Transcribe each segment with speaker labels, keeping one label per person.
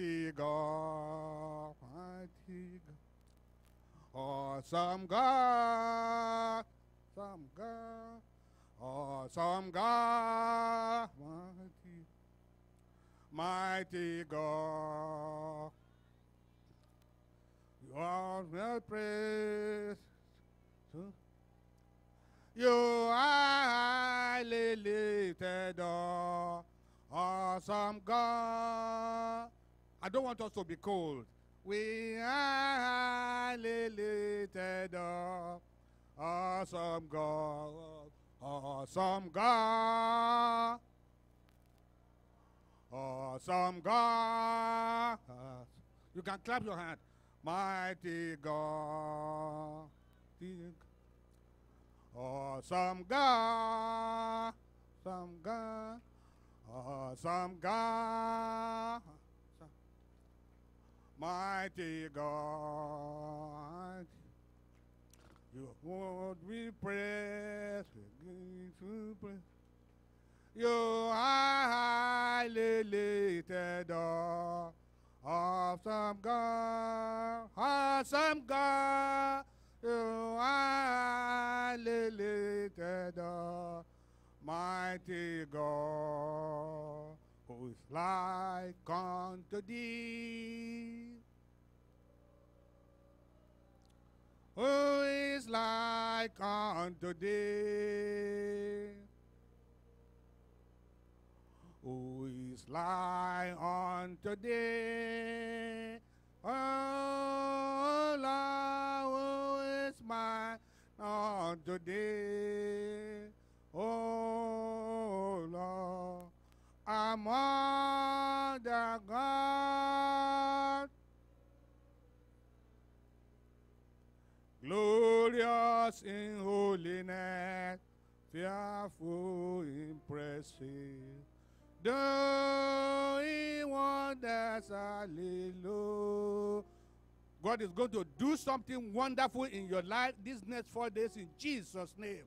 Speaker 1: Mighty God, mighty God, awesome God, awesome God, awesome God, mighty, mighty God. You are well praised. You are highly lifted up, awesome God. I don't want us to be cold. We are lifted up, awesome God, awesome God, awesome God. You can clap your hand. Mighty God. Awesome God. Awesome God. Awesome God. Mighty God. You would be praised. You are highly lifted up. Awesome God, awesome God, you are lifted up, mighty God, who is like unto thee. Who is like unto thee? who is like unto thee. Oh Lord, who is mine unto thee. Oh Lord, among the God. Glorious in holiness, fearful in praises doing wonders, hallelujah. God is going to do something wonderful in your life these next four days in Jesus' name.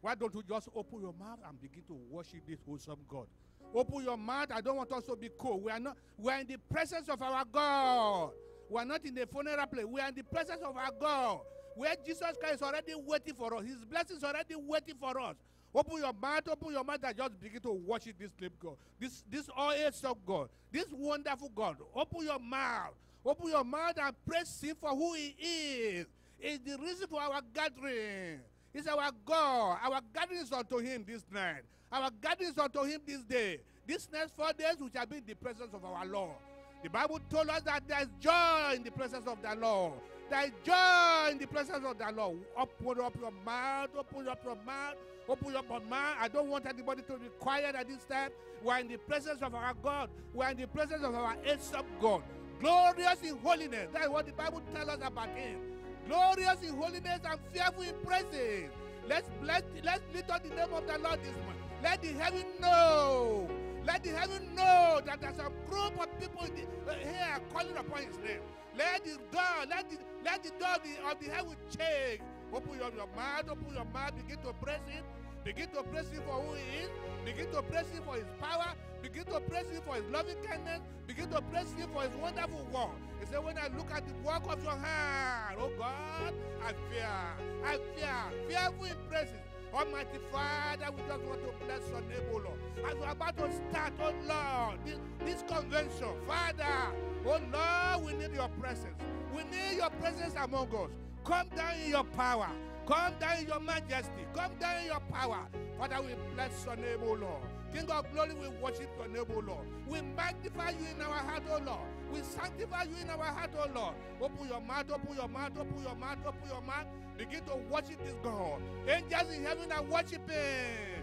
Speaker 1: Why don't you just open your mouth and begin to worship this wholesome God? Open your mouth. I don't want us to be cool. We are not. We are in the presence of our God. We are not in the funeral place. We are in the presence of our God, where Jesus Christ is already waiting for us. His blessings already waiting for us. Open your mouth, open your mouth and just begin to worship this clip, God. This this all of God. This wonderful God. Open your mouth. Open your mouth and praise Him for who He is. Is the reason for our gathering. It's our God. Our gathering is unto Him this night. Our gathering is unto Him this day. This next four days, we shall be in the presence of our Lord. The Bible told us that there is joy in the presence of the Lord. There is joy in the presence of the Lord. Open up your mouth. Open up your mouth. Open up your mouth. I don't want anybody to be quiet at this time. We're in the presence of our God. We're in the presence of our awesome God. Glorious in holiness. That's what the Bible tells us about him. Glorious in holiness and fearful in praises. Let's bless, let's lift up the name of the Lord this morning. Let the heaven know. Let the heaven know that there's a group of people the, uh, here calling upon his name. Let the door, let the, let the door of the, of the heaven change. Open your, your mouth, open your mouth, begin to praise him. Begin to praise him for who he is. Begin to praise him for his power. Begin to praise him for his loving kindness. Begin to praise him for his wonderful work. He said, when I look at the work of your hand, oh God, I fear. I fear. Fearful in praises. Almighty Father, we just want to bless your name, oh Lord. As we're about to start, oh Lord, this, this convention, Father, oh Lord, we need your presence. We need your presence among us. Come down in your power. Come down in your majesty. Come down in your power. Father, we bless your name, O Lord. King of glory, we worship your name, O Lord. We magnify you in our heart, O Lord. We sanctify you in our heart, O Lord. Open your mouth, open your mouth, open your mouth, open your mouth. Begin to worship this God. Angels in heaven are worshiping.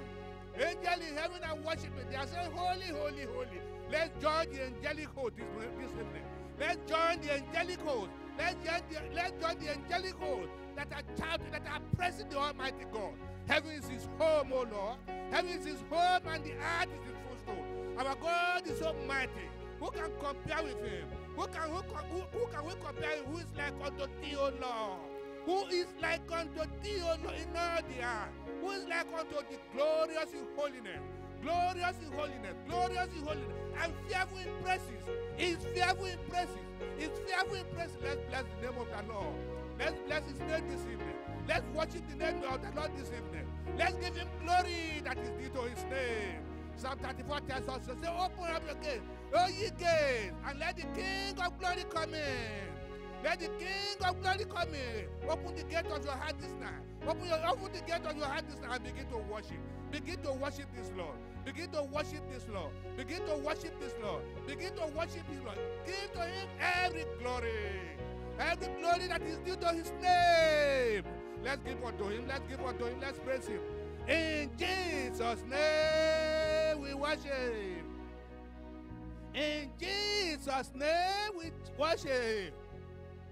Speaker 1: Angels in heaven are worshiping. They are saying, Holy, holy, holy. Let's join the angelic host this, this evening. Let's join the angelic host. Let's join the, let's join the angelic host that are shouting, that are praising the Almighty God. Heaven is his home, O Lord. Heaven is his home and the earth is his footstool. Our God is so mighty. Who can compare with him? Who can, who, who, who can we compare him? Who is like unto thee, O Lord? Who is like unto thee, O Lord, in all the earth? Who is like unto the glorious in holiness? glorious in holiness, glorious in holiness, and fearful in praises. He's fearful in praises. He's fearful in praises. Let's bless the name of the Lord. Let's bless his name this evening. Let's worship the name of the Lord this evening. Let's give him glory that is due to his name. Psalm 34 tells us to say, Open up your gate, O ye gates, and let the King of glory come in. Let the King of glory come in. Open the gate of your heart this night. Open, your, open the gate of your heart this night and begin to worship. Begin to worship this Lord. Begin to worship this Lord. Begin to worship this Lord. Begin to worship this Lord. Give to him every glory. Every glory that is due to his name. Let's give unto him. Let's give unto him. Let's praise him. In Jesus' name we worship. In Jesus' name we worship.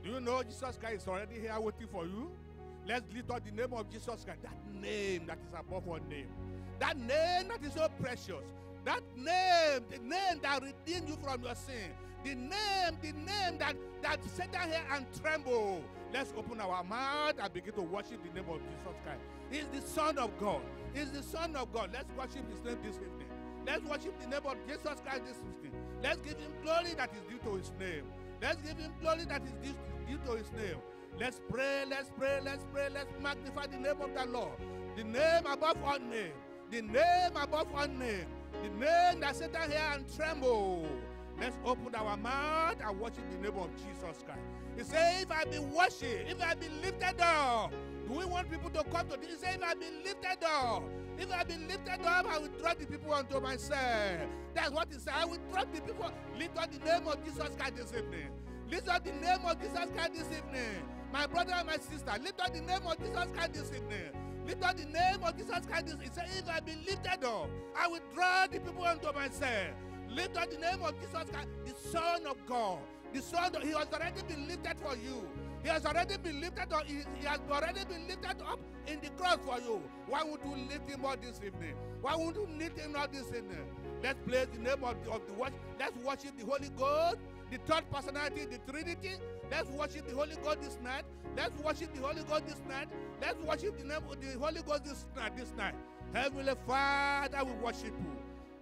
Speaker 1: Do you know Jesus Christ is already here waiting for you? Let's lift up the name of Jesus Christ. That name that is above all name. That name that is so precious. That name, the name that redeemed you from your sin. The name, the name that, that sit down here and tremble. Let's open our mouth and begin to worship the name of Jesus Christ. He's the Son of God. He's the Son of God. Let's worship his name this evening. Let's worship the name of Jesus Christ this evening. Let's give him glory that is due to his name. Let's give him glory that is due, to his name. Let's pray, let's pray, let's pray, let's magnify the name of the Lord. The name above all name. The name above all name. The name that sit down here and tremble. Let's open our mouth and worship the name of Jesus Christ. He said, If I be worshipped, if I be lifted up, do we want people to come to this? He said, If I be lifted up, if I be lifted up, I will draw the people unto myself. That's what he said. I will draw the people. Lift up the name of Jesus Christ this evening. Lift up the name of Jesus Christ this evening. My brother and my sister, lift up the name of Jesus Christ this evening. Lift up the name of Jesus Christ this evening. He said, If I be lifted up, I will draw the people unto myself. Lift up the name of Jesus Christ, the Son of God. The Son, of, He has already been lifted for you. He has already been lifted up. He, has already been lifted up in the cross for you. Why would you lift him up this evening? Why would you lift him up this evening? Let's play the name of the, of the worship. Let's worship the Holy God, the third personality, the Trinity. Let's worship the Holy God this night. Let's worship the Holy God this night. Let's worship the name of the Holy God this night. This night. Heavenly Father, we worship you.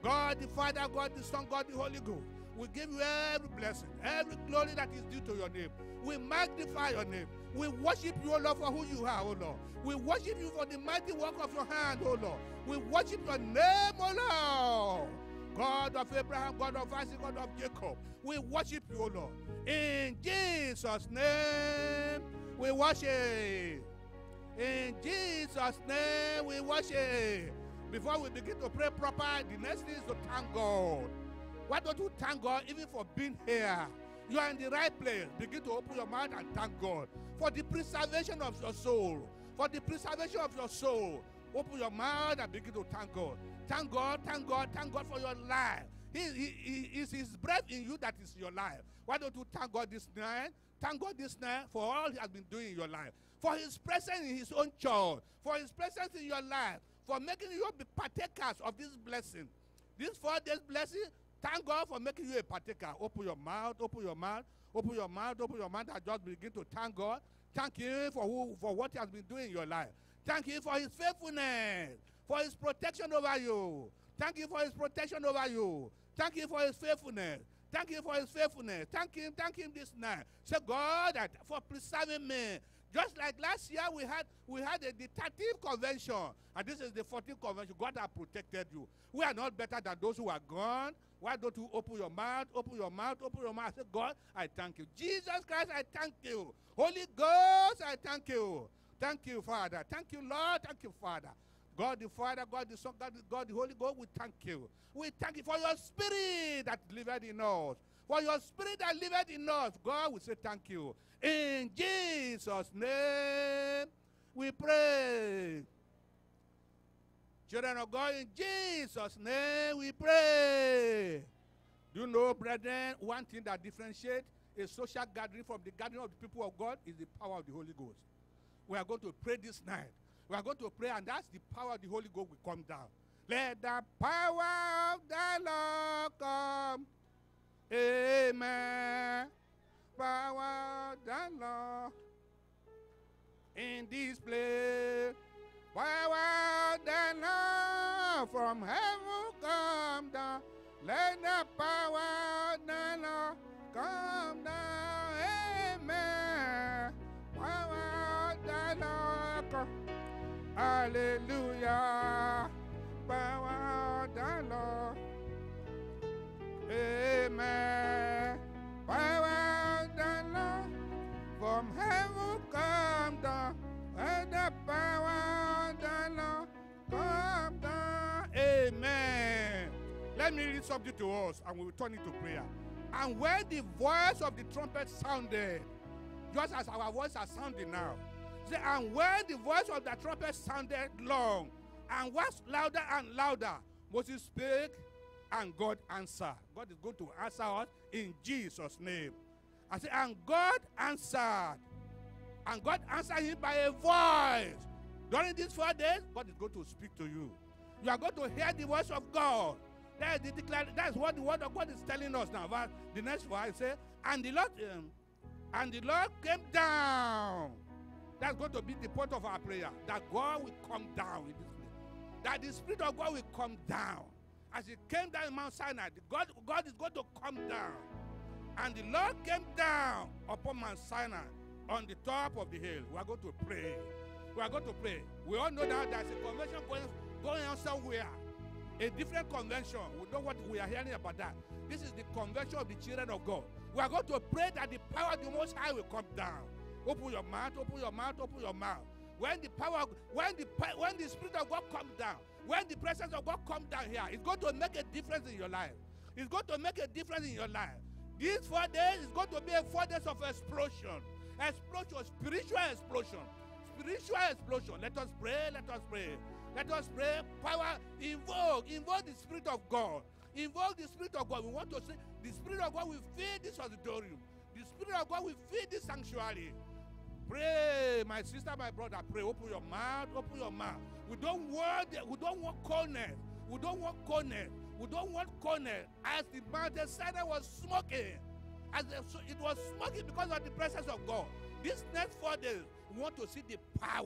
Speaker 1: God the Father, God the Son, God the Holy Ghost. We give you every blessing, every glory that is due to your name. We magnify your name. We worship you, O Lord, for who you are, O Lord. We worship you for the mighty work of your hand, O Lord. We worship your name, O Lord. God of Abraham, God of Isaac, God of Jacob. We worship you, O Lord. In Jesus' name, we worship. In Jesus' name, we worship. Before we begin to pray proper, the next thing is to thank God. Why don't you thank God even for being here? You are in the right place. Begin to open your mouth and thank God for the preservation of your soul. For the preservation of your soul. Open your mouth and begin to thank God. Thank God, thank God, thank God for your life. He, he, he is His breath in you that is your life. Why don't you thank God this night? Thank God this night for all He has been doing in your life. For His presence in His own child. For His presence in your life. For making you be partakers of this blessing. This four days blessing, Thank God for making you a partaker. Open your mouth, open your mouth, open your mouth, open your mouth, and just begin to thank God. Thank Him for who, for what He has been doing in your life. Thank Him for His faithfulness, for His protection over you. Thank Him for His protection over you. Thank Him for His faithfulness. Thank Him for His faithfulness. Thank Him, thank Him this night. Say, God, for preserving me. Just like last year, we had we had a detective convention, and this is the 14th convention. God has protected you. We are not better than those who are gone. Why don't you open your mouth, open your mouth, open your mouth? Say, God, I thank you. Jesus Christ, I thank you. Holy Ghost, I thank you. Thank you, Father. Thank you, Lord. Thank you, Father. God the Father, God the Son, God, God the Holy Ghost, we thank you. We thank you for your spirit that lived in us. For your spirit that lived in us. God, will say thank you. In Jesus' name, we pray. Children of God, in Jesus' name we pray. Do you know, brethren, one thing that differentiates a social gathering from the gathering of the people of God is the power of the Holy Ghost. We are going to pray this night. We are going to pray, and that's the power of the Holy Ghost will come down. Let the power of the Lord come. Amen. Power the Lord in this place. Power the Lord from heaven come down. Let the power of the Lord come down. Amen. Power of the Lord. Come. Hallelujah. Power of the Lord. From heaven come down. And the power come down. Amen. Let me read something to us and we will turn it to prayer. And when the voice of the trumpet sounded, just as our voice are sounding now, say, and when the voice of the trumpet sounded long and was louder and louder, Moses spake and God answer. God is going to answer us in Jesus' name. I say, and God answered. And God answered him by a voice. During these four days, God is going to speak to you. You are going to hear the voice of God. That is, the declare, that is what the word of God is telling us now. But the next verse say, and the Lord um, and the Lord came down. That's going to be the point of our prayer. That God will come down in this place. That the Spirit of God will come down. As He came down Mount Sinai, God, God is going to come down. And the Lord came down upon Mount Sinai on the top of the hill. We are going to pray. We are going to pray. We all know that there's a convention going, going on somewhere. A different convention. We don't know what we are hearing about that. This is the convention of the children of God. We are going to pray that the power of the Most High will come down. Open your mouth, open your mouth, open your mouth. When the power, when the when the Spirit of God comes down, when the presence of God comes down here, it's going to make a difference in your life. It's going to make a difference in your life. These four days is going to be a four days of explosion. Explosion, spiritual explosion. Spiritual explosion. Let us pray, let us pray. Let us pray. Power, invoke, invoke the Spirit of God. Invoke the Spirit of God. We want to say the Spirit of God will fill this auditorium. The Spirit of God will fill this sanctuary. Pray, my sister, my brother, pray. Open your mouth, open your mouth. We don't want we don't want corners. We don't want corners. We don't want corners. As the mountain Sinai was smoking, as the, so it was smoking because of the presence of God. This next four days, we want to see the power.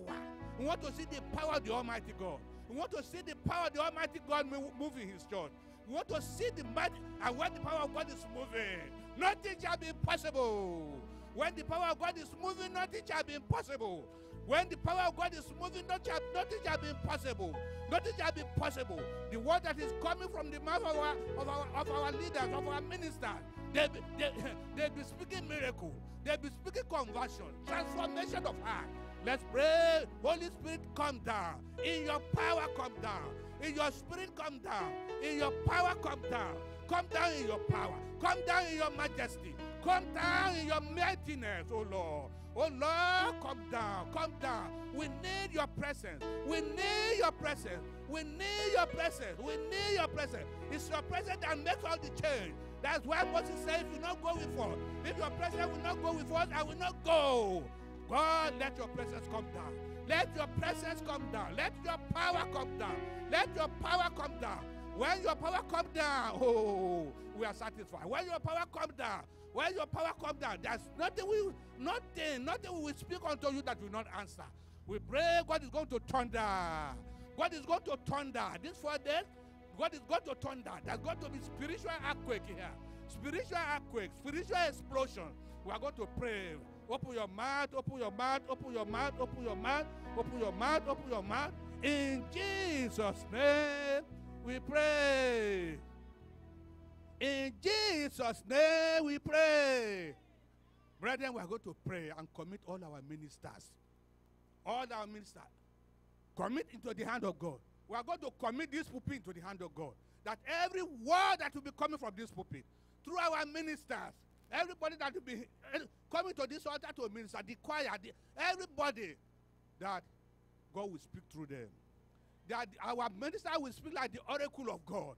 Speaker 1: We want to see the power of the Almighty God. We want to see the power of the Almighty God moving His church. We want to see the might and when the power of God is moving, nothing shall be impossible. When the power of God is moving, nothing shall be impossible. When the power of God is moving, nothing shall, nothing shall be impossible. Nothing shall be possible. The word that is coming from the mouth of our, of our, of our leaders, of our ministers, they be, they, they be speaking miracle. They be speaking conversion, transformation of heart. Let's pray. Holy Spirit, come down. In your power, come down. In your spirit, come down. In your power, come down. Come down in your power. Come down in your majesty. Come down in your mightiness, oh Lord. Oh Lord, come down, come down. We need your presence. We need your presence. We need your presence. We need your presence. It's your presence that makes all the change. That's why Moses said, if you not go with us, if your presence will not go with us, I will not go. God, let your presence come down. Let your presence come down. Let your power come down. Let your power come down. When your power come down, oh, we are satisfied. When your power come down, when your power come down, there's nothing we, nothing, nothing we will speak unto you that will not answer. We pray God is going to thunder. God is going to thunder. This four days, God is going to thunder. There's going to be spiritual earthquake here. Spiritual earthquake, spiritual explosion. We are going to pray. Open your mouth, open your mouth, open your mouth, open your mouth, open your mouth, open your mouth. In Jesus' name, we pray. In Jesus' name, we pray. Brethren, we are going to pray and commit all our ministers. All our ministers. Commit into the hand of God. We are going to commit this pulpit into the hand of God. That every word that will be coming from this pulpit, through our ministers, everybody that will be eh, coming to this altar to minister, the choir, the, everybody, that God will speak through them. That our minister will speak like the oracle of God.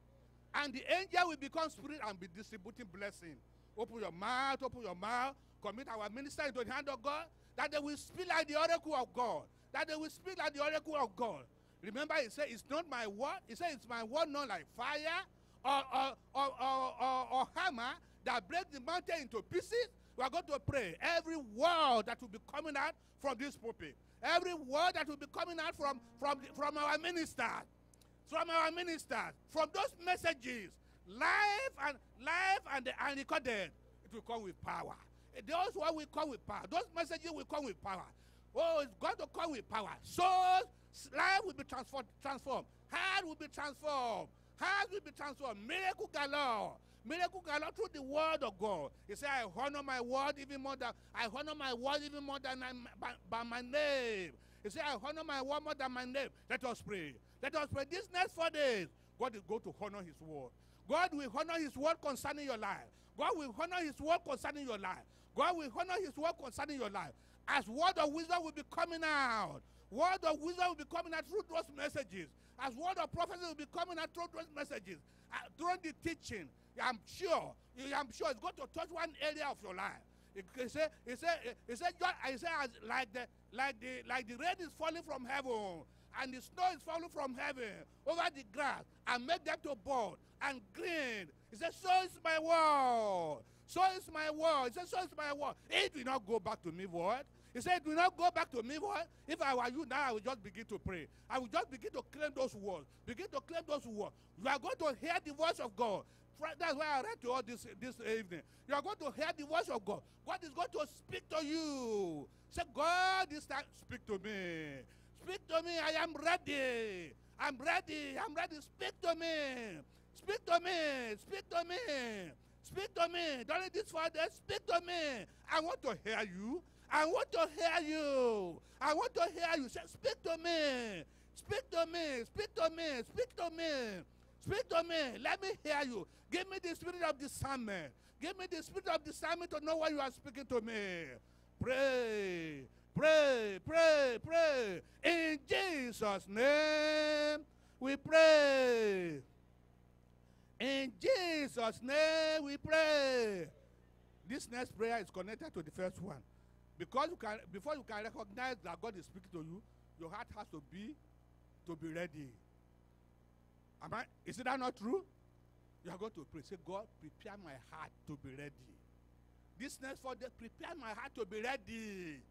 Speaker 1: And the angel will become spirit and be distributing blessing. Open your mouth, open your mouth, commit our minister into the hand of God, that they will speak like the oracle of God. That they will speak like the oracle of God. Remember, he said, It's not my word. He said, It's my word, not like fire or, or, or, or, or, hammer that breaks the mountain into pieces. We are going to pray. Every word that will be coming out from this pulpit, every word that will be coming out from, from, from our ministers, from our ministers, from those messages, live and live and, and recorded, it will come with power. Those what will come with power. Those messages will come with power. Oh, it's going to come with power. Souls, life will be transformed. transformed. Heart will be transformed. Heart will be transformed. Miracle galore. Miracle galore through the word of God. He said, I honor my word even more than I honor my word even more than I, by, by my name. He said, I honor my word more than my name. Let us pray. Let us pray. This next four days, God is going to honor his word. God will honor his word concerning your life. God will honor his word concerning your life. God will honor his word concerning your life. As word of wisdom will be coming out. Word of wisdom will be coming out through those messages. As word of prophecy will be coming out through those messages. Uh, through the teaching. I'm sure. I'm sure it's going to touch one area of your life. He said, he said, he said, he said, like the, like the, like the rain is falling from heaven, and the snow is falling from heaven over the grass, and make them to bud and green. He said, so is my word. So is my word. He said, so is my word. It will not go back to me, word. He said, do not go back to me, word. If I were you now, I would just begin to pray. I would just begin to claim those words. Begin to claim those words. You are going to hear the voice of God. That's why I read to all this this evening. You are going to hear the voice of God. God is going to speak to you. Say, God, this time, speak to me. Speak to me. I am ready. I'm ready. I'm ready. Speak to me. Speak to me. Speak to me. Speak to me. During this Father, speak to me. I want to hear you. I want to hear you. I want to hear you. Say, speak to me. Speak to me. Speak to me. Speak to me. Speak to me. Let me hear you. Give me the spirit of discernment. Give me the spirit of discernment to know what you are speaking to me. Pray. Pray, pray, pray. In Jesus' name, we pray. In Jesus' name, we pray. This next prayer is connected to the first one. Because you can, before you can recognize that God is speaking to you, your heart has to be to be ready. Am I, is that not true? You are going to pray. Say, God, prepare my heart to be ready. This next for the prepare my heart to be ready.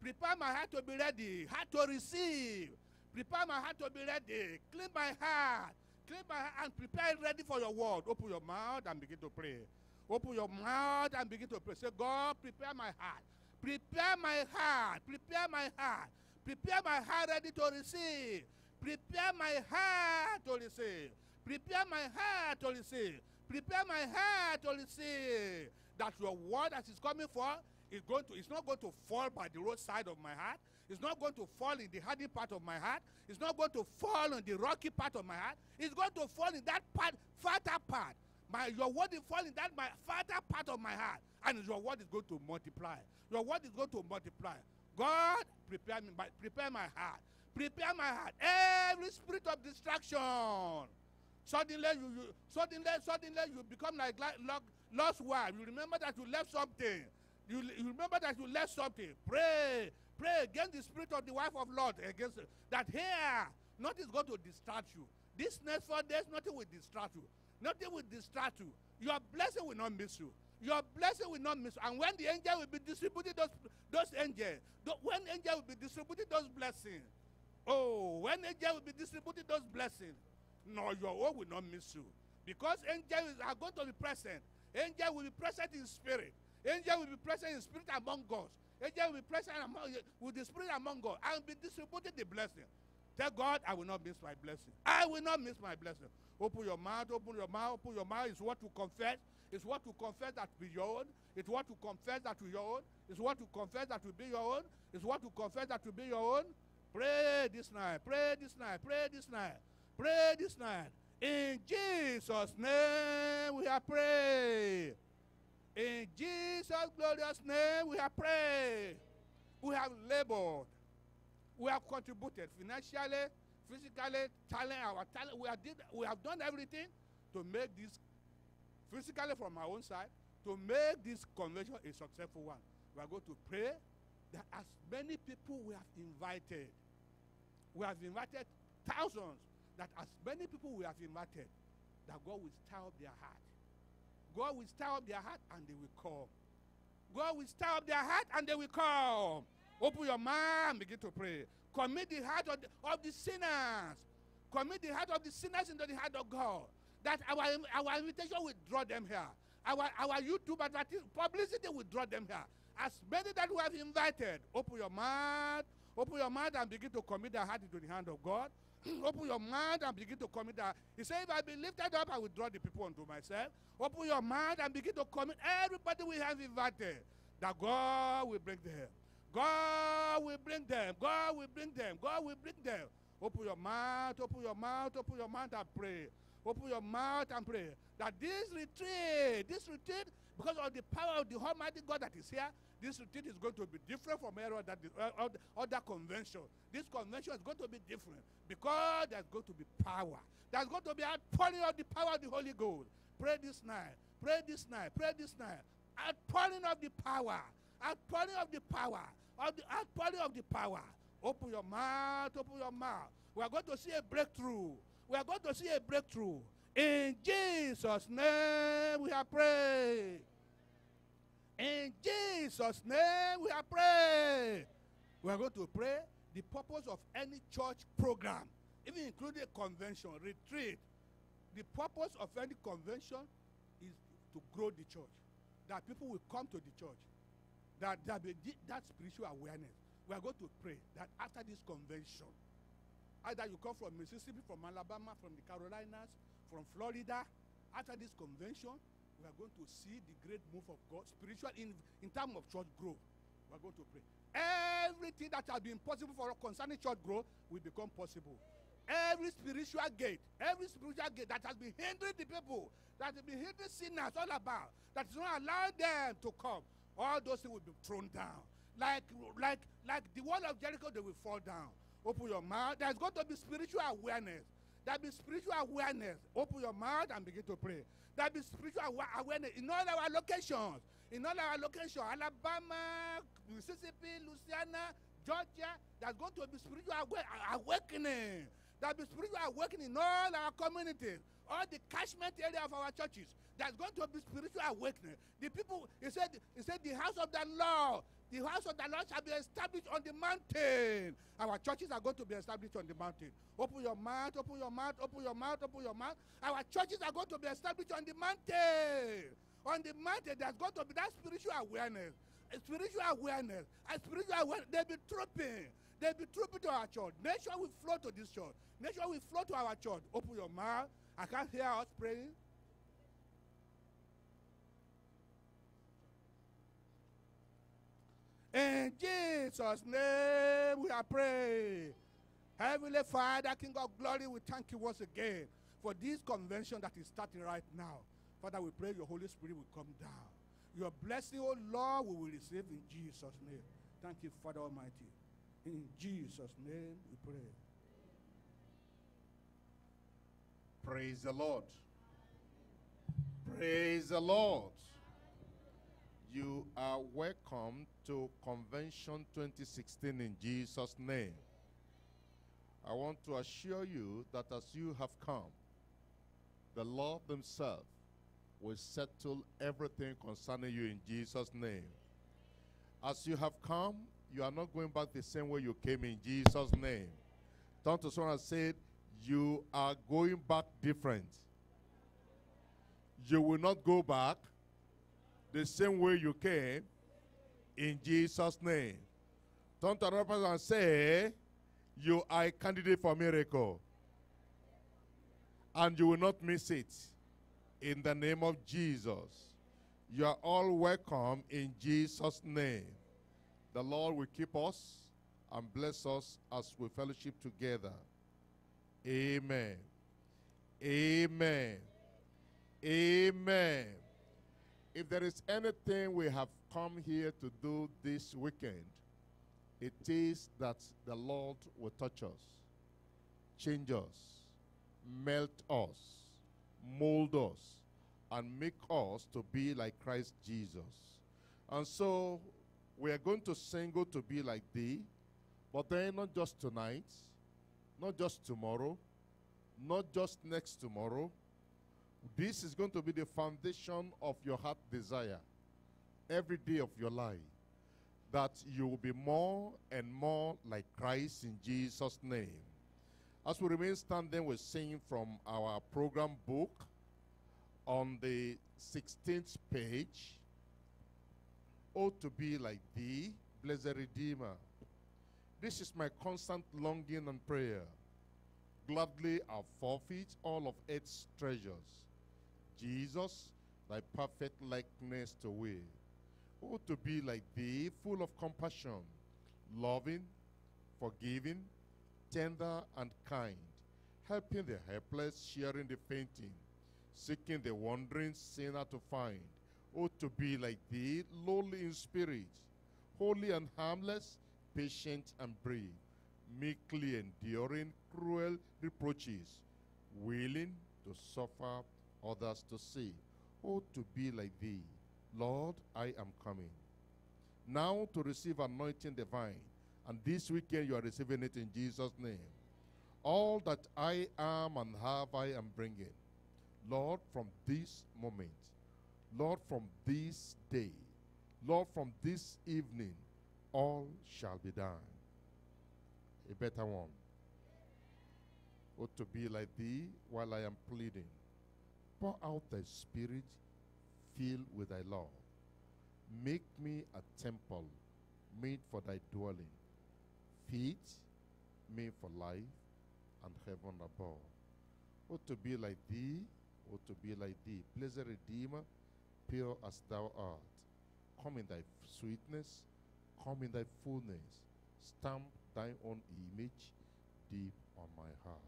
Speaker 1: Prepare my heart to be ready. Heart to receive. Prepare my heart to be ready. Clean my heart. Clean my heart and prepare ready for your word. Open your mouth and begin to pray. Open your mouth and begin to pray. Say, God, prepare my heart. Prepare my heart. Prepare my heart. Prepare my heart ready to receive. Prepare my heart to receive. Prepare my heart to receive. Prepare my heart to receive. That your word that is coming for is going to, it's not going to fall by the roadside of my heart. It's not going to fall in the hardy part of my heart. It's not going to fall on the rocky part of my heart. It's going to fall in that part, farther part. My, your word is falling that my farther part of my heart. And your word is going to multiply. Your word is going to multiply. God, prepare me, prepare my heart. Prepare my heart. Every spirit of distraction. Suddenly you, you suddenly, suddenly you become like, like Lot's wife. You remember that you left something. You, you remember that you left something. Pray. Pray against the spirit of the wife of Lot. Against that here, nothing is going to distract you. This next four days, nothing will distract you. Nothing will distract you. Your blessing will not miss you. Your blessing will not miss you. And when the angel will be distributing those, those angels, the, when angel will be distributing those blessings, Oh, when angel will be distributing those blessings, no, your own will not miss you. Because angels are going to be present. Angel will be present in spirit. Angels will be present in spirit among us. Angel will be present among, with the spirit among us and be distributing the blessing. Tell God, I will not miss my blessing. I will not miss my blessing. Open your mouth, open your mouth, open your mouth. It's what to confess. It's what to confess that will be your own. It's what to confess that will be your own. It's what to confess that will be your own. It's what to confess that will be your own. Pray this night. Pray this night. Pray this night. Pray this night. In Jesus' name we have prayed. In Jesus' glorious name we have prayed. We have labored. We have contributed financially, physically, talent, our talent. We have, did, we have done everything to make this, physically from our own side, to make this convention a successful one. We are going to pray that as many people we have invited, we have invited thousands, that as many people we have invited, that God will stir up their heart. God will stir up their heart and they will come. God will stir up their heart and they will come. Open your mouth and begin to pray. Commit the heart of the, of the sinners. Commit the heart of the sinners into the heart of God. That our, our invitation will draw them here. Our, our YouTube publicity will draw them here As many that we have invited, open your mouth, open your mouth and begin to commit their heart into the hand of God. Open your mouth and begin to commit that. He said, If I be lifted up, I will draw the people unto myself. Open your mouth and begin to commit everybody we have invited. That God will bring them. God will bring them. God will bring them. God will bring them. Open your mouth, open your mouth, open your mouth and pray. Open your mouth and pray. That this retreat, this retreat, because of the power of the Almighty God that is here, this retreat is going to be different from other, uh, other convention. This convention is going to be different because there's going to be power. There's going to be outpouring of the power of the Holy Ghost. Pray this night. Pray this night. Pray this night. Outpouring of the power. Outpouring of the power. Of the outpouring of the power. Open your mouth. Open your mouth. We are going to see a breakthrough. We are going to see a breakthrough. In Jesus' name we have prayed. In Jesus' name we are praying. We are going to pray the purpose of any church program, even including convention, retreat. The purpose of any convention is to grow the church. That people will come to the church. That there be that spiritual awareness. We are going to pray that after this convention, either you come from Mississippi, from Alabama, from the Carolinas, from Florida, after this convention, we are going to see the great move of God spiritual in, in terms of church growth. We are going to pray. Everything that has been possible for concerning church growth will become possible. Every spiritual gate, every spiritual gate that has been hindering the people, that has been hindering sinners all about, that is not allowing them to come, all those things will be thrown down. Like, like, like the wall of Jericho, they will fall down. Open your mouth. There's going to be spiritual awareness. There'll be spiritual awareness. Open your mouth and begin to pray. There'll be spiritual awareness in all our locations. In all our locations, Alabama, Mississippi, Louisiana, Georgia, there's going to be spiritual awakening. There'll be spiritual awakening in all our communities, all the catchment area of our churches. There's going to be spiritual awakening. The people, he said, he said, the house of the Lord the house of the Lord shall be established on the mountain. Our churches are going to be established on the mountain. Open your mouth, open your mouth, open your mouth, open your mouth. Our churches are going to be established on the mountain. On the mountain, there's going to be that spiritual awareness. A spiritual awareness. A spiritual awareness. They'll be trooping. They'll be trooping to our church. Nation will flow to this church. Nation will flow to our church. Open your mouth. I can't hear us praying. In Jesus' name we are praying. Heavenly Father, King of glory, we thank you once again for this convention that is starting right now. Father, we pray your Holy Spirit will come down. Your blessing, oh Lord, we will receive in Jesus' name. Thank you, Father Almighty. In Jesus' name we pray.
Speaker 2: Praise the Lord. Praise the Lord. You are welcome to Convention 2016 in Jesus' name. I want to assure you that as you have come, the Lord Himself will settle everything concerning you in Jesus' name. As you have come, you are not going back the same way you came in Jesus' name. Turn to someone and say, You are going back different. You will not go back the same way you came in Jesus' name. Turn to another person and say, You are a candidate for miracle. And you will not miss it. In the name of Jesus. You are all welcome in Jesus' name. The Lord will keep us and bless us as we fellowship together. Amen. Amen. Amen. If there is anything we have come here to do this weekend, it is that the Lord will touch us, change us, melt us, mold us, and make us to be like Christ Jesus. And so we are going to sing "Go to be like thee, but then not just tonight, not just tomorrow, not just next tomorrow, this is going to be the foundation of your heart desire every day of your life. That you will be more and more like Christ in Jesus' name. As we remain standing, we're singing from our program book on the 16th page. Oh, to be like thee, blessed Redeemer. This is my constant longing and prayer. Gladly I'll forfeit all of its treasures. Jesus, thy perfect likeness to wear. Oh, to be like thee, full of compassion, loving, forgiving, tender, and kind, helping the helpless, sharing the fainting, seeking the wandering sinner to find. Oh, to be like thee, lowly in spirit, holy and harmless, patient and brave, meekly enduring cruel reproaches, willing to suffer others to save. Oh, to be like thee. Lord, I am coming. Now to receive anointing divine. And this weekend you are receiving it in Jesus' name. All that I am and have, I am bringing. Lord, from this moment, Lord, from this day, Lord, from this evening, all shall be done. A better one. Oh, to be like thee while I am pleading. Pour out thy spirit, fill with thy love. Make me a temple made for thy dwelling, feet made for life and heaven above. Oh, to be like thee, oh, to be like thee, blessed Redeemer, pure as thou art. Come in thy sweetness, come in thy fullness, stamp thy own image deep on my heart.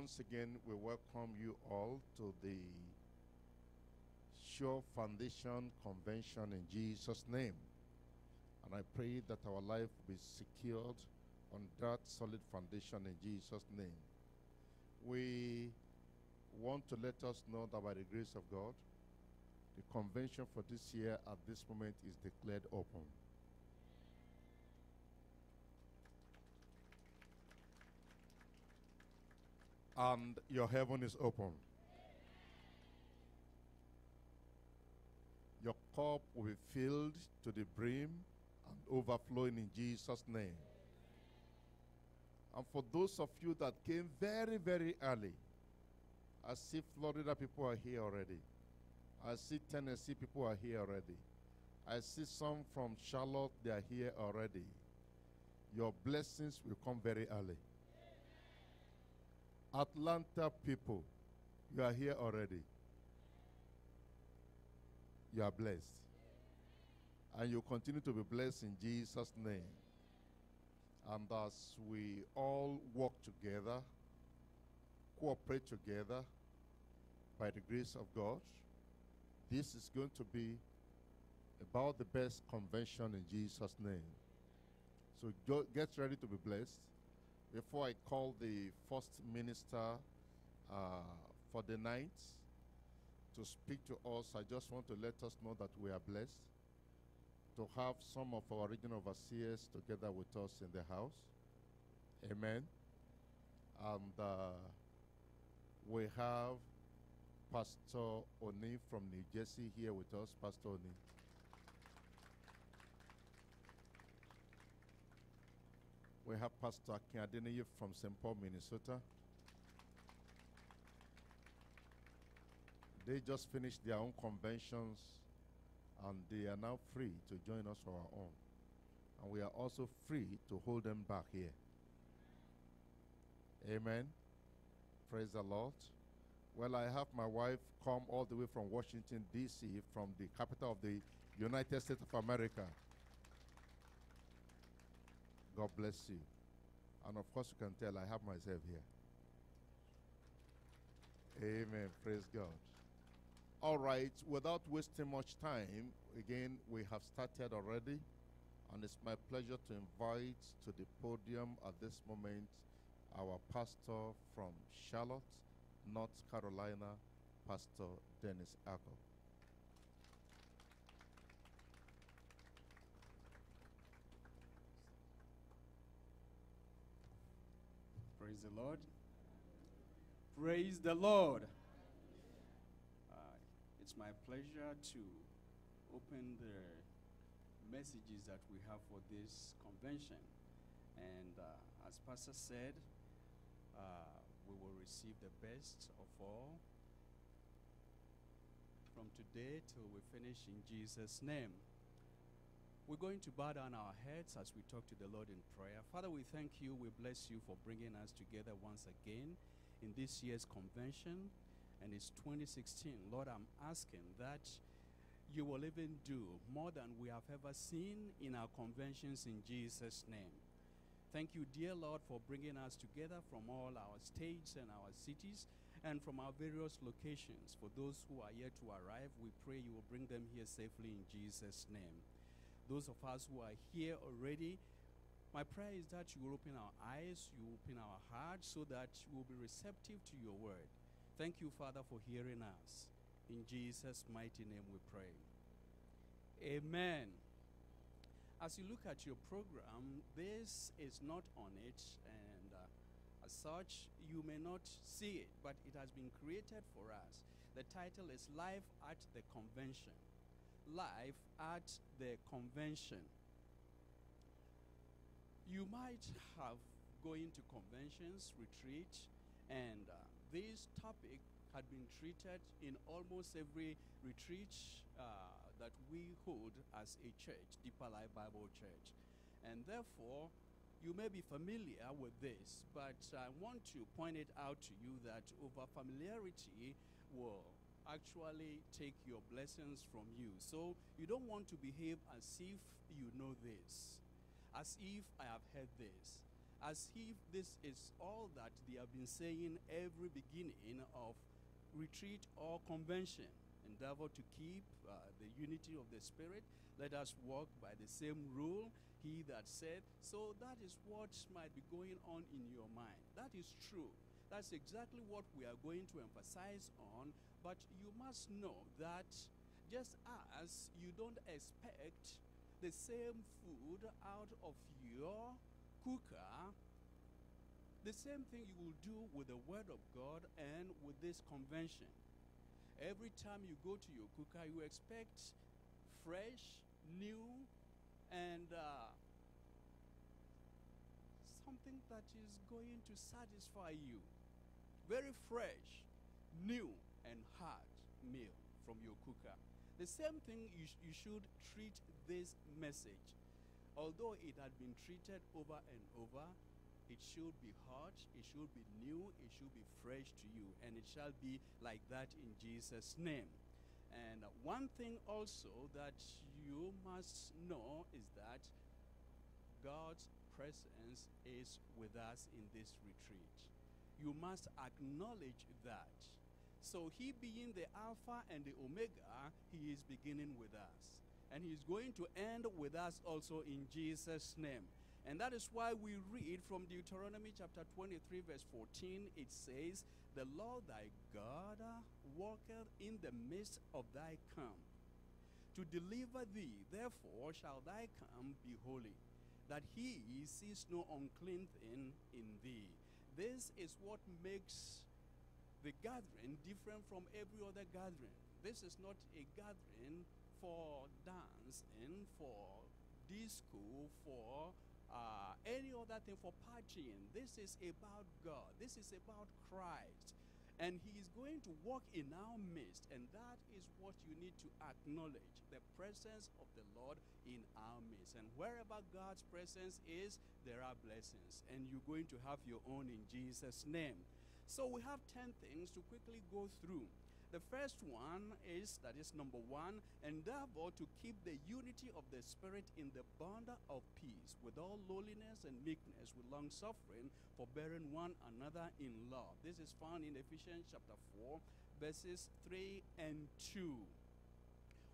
Speaker 2: Once again, we welcome you all to the Sure Foundation Convention in Jesus' name. And I pray that our life be secured on that solid foundation in Jesus' name. We want to let us know that by the grace of God, the convention for this year at this moment is declared open. And your heaven is open. Your cup will be filled to the brim and overflowing in Jesus' name. And for those of you that came very, very early, I see Florida people are here already. I see Tennessee people are here already. I see some from Charlotte, they are here already. Your blessings will come very early. Atlanta people, you are here already. You are blessed. And you continue to be blessed in Jesus' name. And as we all work together, cooperate together by the grace of God, this is going to be about the best convention in Jesus' name. So go, get ready to be blessed. Before I call the first minister uh, for the night to speak to us, I just want to let us know that we are blessed to have some of our regional overseers together with us in the house. Amen. And uh, we have Pastor Oni from New Jersey here with us. Pastor Oni. We have Pastor Akin from St. Paul, Minnesota. They just finished their own conventions and they are now free to join us for our own. And we are also free to hold them back here. Amen. Praise the Lord. Well, I have my wife come all the way from Washington, D.C., from the capital of the United States of America. God bless you. And of course, you can tell I have myself here. Amen. Praise God. All right, without wasting much time, again, we have started already, and it's my pleasure to invite to the podium at this moment our pastor from Charlotte, North Carolina, Pastor Dennis Ako.
Speaker 3: Praise the Lord. Praise the Lord. Uh, it's my pleasure to open the messages that we have for this convention. And uh, as Pastor said, uh, we will receive the best of all from today till we finish in Jesus' name. We're going to bow down our heads as we talk to the Lord in prayer. Father, we thank you. We bless you for bringing us together once again in this year's convention, and it's 2016. Lord, I'm asking that you will even do more than we have ever seen in our conventions in Jesus' name. Thank you, dear Lord, for bringing us together from all our states and our cities and from our various locations. For those who are yet to arrive, we pray you will bring them here safely in Jesus' name. Those of us who are here already, my prayer is that you will open our eyes, you open our hearts, so that we will be receptive to your word. Thank you, Father, for hearing us. In Jesus' mighty name we pray. Amen. As you look at your program, this is not on it, and uh, as such, you may not see it, but it has been created for us. The title is Life at the Convention. Life at the Convention. You might have going to conventions, retreat, and uh, this topic had been treated in almost every retreat uh, that we hold as a church, Deeper Life Bible Church. And therefore, you may be familiar with this, but I want to point it out to you that over familiarity will actually take your blessings from you. So you don't want to behave as if you know this, as if I have heard this, as if this is all that they have been saying every beginning of retreat or convention. Endeavor to keep uh, the unity of the Spirit. Let us walk by the same rule he that said. So that is what might be going on in your mind. That is true. That's exactly what we are going to emphasize on. But you must know that just as you don't expect the same food out of your cooker, the same thing you will do with the Word of God and with this convention. Every time you go to your cooker, you expect fresh, new, and uh, something that is going to satisfy you. Very fresh, new, and hot meal from your cooker. The same thing you, sh you should treat this message. Although it had been treated over and over, it should be hot, it should be new, it should be fresh to you, and it shall be like that in Jesus' name. And one thing also that you must know is that God's presence is with us in this retreat. You must acknowledge that. So, He being the Alpha and the Omega, He is beginning with us. And He's going to end with us also in Jesus' name. And that is why we read from Deuteronomy chapter 23, verse 14. It says, The Lord thy God walketh in the midst of thy camp to deliver thee. Therefore shall thy camp be holy, that he sees no unclean thing in thee. This is what makes the gathering different from every other gathering. This is not a gathering for dance and for disco, for uh, any other thing for partying. This is about God. This is about Christ. And He is going to walk in our midst. And that is what you need to acknowledge the presence of the Lord in our midst. And wherever God's presence is, there are blessings. And you're going to have your own in Jesus' name. So we have 10 things to quickly go through. The first one is, that is number one, endeavor to keep the unity of the Spirit in the bond of peace with all lowliness and meekness, with long suffering, forbearing one another in love. This is found in Ephesians chapter 4, verses 3 and 2.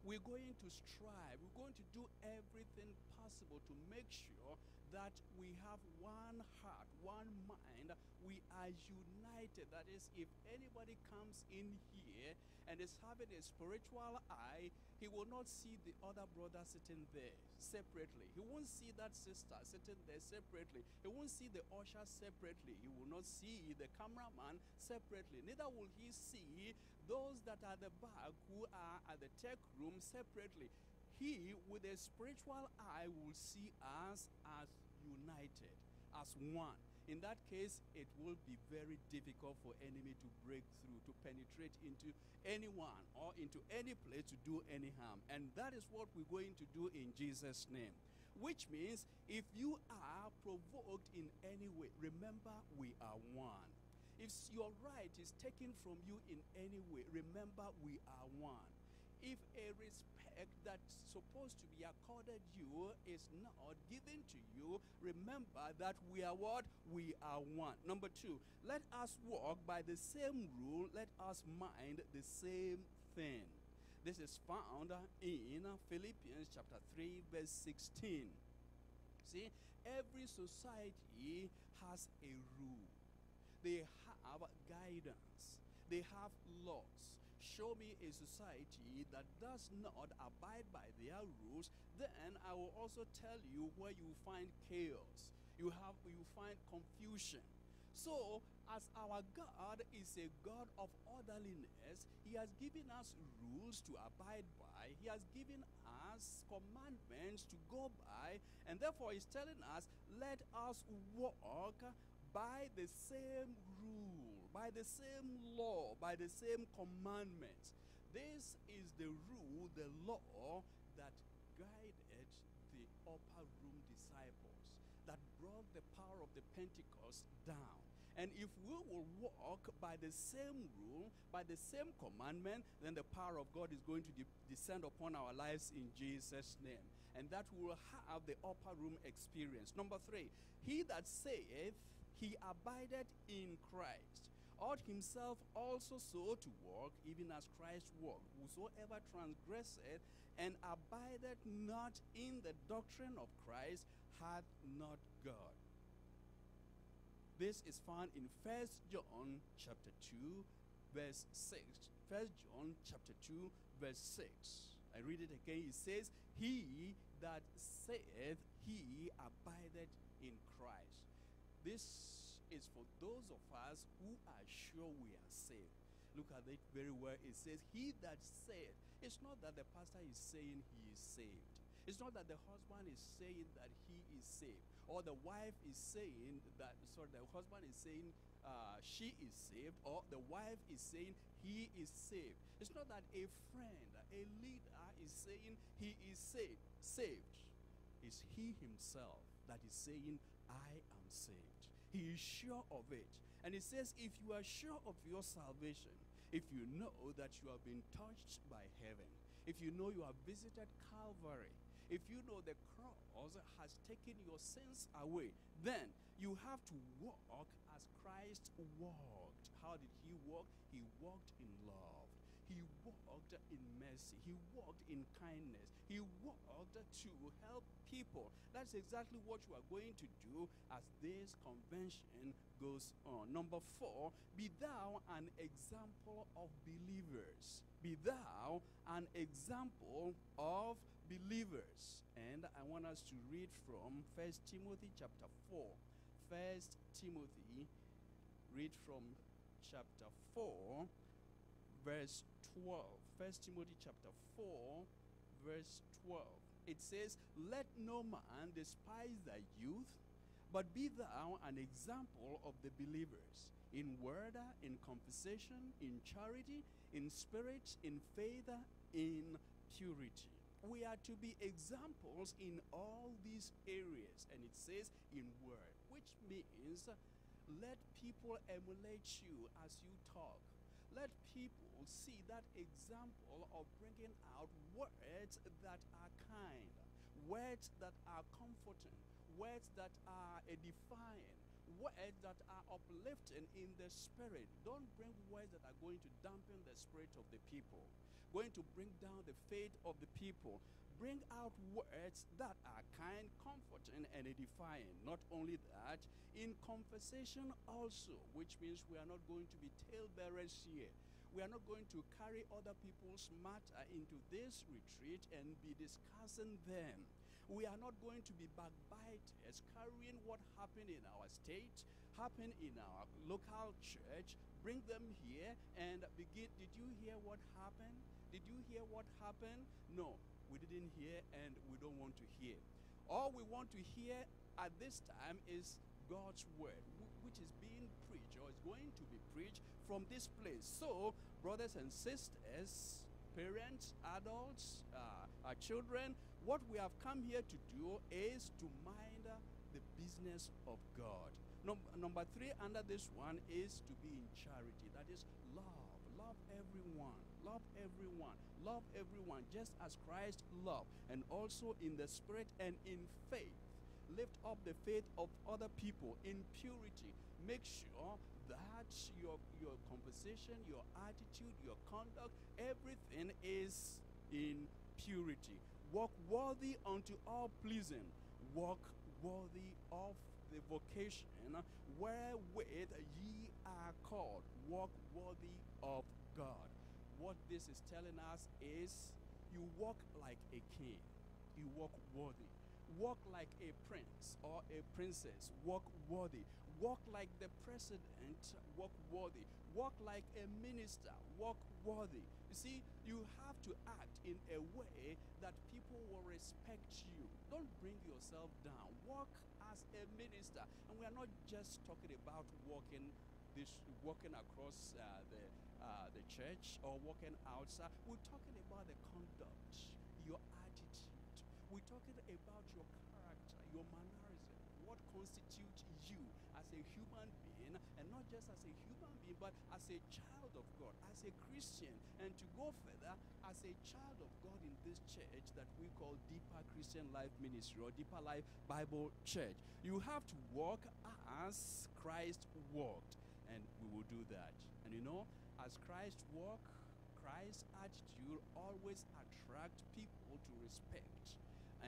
Speaker 3: We're going to strive, we're going to do everything possible to make sure that we have one heart, one mind. We are united. That is, if anybody comes in here and is having a spiritual eye, he will not see the other brother sitting there separately. He won't see that sister sitting there separately. He won't see the usher separately. He will not see the cameraman separately. Neither will he see those that are the back who are at the tech room separately. He, with a spiritual eye, will see us as united, as one. In that case, it will be very difficult for enemy to break through, to penetrate into anyone or into any place to do any harm. And that is what we're going to do in Jesus' name. Which means if you are provoked in any way, remember we are one. If your right is taken from you in any way, remember we are one. If a respect that's supposed to be accorded you is not given to you, remember that we are what? We are one. Number two, let us walk by the same rule, let us mind the same thing. This is found in Philippians chapter 3, verse 16. See, every society has a rule, they have guidance, they have laws. Show me a society that does not abide by their rules, then I will also tell you where you find chaos. You have you find confusion. So, as our God is a God of orderliness, He has given us rules to abide by, He has given us commandments to go by, and therefore He's telling us, let us walk by the same rule, by the same law, by the same commandments. This is the rule, the law that guided the upper room disciples, that brought the power of the Pentecost down. And if we will walk by the same rule, by the same commandment, then the power of God is going to de- descend upon our lives in Jesus' name. And that we will have the upper room experience. Number three, he that saith he abided in Christ ought himself also so to walk, even as Christ walked. Whosoever transgresseth and abideth not in the doctrine of Christ hath not God. This is found in First John chapter 2, verse 6. First John chapter 2, verse 6. I read it again. It says, He that saith he abideth in Christ. This is for those of us who are sure we are saved. Look at it very well. It says, He that said, it's not that the pastor is saying he is saved. It's not that the husband is saying that he is saved. Or the wife is saying that, sorry, the husband is saying uh, she is saved. Or the wife is saying he is saved. It's not that a friend, a leader is saying he is saved. Saved. It's he himself that is saying, I am saved. He is sure of it. And he says, if you are sure of your salvation, if you know that you have been touched by heaven, if you know you have visited Calvary, if you know the cross has taken your sins away, then you have to walk as Christ walked. How did he walk? He walked in love. He walked in mercy. He walked in kindness. He walked to help people. That's exactly what you are going to do as this convention goes on. Number four, be thou an example of believers. Be thou an example of believers. And I want us to read from First Timothy chapter 4. First Timothy, read from chapter 4, verse 12. First Timothy chapter 4, verse 12. It says, Let no man despise thy youth, but be thou an example of the believers in word, in conversation, in charity, in spirit, in faith, in purity. We are to be examples in all these areas, and it says in word, which means let people emulate you as you talk. Let people see that example of bringing out words that are kind, words that are comforting, words that are edifying, words that are uplifting in the spirit. Don't bring words that are going to dampen the spirit of the people, going to bring down the faith of the people. Bring out words that are kind, comforting, and edifying. Not only that, in conversation also, which means we are not going to be talebearers here. We are not going to carry other people's matter into this retreat and be discussing them. We are not going to be backbiters, carrying what happened in our state, happened in our local church, bring them here and begin. Did you hear what happened? Did you hear what happened? No, we didn't hear and we don't want to hear. All we want to hear at this time is God's word, which is being preached or is going to be preached from this place. So, brothers and sisters, parents, adults, uh, our children, what we have come here to do is to mind the business of God. Num- number three, under this one, is to be in charity. That is love. Love everyone. Love everyone. Love everyone, just as Christ loved, and also in the spirit and in faith. Lift up the faith of other people in purity. Make sure that your your conversation, your attitude, your conduct, everything is in purity. Walk worthy unto all pleasing. Walk worthy of the vocation wherewith ye are called. Walk worthy of God. What this is telling us is you walk like a king, you walk worthy. Walk like a prince or a princess, walk worthy. Walk like the president, walk worthy. Walk like a minister, walk worthy. You see, you have to act in a way that people will respect you. Don't bring yourself down. Walk as a minister. And we are not just talking about walking this walking across uh, the uh, the church or walking outside. We're talking about the conduct, your. We're talking about your character, your mannerism, what constitutes you as a human being, and not just as a human being, but as a child of God, as a Christian, and to go further, as a child of God in this church that we call Deeper Christian Life Ministry or Deeper Life Bible Church. You have to walk as Christ walked, and we will do that. And you know, as Christ walked, Christ's attitude always attract people to respect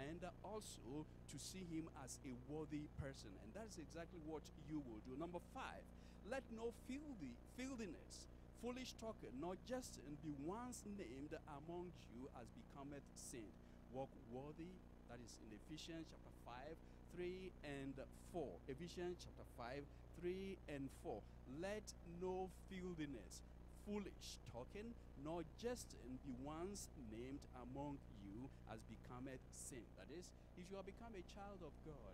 Speaker 3: and also to see him as a worthy person. And that's exactly what you will do. Number five, let no filthy, filthiness, foolish talking, nor jesting be once named among you as becometh sin. Walk worthy, that is in Ephesians chapter 5, 3 and 4. Ephesians chapter 5, 3 and 4. Let no filthiness, foolish talking, nor jesting be once named among you as becometh sin. That is, if you have become a child of God,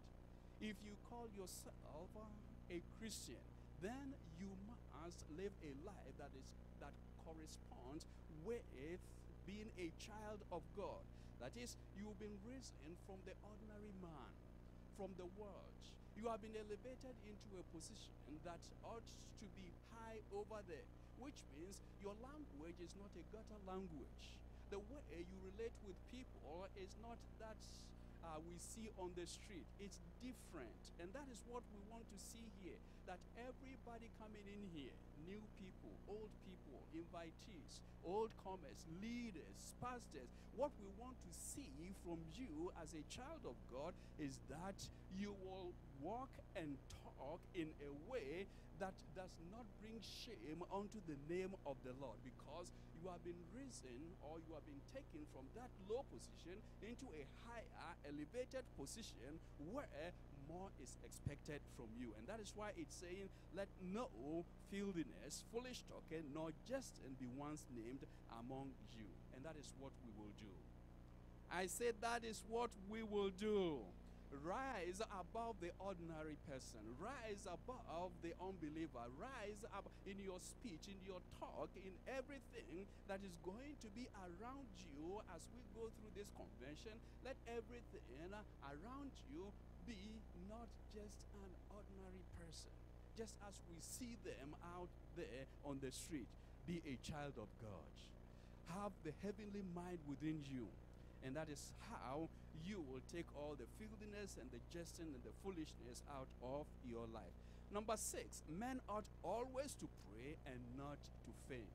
Speaker 3: if you call yourself a Christian, then you must live a life that is that corresponds with being a child of God. That is, you've been risen from the ordinary man, from the world. You have been elevated into a position that ought to be high over there, which means your language is not a gutter language. The way you relate with people is not that uh, we see on the street. It's different. And that is what we want to see here. That everybody coming in here, new people, old people, invitees, old comers, leaders, pastors, what we want to see from you as a child of God is that you will walk and talk in a way that does not bring shame unto the name of the Lord because you have been risen or you have been taken from that low position into a higher, elevated position where more is expected from you. And that is why it's saying, Let no filthiness, foolish talking, nor jesting be once named among you. And that is what we will do. I said, That is what we will do rise above the ordinary person. Rise above the unbeliever. Rise up in your speech in your talk in everything that is going to be around you as we go through this convention. Let everything around you be not just an ordinary person just as we see them out there on the street. Be a child of god. Have the heavenly mind within you. And that is how you will take all the filthiness and the jesting and the foolishness out of your life. Number six, men ought always to pray and not to faint.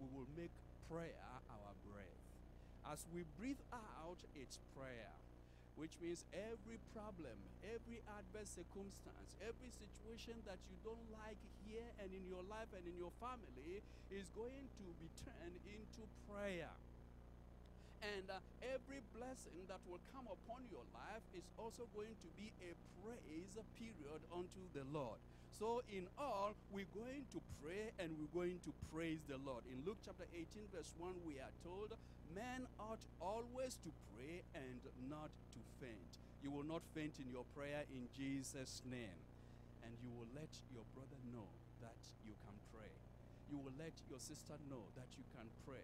Speaker 3: We will make prayer our breath. As we breathe out, it's prayer. which means every problem, every adverse circumstance, every situation that you don't like here and in your life and in your family is going to be turned into prayer. And uh, every blessing that will come upon your life is also going to be a praise period unto the Lord. So, in all, we're going to pray and we're going to praise the Lord. In Luke chapter 18, verse 1, we are told, Man ought always to pray and not to faint. You will not faint in your prayer in Jesus' name. And you will let your brother know that you can pray. You will let your sister know that you can pray.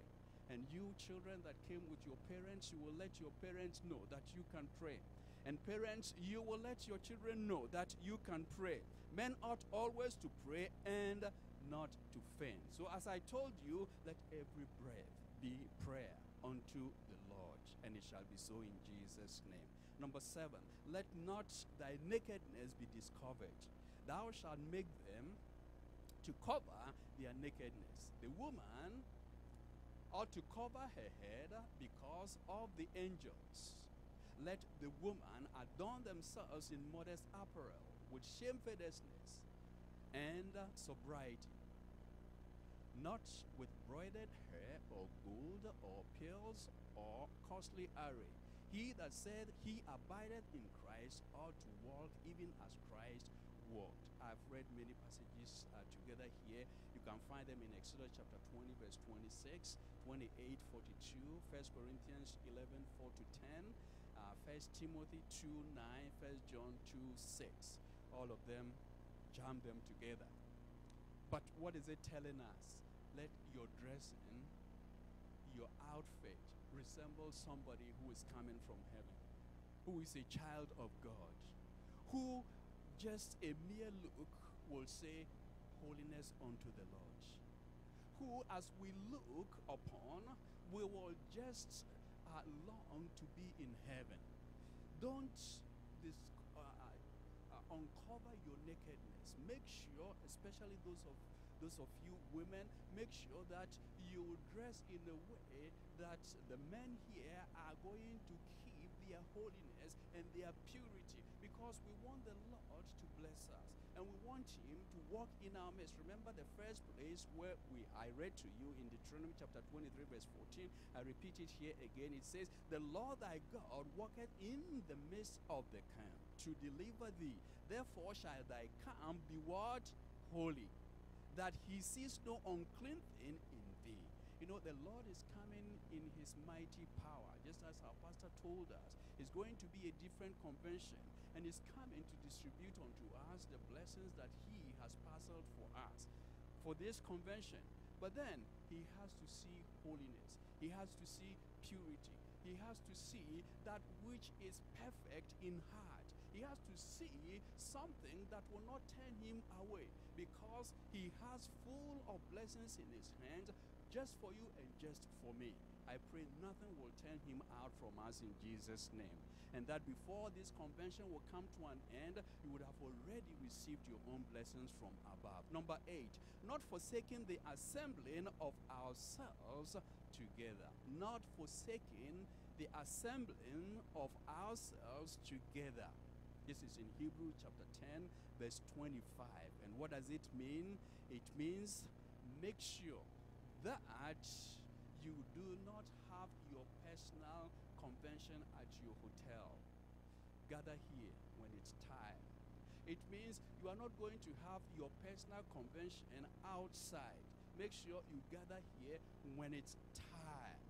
Speaker 3: And you, children that came with your parents, you will let your parents know that you can pray. And parents, you will let your children know that you can pray. Men ought always to pray and not to faint. So, as I told you, let every breath be prayer unto the Lord, and it shall be so in Jesus' name. Number seven, let not thy nakedness be discovered. Thou shalt make them to cover their nakedness. The woman ought to cover her head because of the angels. Let the woman adorn themselves in modest apparel with shamefacedness and sobriety, not with broidered hair or gold or pearls or costly array. He that said he abideth in Christ ought to walk even as Christ walked. I've read many passages uh, together here. You can find them in Exodus chapter 20, verse 26, 28, 42, 1 Corinthians 11, 4 to 10, uh, 1 Timothy 2, 9, 1 John 2, 6. All of them, jam them together. But what is it telling us? Let your dressing, your outfit, resemble somebody who is coming from heaven, who is a child of God, who just a mere look will say, Holiness unto the Lord. Who, as we look upon, we will just uh, long to be in heaven. Don't dis- uh, uh, uncover your nakedness. Make sure, especially those of those of you women, make sure that you dress in a way that the men here are going to keep their holiness and their purity because we want the Lord to bless us and we want him to walk in our midst. Remember the first place where we I read to you in Deuteronomy chapter 23 verse 14. I repeat it here again. It says, "The Lord thy God walketh in the midst of the camp to deliver thee. Therefore shall thy camp be what? Holy, that he sees no unclean thing in thee." You know, the Lord is coming in his mighty power, just as our pastor told us. It's going to be a different convention and is coming to distribute unto us the blessings that he has parceled for us for this convention. But then he has to see holiness, he has to see purity, he has to see that which is perfect in heart. He has to see something that will not turn him away because he has full of blessings in his hands just for you and just for me. I pray nothing will turn him out from us in Jesus' name. And that before this convention will come to an end, you would have already received your own blessings from above. Number eight, not forsaking the assembling of ourselves together. Not forsaking the assembling of ourselves together. This is in Hebrew chapter 10, verse 25. And what does it mean? It means make sure that you do not have your personal convention at your hotel. Gather here when it's time. It means you are not going to have your personal convention outside. Make sure you gather here when it's time.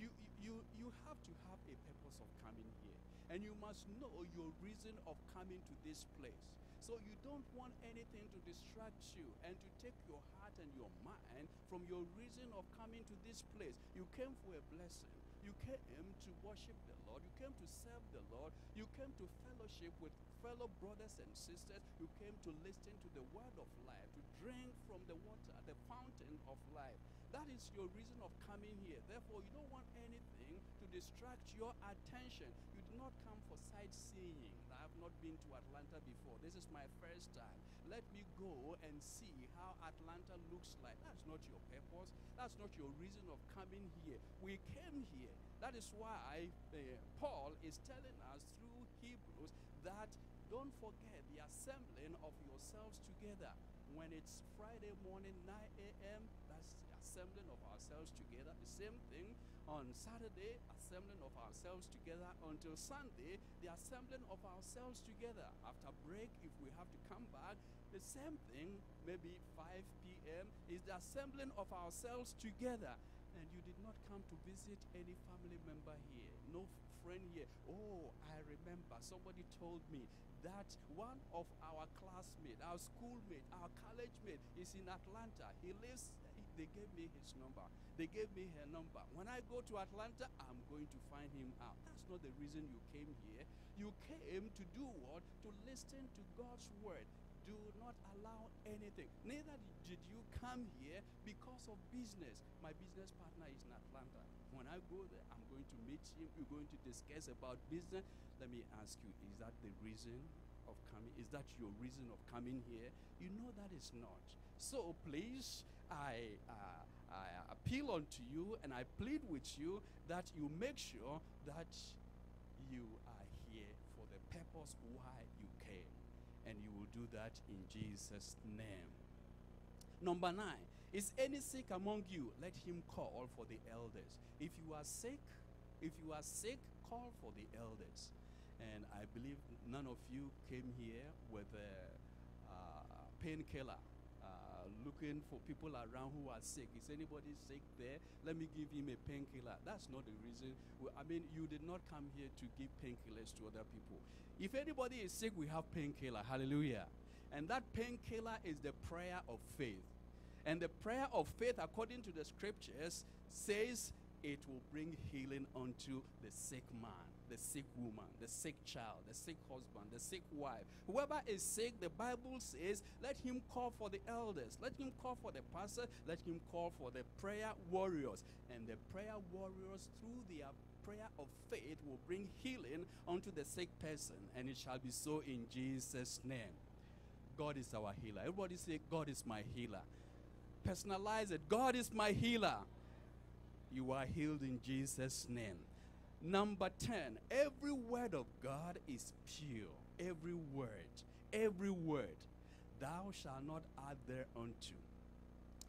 Speaker 3: You, you, you have to have a purpose of coming here. And you must know your reason of coming to this place. So you don't want anything to distract you and to take your heart and your mind from your reason of coming to this place. You came for a blessing. You came to worship the Lord. You came to serve the Lord. You came to fellowship with fellow brothers and sisters. You came to listen to the word of life, to drink from the water, the fountain of life. That is your reason of coming here. Therefore, you don't want anything to distract your attention. You do not come for sightseeing. I have not been to Atlanta before. This is my first time. Let me go and see how Atlanta looks like. That's not your purpose. That's not your reason of coming here. We came here That is why uh, Paul is telling us through Hebrews that don't forget the assembling of yourselves together. When it's Friday morning, 9 a.m., that's the assembling of ourselves together. The same thing on Saturday, assembling of ourselves together. Until Sunday, the assembling of ourselves together. After break, if we have to come back, the same thing, maybe 5 p.m., is the assembling of ourselves together. And you did not come to visit any family member here, no friend here. Oh, I remember somebody told me that one of our classmates, our schoolmate, our college mate is in Atlanta. He lives, they gave me his number. They gave me her number. When I go to Atlanta, I'm going to find him out. That's not the reason you came here. You came to do what? To listen to God's word do not allow anything. Neither did you come here because of business. My business partner is in Atlanta. When I go there, I'm going to meet him. We're going to discuss about business. Let me ask you, is that the reason of coming? Is that your reason of coming here? You know that is not. So please, I, uh, I appeal unto you and I plead with you that you make sure that you are here for the purpose why and you will do that in Jesus' name. Number nine, is any sick among you? Let him call for the elders. If you are sick, if you are sick, call for the elders. And I believe none of you came here with a uh, painkiller, uh, looking for people around who are sick. Is anybody sick there? Let me give him a painkiller. That's not the reason. I mean, you did not come here to give painkillers to other people. If anybody is sick, we have painkiller. Hallelujah. And that painkiller is the prayer of faith. And the prayer of faith, according to the scriptures, says it will bring healing unto the sick man, the sick woman, the sick child, the sick husband, the sick wife. Whoever is sick, the Bible says, let him call for the elders, let him call for the pastor, let him call for the prayer warriors. And the prayer warriors, through their prayer of faith, will bring healing unto the sick person. And it shall be so in Jesus' name. God is our healer. Everybody say, God is my healer. Personalize it. God is my healer. You are healed in Jesus' name. Number 10, every word of God is pure. Every word, every word. Thou shalt not add thereunto,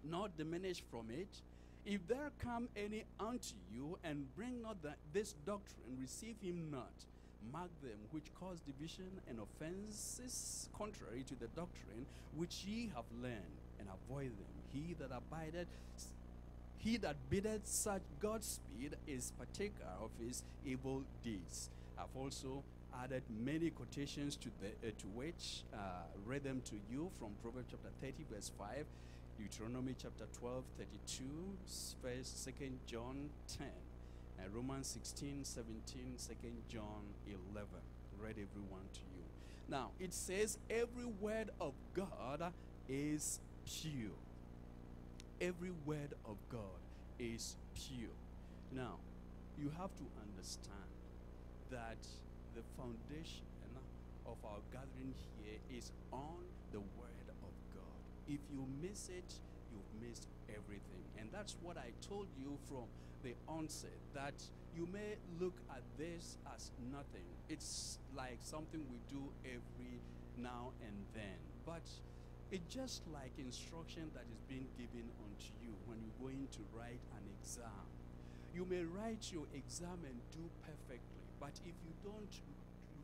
Speaker 3: nor diminish from it. If there come any unto you and bring not the, this doctrine, receive him not. Mark them which cause division and offenses contrary to the doctrine which ye have learned, and avoid them. He that abideth, he that biddeth such Godspeed is partaker of his evil deeds. I've also added many quotations to the uh, to which uh, read them to you from Proverbs chapter 30 verse 5, Deuteronomy chapter 12 32, first second John 10, and Romans 16 17, second John 11. Read everyone to you. Now, it says every word of God is pure. Every word of God is pure. Now, you have to understand that the foundation of our gathering here is on the Word. If you miss it, you've missed everything. And that's what I told you from the onset that you may look at this as nothing. It's like something we do every now and then. But it's just like instruction that is being given unto you when you're going to write an exam. You may write your exam and do perfectly, but if you don't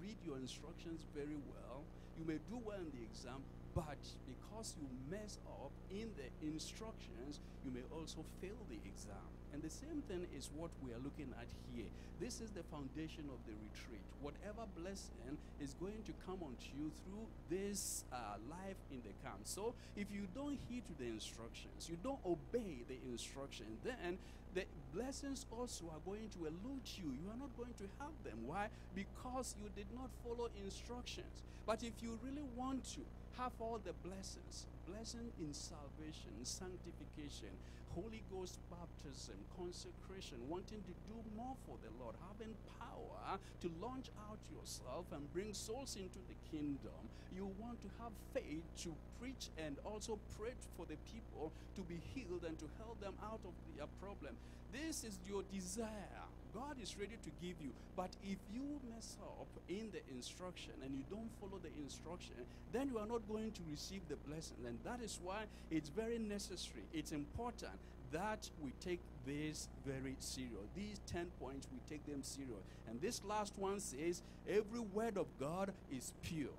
Speaker 3: read your instructions very well, you may do well in the exam, but because you mess up in the instructions, you may also fail the exam. And the same thing is what we are looking at here. This is the foundation of the retreat. Whatever blessing is going to come onto you through this uh, life in the camp. So if you don't heed to the instructions, you don't obey the instruction, then the blessings also are going to elude you. You are not going to have them. Why? Because you did not follow instructions. But if you really want to have all the blessings, blessing in salvation, sanctification, Holy Ghost baptism, consecration, wanting to do more for the Lord, having power to launch out yourself and bring souls into the kingdom. You want to have faith to preach and also pray for the people to be healed and to help them out of their problem. This is your desire. God is ready to give you. But if you mess up in the instruction and you don't follow the instruction, then you are not going to receive the blessing. And that is why it's very necessary, it's important that we take this very serious. These 10 points, we take them serious. And this last one says, every word of God is pure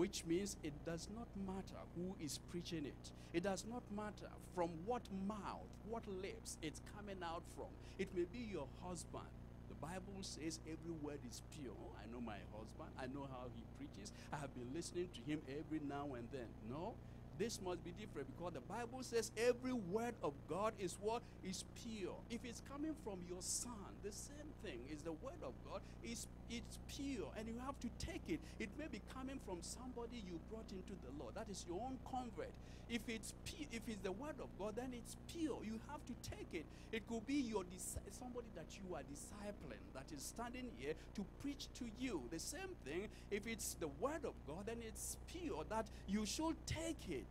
Speaker 3: which means it does not matter who is preaching it. It does not matter from what mouth, what lips it's coming out from. It may be your husband. The Bible says every word is pure. I know my husband. I know how he preaches. I have been listening to him every now and then. No, this must be different because the Bible says every word of God is what is pure. If it's coming from your son, the same thing is the word of God is it's pure and you have to take it. It may be coming from somebody you brought into the Lord. That is your own convert. If it's pu- if it's the word of God, then it's pure. You have to take it. It could be your somebody that you are discipling that is standing here to preach to you. The same thing. If it's the word of God, then it's pure. That you should take it.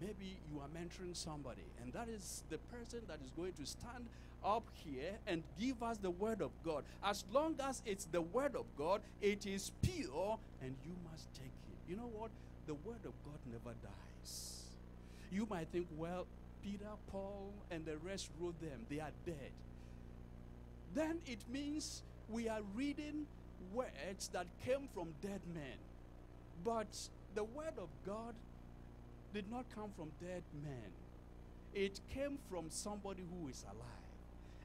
Speaker 3: Maybe you are mentoring somebody, and that is the person that is going to stand up here and give us the word of God. As long as it's the word of God, it is pure, and you must take it. You know what? The word of God never dies. You might think, well, Peter, Paul, and the rest wrote them, they are dead. Then it means we are reading words that came from dead men. But the word of God did not come from dead men, it came from somebody who is alive.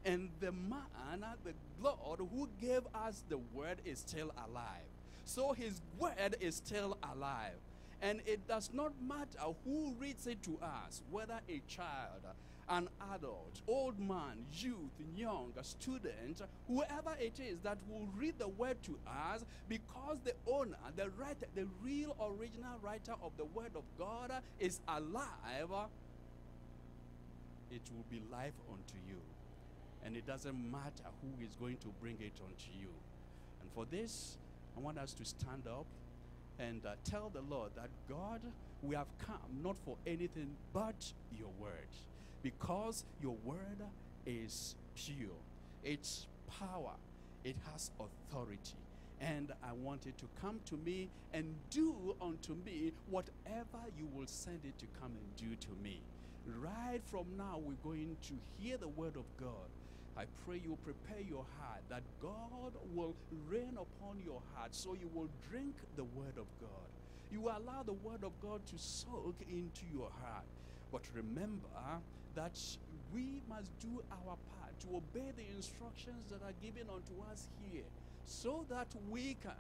Speaker 3: And the man, uh, the Lord who gave us the word, is still alive. So his word is still alive. And it does not matter who reads it to us, whether a child, an adult, old man, youth, young, a student, whoever it is that will read the word to us, because the owner, the writer, the real original writer of the word of God is alive, it will be life unto you. And it doesn't matter who is going to bring it unto you. And for this, I want us to stand up and uh, tell the Lord that God, we have come not for anything but your word. Because your word is pure, it's power, it has authority. And I want it to come to me and do unto me whatever you will send it to come and do to me. Right from now, we're going to hear the word of God. I pray you prepare your heart that God will rain upon your heart so you will drink the word of God. You allow the word of God to soak into your heart. But remember that we must do our part to obey the instructions that are given unto us here so that we can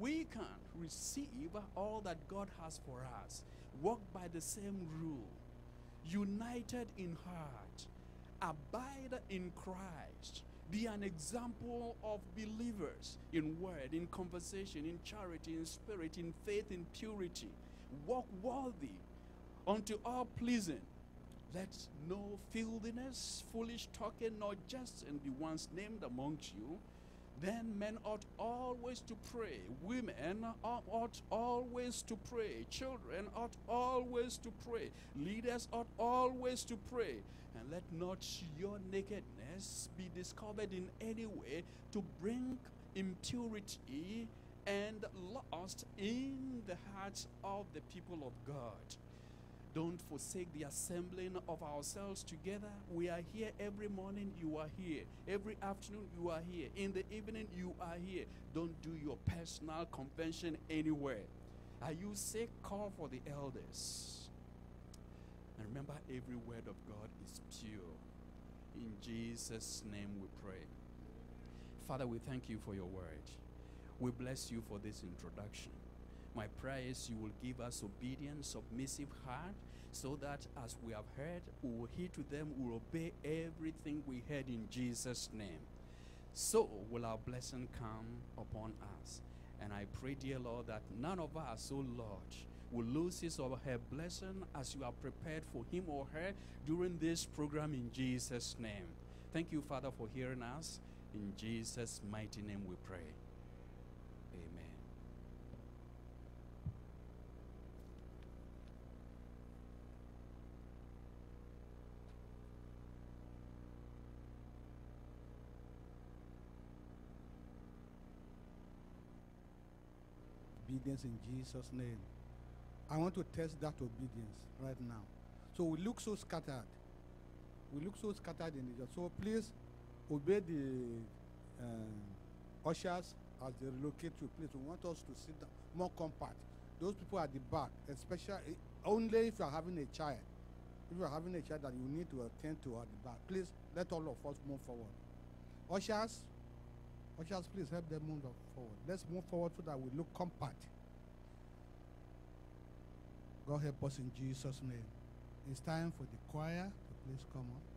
Speaker 3: we can receive all that God has for us. Walk by the same rule, united in heart, abide in Christ. Be an example of believers in word, in conversation, in charity, in spirit, in faith, in purity. Walk worthy unto all pleasing. Let no filthiness, foolish talking, nor jesting be once named amongst you. Then men ought always to pray. Women ought always to pray. Children ought always to pray. Leaders ought always to pray. And let not your nakedness be discovered in any way to bring impurity and lust in the hearts of the people of God. Don't forsake the assembling of ourselves together. We are here every morning, you are here. Every afternoon, you are here. In the evening, you are here. Don't do your personal convention anywhere. Are you sick? Call for the elders. And remember, every word of God is pure. In Jesus' name we pray. Father, we thank you for your word. We bless you for this introduction. My prayer is you will give us obedient, submissive heart, so that as we have heard, we will heed to them, we will obey everything we heard in Jesus' name. So will our blessing come upon us. And I pray, dear Lord, that none of us, oh Lord, will lose his or her blessing as you are prepared for him or her during this program in Jesus' name. Thank you, Father, for hearing us. In Jesus' mighty name we pray. Amen.
Speaker 1: Obedience in Jesus' name. I want to test that obedience right now. So we look so scattered. We look so scattered in the church. So please obey the um, ushers as they relocate to a place. We want us to sit down more compact. Those people at the back, especially only if you are having a child. If you are having a child that you need to attend to at the back, please let all of us move forward. Ushers, ushers, please help them move forward. Let's move forward so that we look compact. God help us in Jesus' name. It's time for the choir to please come up.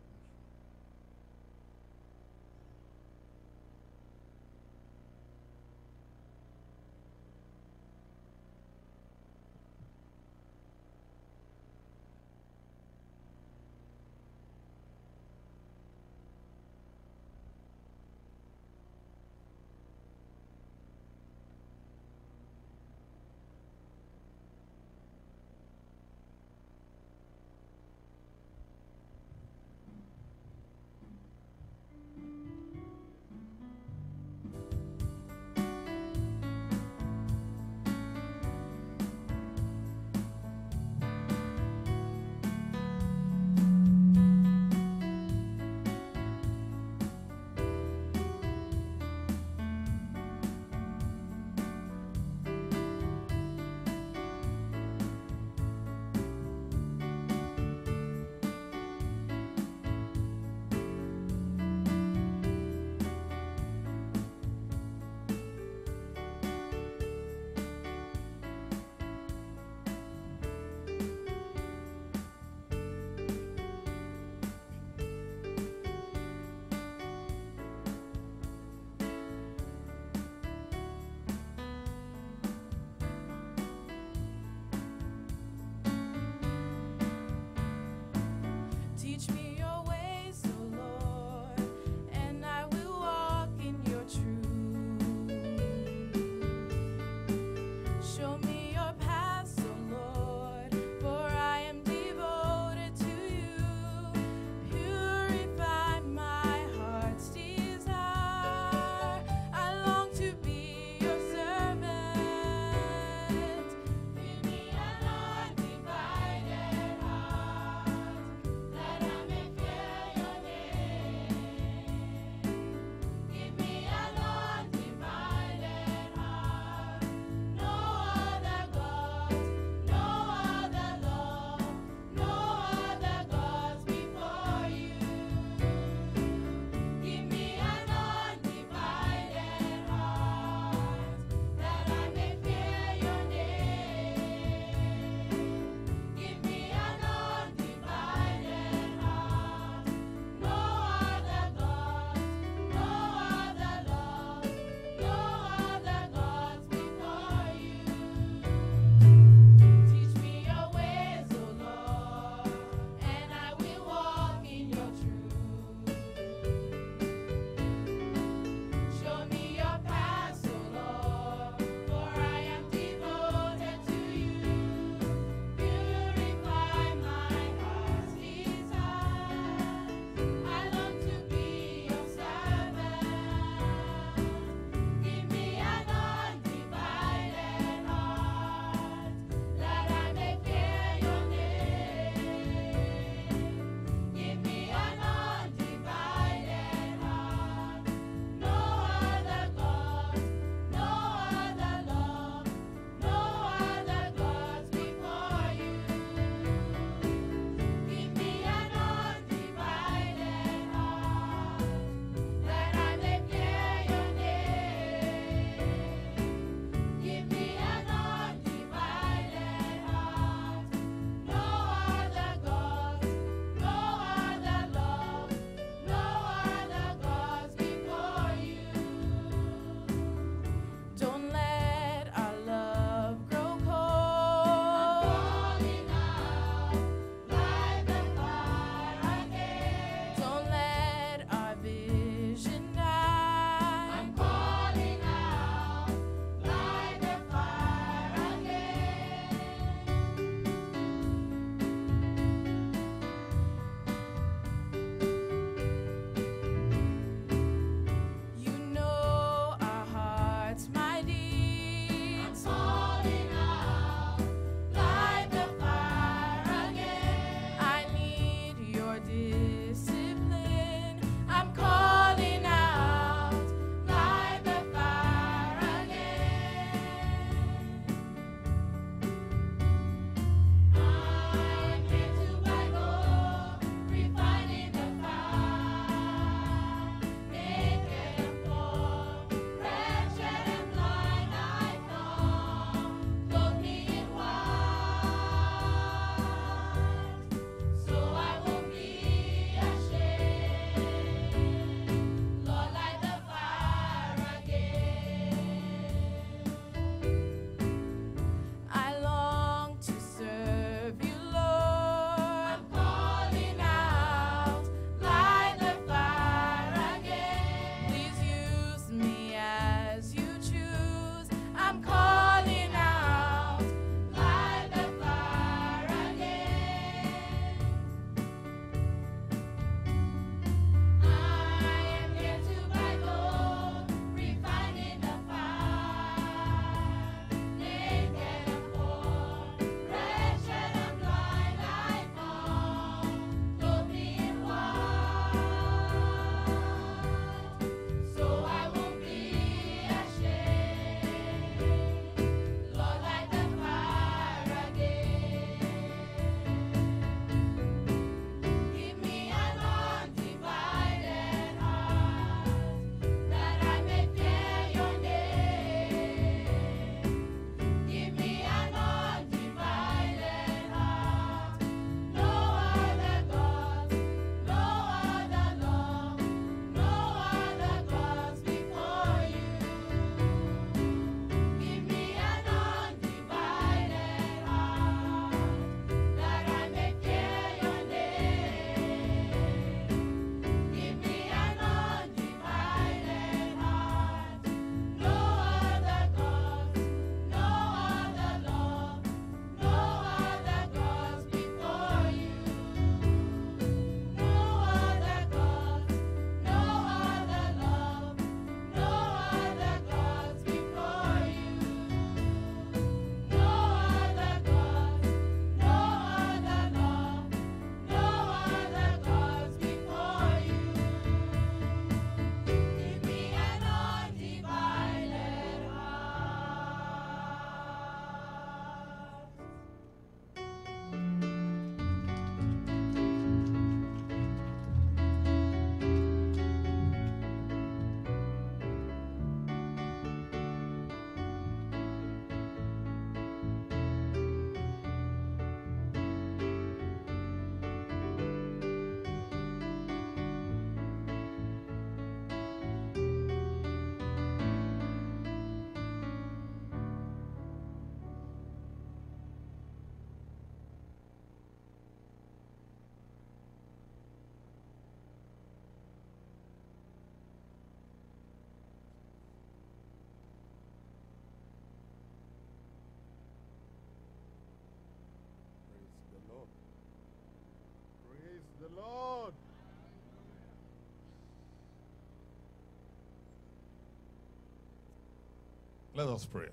Speaker 4: Let us pray.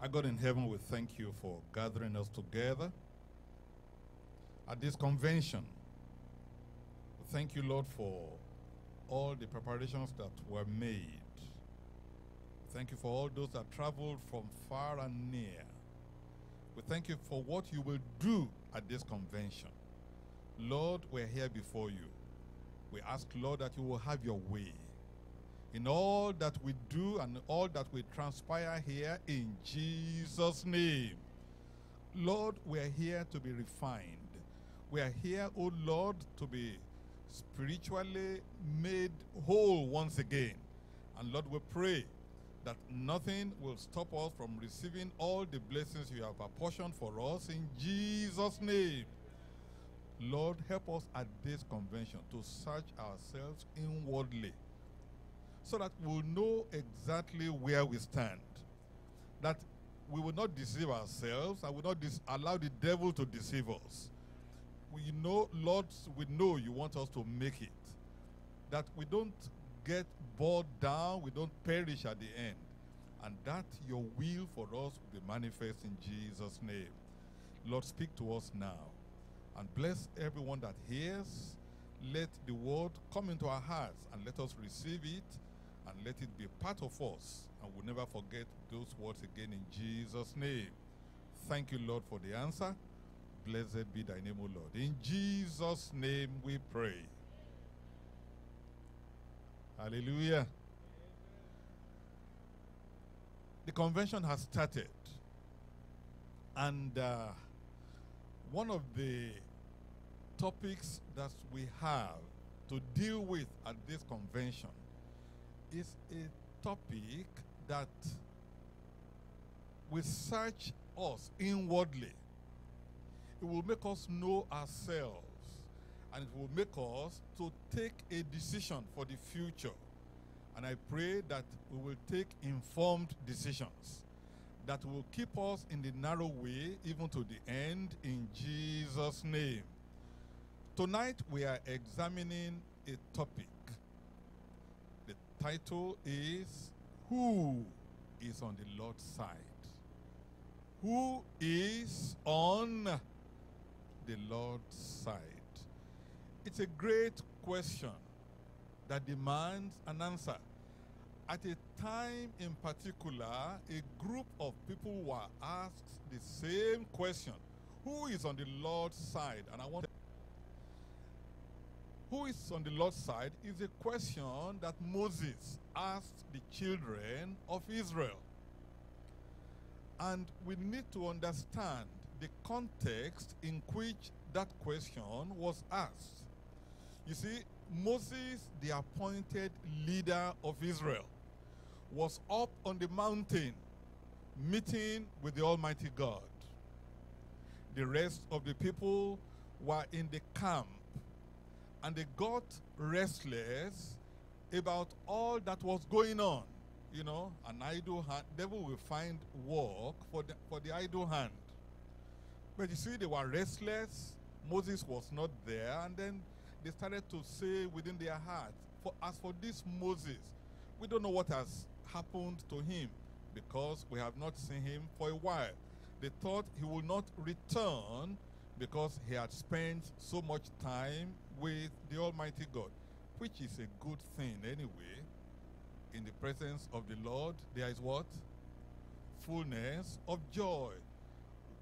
Speaker 4: Our God in heaven, we thank you for gathering us together at this convention. Thank you, Lord, for all the preparations that were made. Thank you for all those that traveled from far and near. We thank you for what you will do at this convention. Lord, we're here before you. We ask, Lord, that you will have your way in all that we do and all that we transpire here in Jesus' name. Lord, we are here to be refined. We are here, oh Lord, to be spiritually made whole once again. And Lord, we pray that nothing will stop us from receiving all the blessings you have apportioned for us in Jesus' name. Lord, help us at this convention to search ourselves inwardly so that we'll know exactly where we stand. That we will not deceive ourselves and will not allow the devil to deceive us. We know, Lord, we know you want us to make it. That we don't get bogged down, we don't perish at the end. And that your will for us will be manifest in Jesus' name. Lord, speak to us now and bless everyone that hears. Let the word come into our hearts and let us receive it and let it be part of us. And we'll never forget those words again in Jesus' name. Thank you, Lord, for the answer. Blessed be thy name, O Lord. In Jesus' name we pray. Hallelujah. The convention has started. And uh, one of the topics that we have to deal with at this convention is a topic that will search us inwardly. It will make us know ourselves and it will make us to take a decision for the future. And I pray that we will take informed decisions that will keep us in the narrow way even to the end in Jesus' name. Tonight we are examining a topic. Title is Who is on the Lord's side? Who is on the Lord's side? It's a great question that demands an answer. At a time in particular, a group of people were asked the same question Who is on the Lord's side? And I want who is on the Lord's side is a question that Moses asked the children of Israel. And we need to understand the context in which that question was asked. You see, Moses, the appointed leader of Israel, was up on the mountain meeting with the Almighty God. The rest of the people were in the camp and they got restless about all that was going on. You know, an idle hand, devil will find work for the, for the idle hand. But you see, they were restless. Moses was not there. And then they started to say within their hearts, for, as for this Moses, we don't know what has happened to him because we have not seen him for a while. They thought he would not return because he had spent so much time with the Almighty God, which is a good thing anyway. In the presence of the Lord, there is what? Fullness of joy.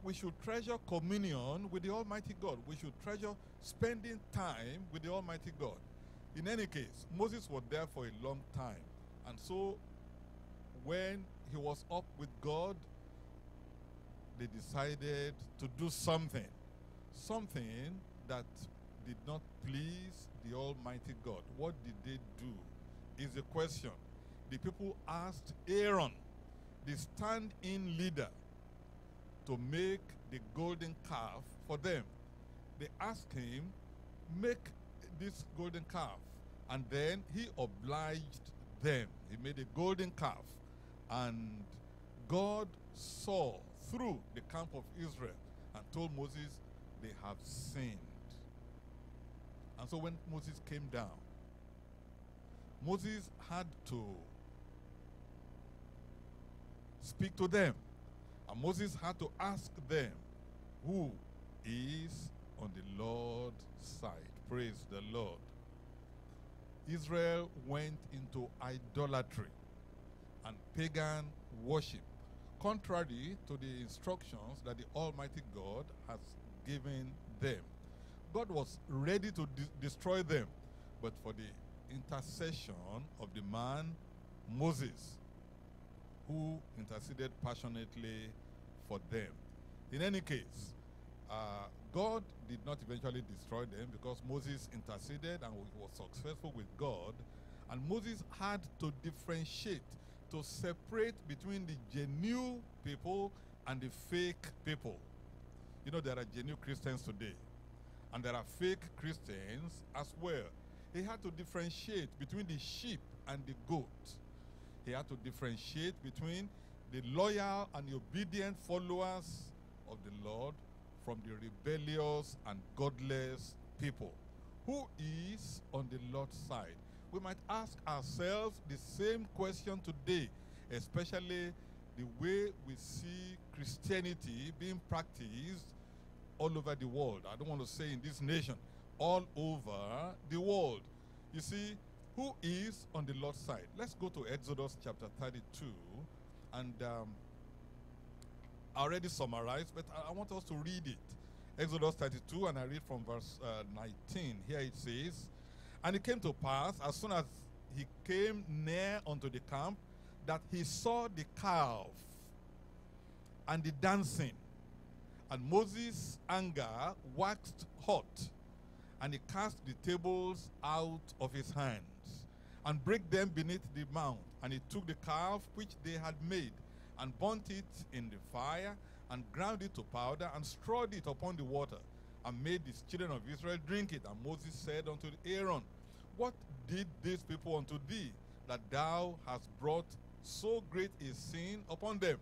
Speaker 4: We should treasure communion with the Almighty God. We should treasure spending time with the Almighty God. In any case, Moses was there for a long time. And so when he was up with God, they decided to do something. Something that did not please the Almighty God. What did they do? Is the question. The people asked Aaron, the stand in leader, to make the golden calf for them. They asked him, make this golden calf. And then he obliged them. He made a golden calf. And God saw through the camp of Israel and told Moses, they have sinned. And so when Moses came down, Moses had to speak to them. And Moses had to ask them, who is on the Lord's side? Praise the Lord. Israel went into idolatry and pagan worship, contrary to the instructions that the Almighty God has given them. God was ready to de- destroy them, but for the intercession of the man Moses, who interceded passionately for them. In any case, uh, God did not eventually destroy them because Moses interceded and was successful with God. And Moses had to differentiate, to separate between the genuine people and the fake people. You know, there are genuine Christians today, and there are fake Christians as well. He had to differentiate between the sheep and the goat. He had to differentiate between the loyal and obedient followers of the Lord from the rebellious and godless people. Who is on the Lord's side? We might ask ourselves the same question today, especially the way we see Christianity being practiced all over the world. I don't want to say in this nation, all over the world. You see, who is on the Lord's side? Let's go to Exodus chapter 32 and um, I already summarized, but I, want us to read it. Exodus 32, and I read from verse uh, 19. Here it says, And it came to pass, as soon as he came near unto the camp, that he saw the calf and the dancing. And Moses' anger waxed hot, and he cast the tables out of his hands, and brake them beneath the mount. And he took the calf which they had made, and burnt it in the fire, and ground it to powder, and strawed it upon the water, and made the children of Israel drink it. And Moses said unto Aaron, What did these people unto thee, that thou hast brought so great a sin upon them?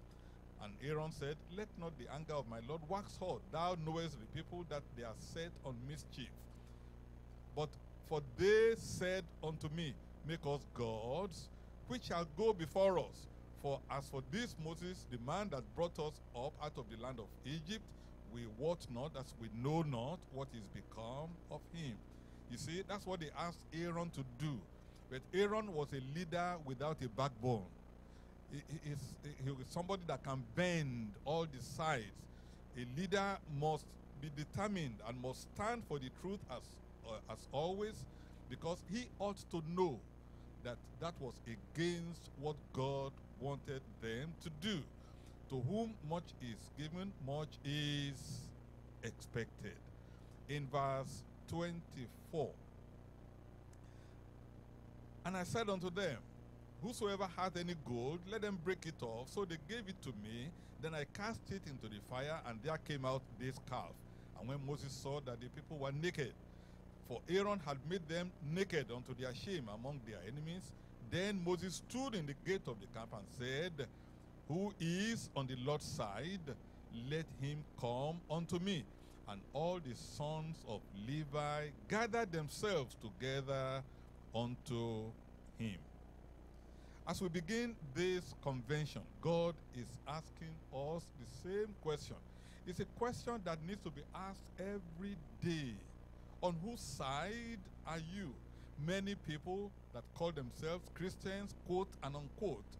Speaker 4: And Aaron said, Let not the anger of my Lord wax hot. Thou knowest the people that they are set on mischief. But for they said unto me, Make us gods, which shall go before us. For as for this Moses, the man that brought us up out of the land of Egypt, we wot not, as we know not what is become of him. You see, that's what they asked Aaron to do. But Aaron was a leader without a backbone. Is he is somebody that can bend all the sides. A leader must be determined and must stand for the truth as, uh, as always because he ought to know that that was against what God wanted them to do. To whom much is given, much is expected. In verse 24, and I said unto them, Whosoever hath any gold, let them break it off. So they gave it to me. Then I cast it into the fire, and there came out this calf. And when Moses saw that the people were naked, for Aaron had made them naked unto their shame among their enemies, then Moses stood in the gate of the camp and said, Who is on the Lord's side? Let him come unto me. And all the sons of Levi gathered themselves together unto him. As we begin this convention, God is asking us the same question. It's a question that needs to be asked every day. On whose side are you? Many people that call themselves Christians, quote and unquote,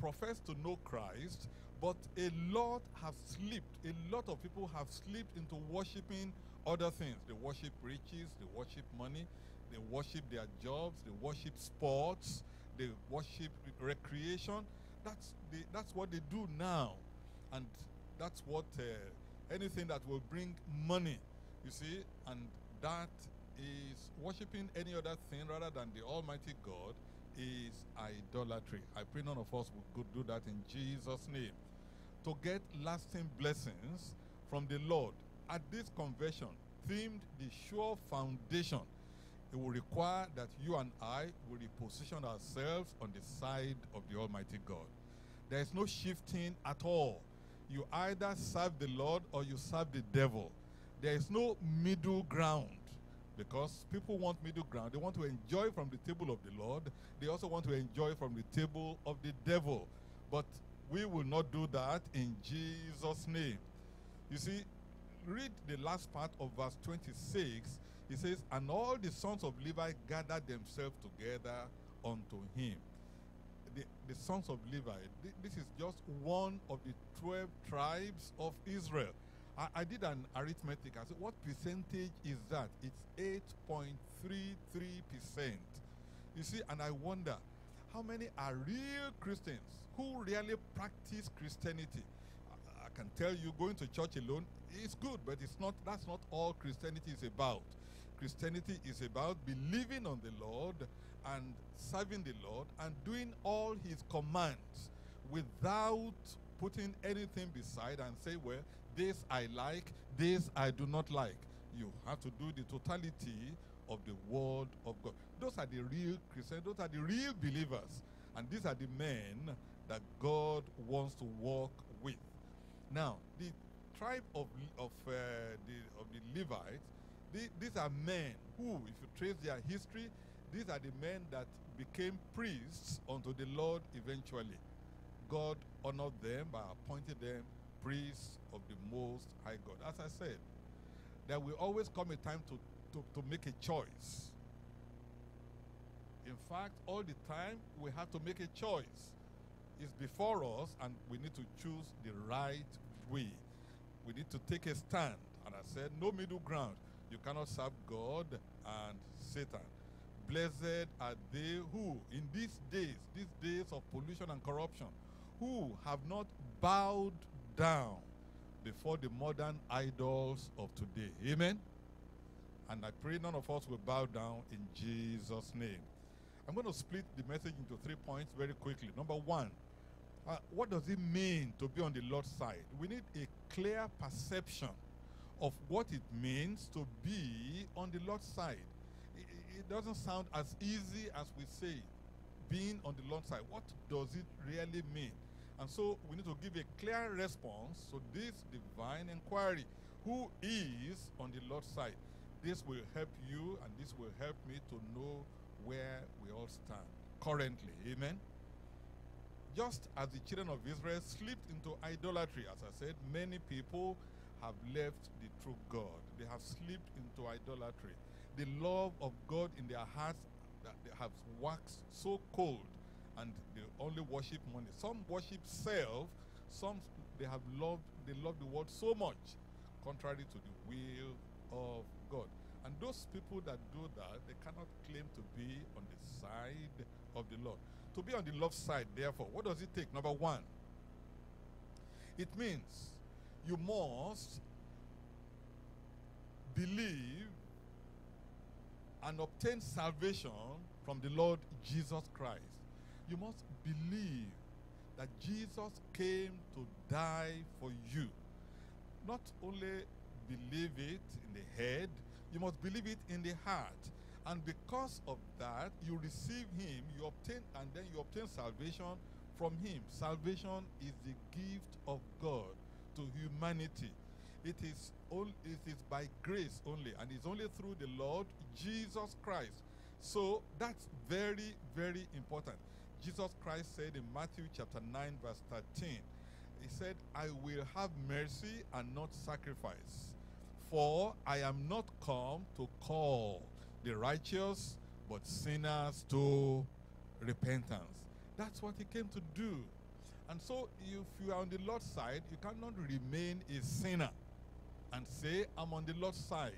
Speaker 4: profess to know Christ, but a lot have slipped. A lot of people have slipped into worshiping other things. They worship riches, they worship money, they worship their jobs, they worship sports, they worship recreation. That's the, that's what they do now, and that's what uh, anything that will bring money, you see, and that is worshiping any other thing rather than the Almighty God is idolatry. I pray none of us could do that in Jesus' name. To get lasting blessings from the Lord at this convention, themed the sure foundation it will require that you and I will reposition ourselves on the side of the Almighty God. There is no shifting at all. You either serve the Lord or you serve the devil. There is no middle ground. Because people want middle ground. They want to enjoy from the table of the Lord. They also want to enjoy from the table of the devil. But we will not do that in Jesus' name. You see, read the last part of verse 26. It says, And all the sons of Levi gathered themselves together unto him. The, the sons of Levi, thi- this is just one of the 12 tribes of Israel. I, I did an arithmetic. I said, What percentage is that? It's 8.33%. You see, and I wonder how many are real Christians who really practice Christianity. I, I can tell you, going to church alone is good, but it's not. That's not all Christianity is about. Christianity is about believing on the Lord and serving the Lord and doing all His commands without putting anything beside and say, well, this I like, this I do not like. You have to do the totality of the Word of God. Those are the real Christians, those are the real believers. And these are the men that God wants to walk with. Now, the tribe of, of, uh, the, of the Levites, the- these are men who, if you trace their history, these are the men that became priests unto the Lord eventually. God honored them by appointing them priests of the Most High God. As I said, there will always come a time to, to, to make a choice. In fact, all the time we have to make a choice. It's before us, and we need to choose the right way. We need to take a stand. And I said, no middle ground. You cannot serve God and Satan. Blessed are they who, in these days, these days of pollution and corruption, who have not bowed down before the modern idols of today. Amen. And I pray none of us will bow down in Jesus' name. I'm going to split the message into three points very quickly. Number one, uh, what does it mean to be on the Lord's side? We need a clear perception of what it means to be on the Lord's side. It doesn't sound as easy as we say being on the Lord's side. What does it really mean? And so we need to give a clear response to this divine inquiry. Who is on the Lord's side? This will help you and this will help me to know where we all stand currently. Amen. Just as the children of Israel slipped into idolatry, as I said, many people have left the true God. They have slipped into idolatry. The love of God in their hearts that they have waxed so cold and they only worship money. Some worship self, some they have loved they love the world so much, contrary to the will of God. And those people that do that, they cannot claim to be on the side of the Lord. To be on the love side, therefore, what does it take? Number one, it means you must believe and obtain salvation from the Lord Jesus Christ. You must believe that Jesus came to die for you. Not only believe it in the head, you must believe it in the heart. And because of that, you receive him, you obtain, and then you obtain salvation from him. Salvation is the gift of God to humanity. It is, all, it is by grace only, and it's only through the Lord Jesus Christ. So that's very, very important. Jesus Christ said in Matthew chapter 9, verse 13, He said, I will have mercy and not sacrifice. For I am not come to call the righteous, but sinners to repentance. That's what he came to do. And so, if you are on the Lord's side, you cannot remain a sinner and say, I'm on the Lord's side.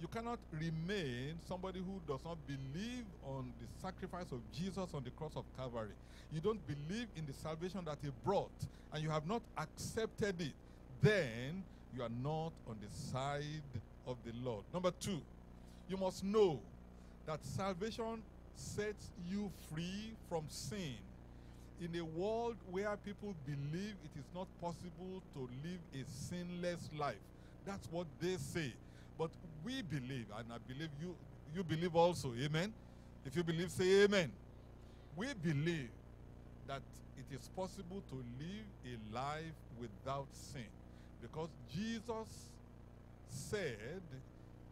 Speaker 4: You cannot remain somebody who does not believe on the sacrifice of Jesus on the cross of Calvary. You don't believe in the salvation that he brought, and you have not accepted it. Then you are not on the side of the Lord. Number two, you must know that salvation sets you free from sin. In a world where people believe it is not possible to live a sinless life, that's what they say. But we believe, and I believe you, you believe also. Amen. If you believe, say amen. We believe that it is possible to live a life without sin because Jesus said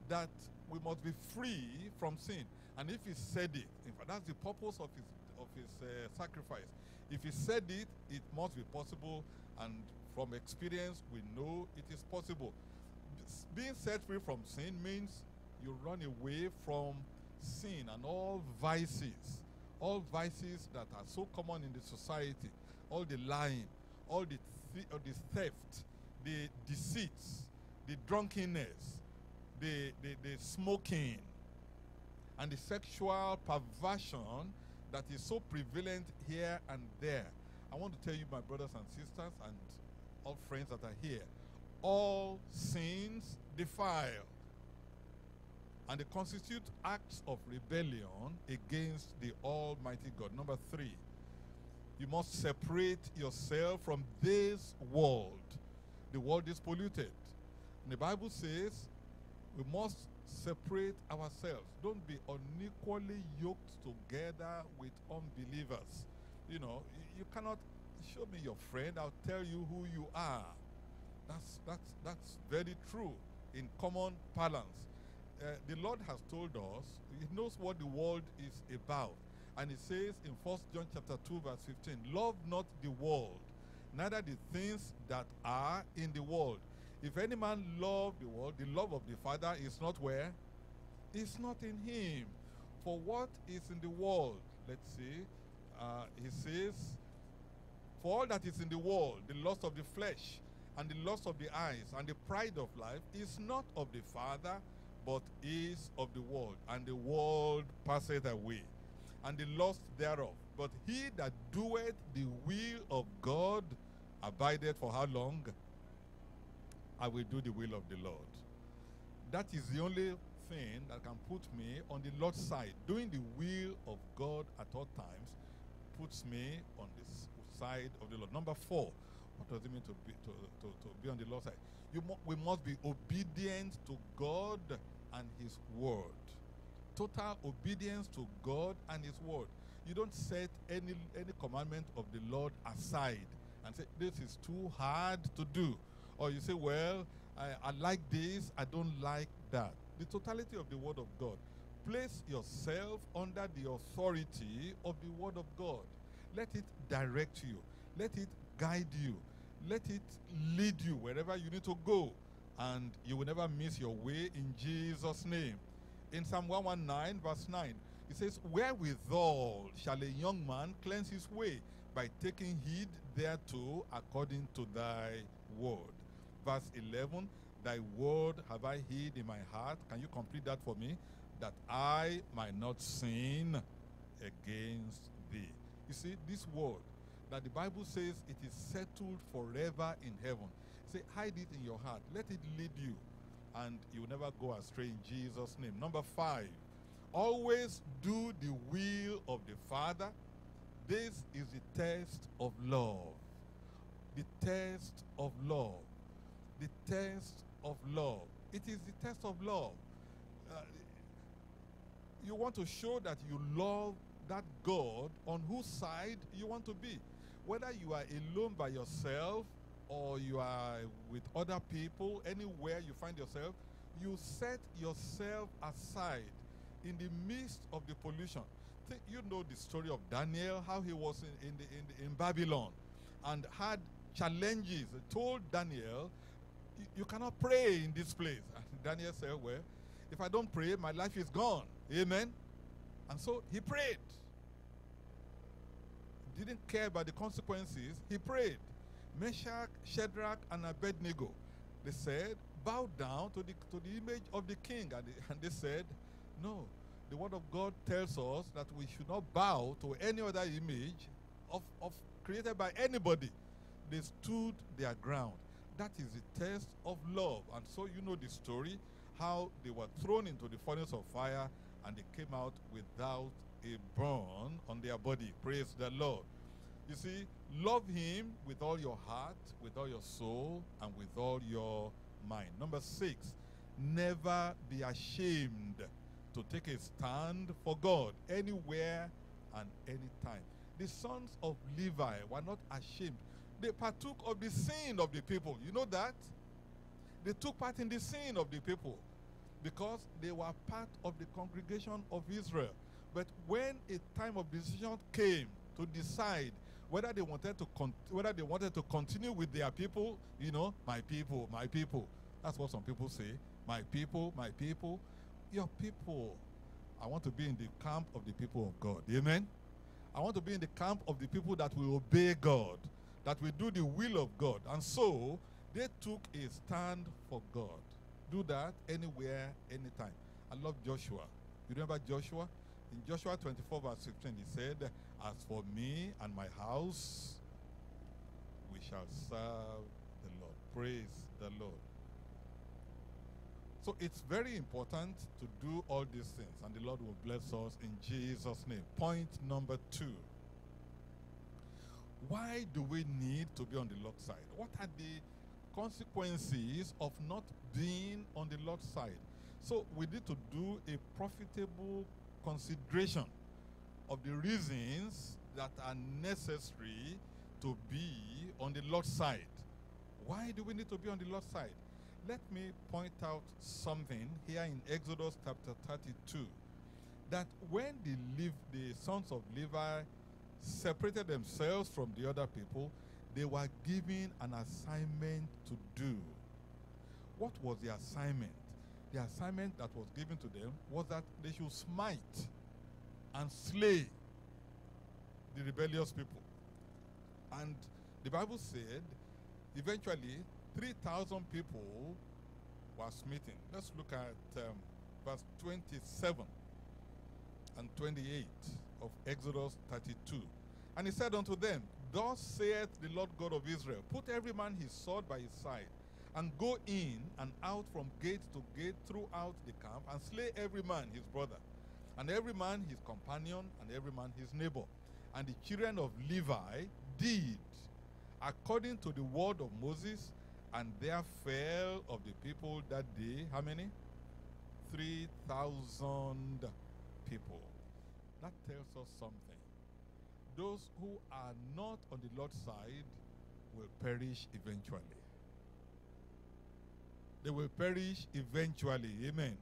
Speaker 4: that we must be free from sin. And if he said it, in fact, that's the purpose of his of his uh, sacrifice. If he said it, it must be possible, and from experience, we know it is possible. Being set free from sin means you run away from sin and all vices, all vices that are so common in the society, all the lying, all the thi- all the theft, the deceits, the drunkenness, the, the, the smoking, and the sexual perversion that is so prevalent here and there. I want to tell you, my brothers and sisters, and all friends that are here, all sins defile and they constitute acts of rebellion against the Almighty God. Number three, you must separate yourself from this world. The world is polluted. And the Bible says we must separate ourselves. Don't be unequally yoked together with unbelievers. You know, you cannot show me your friend, I'll tell you who you are. That's that's that's very true in common parlance. Uh, the Lord has told us He knows what the world is about, and He says in First John chapter two verse fifteen, "Love not the world, neither the things that are in the world. If any man love the world, the love of the Father is not where? It's not in him. For what is in the world? Let's see. Uh, he says, For all that is in the world, the lust of the flesh, and the lust of the eyes, and the pride of life, is not of the Father, but is of the world. And the world passeth away, and the lust thereof. But he that doeth the will of God abideth for how long? I will do the will of the Lord. That is the only thing that can put me on the Lord's side. Doing the will of God at all times puts me on the side of the Lord. Number four, what does it mean to be to, to, to be on the Lord's side? You mu- we must be obedient to God and His word. Total obedience to God and His word. You don't set any any commandment of the Lord aside and say this is too hard to do, or you say, well, I, I like this, I don't like that. The totality of the word of God. Place yourself under the authority of the word of God. Let it direct you. Let it guide you. Let it lead you wherever you need to go. And you will never miss your way in Jesus' name. In Psalm 119, verse 9, it says, Wherewithal shall a young man cleanse his way? By taking heed thereto according to thy word. Verse 11, Thy word have I hid in my heart. Can you complete that for me? That I might not sin against thee. You see, this word that the Bible says it is settled forever in heaven. Say, hide it in your heart. Let it lead you, and you will never go astray in Jesus' name. Number five, always do the will of the Father. This is the test of love. The test of love. The test of love. It is the test of love. Uh, you want to show that you love that God on whose side you want to be. Whether you are alone by yourself or you are with other people, anywhere you find yourself, you set yourself aside in the midst of the pollution. Think, you know the story of Daniel, how he was in, in, the, in, the, in Babylon and had challenges. Told Daniel, "You- cannot pray in this place. And Daniel said, Well, if I don't pray, my life is gone. Amen. And so he prayed. Didn't care about the consequences. He prayed. Meshach, Shadrach, and Abednego, they said, bow down to the, to the image of the king. And they, and they said, no. The word of God tells us that we should not bow to any other image of, of created by anybody. They stood their ground. That is the test of love. And so you know the story how they were thrown into the furnace of fire and they came out without a burn on their body. Praise the Lord. You see, love Him with all your heart, with all your soul, and with all your mind. Number six, never be ashamed to take a stand for God anywhere and anytime. The sons of Levi were not ashamed. They partook of the sin of the people. You know that? They took part in the sin of the people. because they were part of the congregation of Israel. But when a time of decision came to decide whether they wanted to whether they wanted to continue with their people, you know, my people, my people. That's what some people say. My people, my people, your people. I want to be in the camp of the people of God. Amen. I want to be in the camp of the people that will obey God, that will do the will of God. And so they took a stand for God. Do that anywhere, anytime. I love Joshua. You remember Joshua? In Joshua 24, verse 15, he said, As for me and my house, we shall serve the Lord. Praise the Lord. So it's very important to do all these things, and the Lord will bless us in Jesus' name. Point number two. Why do we need to be on the Lord's side? What are the consequences of not being on the Lord's side? So we need to do a profitable consideration of the reasons that are necessary to be on the Lord's side. Why do we need to be on the Lord's side? Let me point out something here in Exodus chapter 32 that when the, the sons of Levi separated themselves from the other people, they were given an assignment to do. What was the assignment? The assignment that was given to them was that they should smite and slay the rebellious people. And the Bible said eventually 3,000 people were smitten. Let's look at um, verse 27 and 28 of Exodus 32. And he said unto them, Thus saith the Lord God of Israel, Put every man his sword by his side, and go in and out from gate to gate throughout the camp, and slay every man his brother, and every man his companion, and every man his neighbor. And the children of Levi did according to the word of Moses, and there fell of the people that day, how many? 3,000 people. That tells us something. Those who are not on the Lord's side will perish eventually. They will perish eventually. Amen.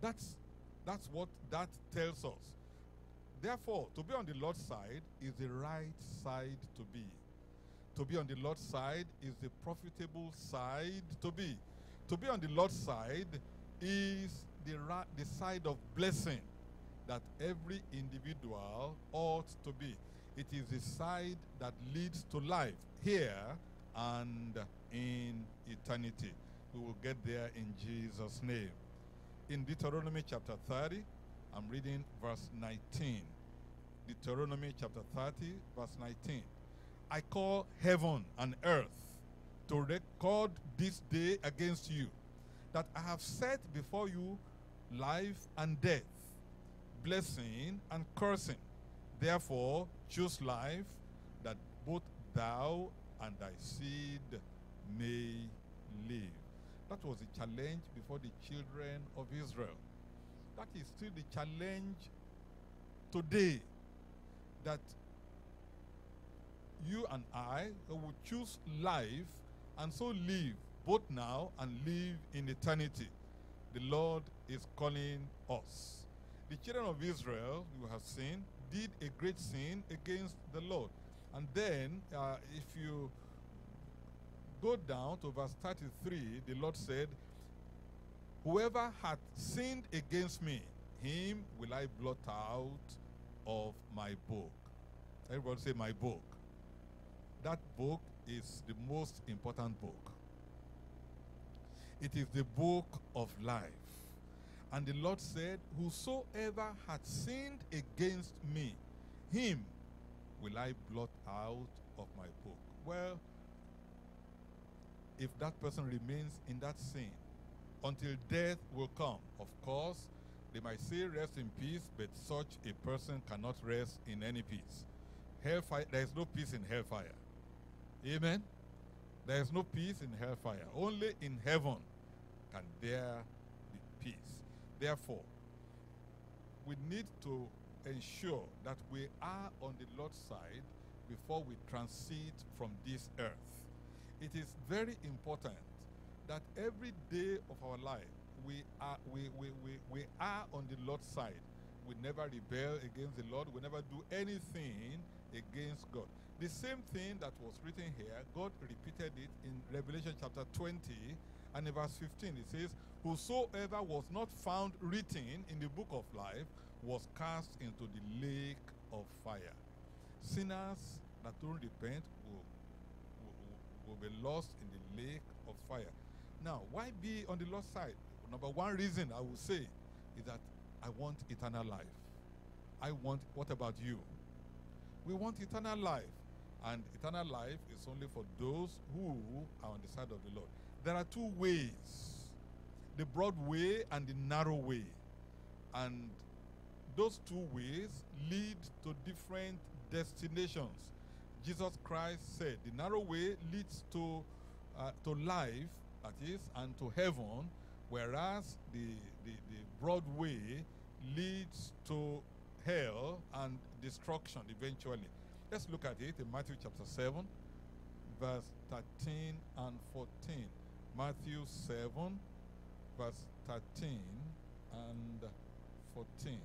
Speaker 4: That's that's what that tells us. Therefore, to be on the Lord's side is the right side to be. To be on the Lord's side is the profitable side to be. To be on the Lord's side is the, the side of blessing that every individual ought to be. It is the side that leads to life here and in eternity. We will get there in Jesus' name. In Deuteronomy chapter 30, I'm reading verse 19. Deuteronomy chapter 30, verse 19. I call heaven and earth to record this day against you, that I have set before you life and death, blessing and cursing. Therefore, choose life, that both thou and thy seed may live. That was the challenge before the children of Israel. That is still the challenge today that you and I will choose life and so live both now and live in eternity. The Lord is calling us. The children of Israel, you have seen, did a great sin against the Lord. And then, uh, if you go down to verse 33, the Lord said, Whoever hath sinned against me, him will I blot out of my book. Everybody say, My book. That book is the most important book. It is the book of life. And the Lord said, Whosoever hath sinned against me, him will I blot out of my book. Well, if that person remains in that sin until death will come, of course, they might say rest in peace, but such a person cannot rest in any peace. Hellfire, there is no peace in hellfire. Amen. There is no peace in hellfire. Only in heaven can there be peace. Therefore, we need to ensure that we are on the Lord's side before we transit from this earth. It is very important that every day of our life we are we, we, we, we are on the Lord's side. We never rebel against the Lord. We never do anything against God. The same thing that was written here, God repeated it in Revelation chapter 20 and in verse 15. It says, Whosoever was not found written in the book of life was cast into the lake of fire. Sinners that don't repent will, will, will be lost in the lake of fire. Now, why be on the lost side? Number one reason I will say is that I want eternal life. I want, what about you? We want eternal life. And eternal life is only for those who are on the side of the Lord. There are two ways the broad way and the narrow way. And those two ways lead to different destinations. Jesus Christ said the narrow way leads to, uh, to life, that is, and to heaven, whereas the, the, the broad way leads to hell and destruction eventually. Let's look at it in Matthew chapter 7, verse 13 and 14. Matthew 7, verse 13 and 14.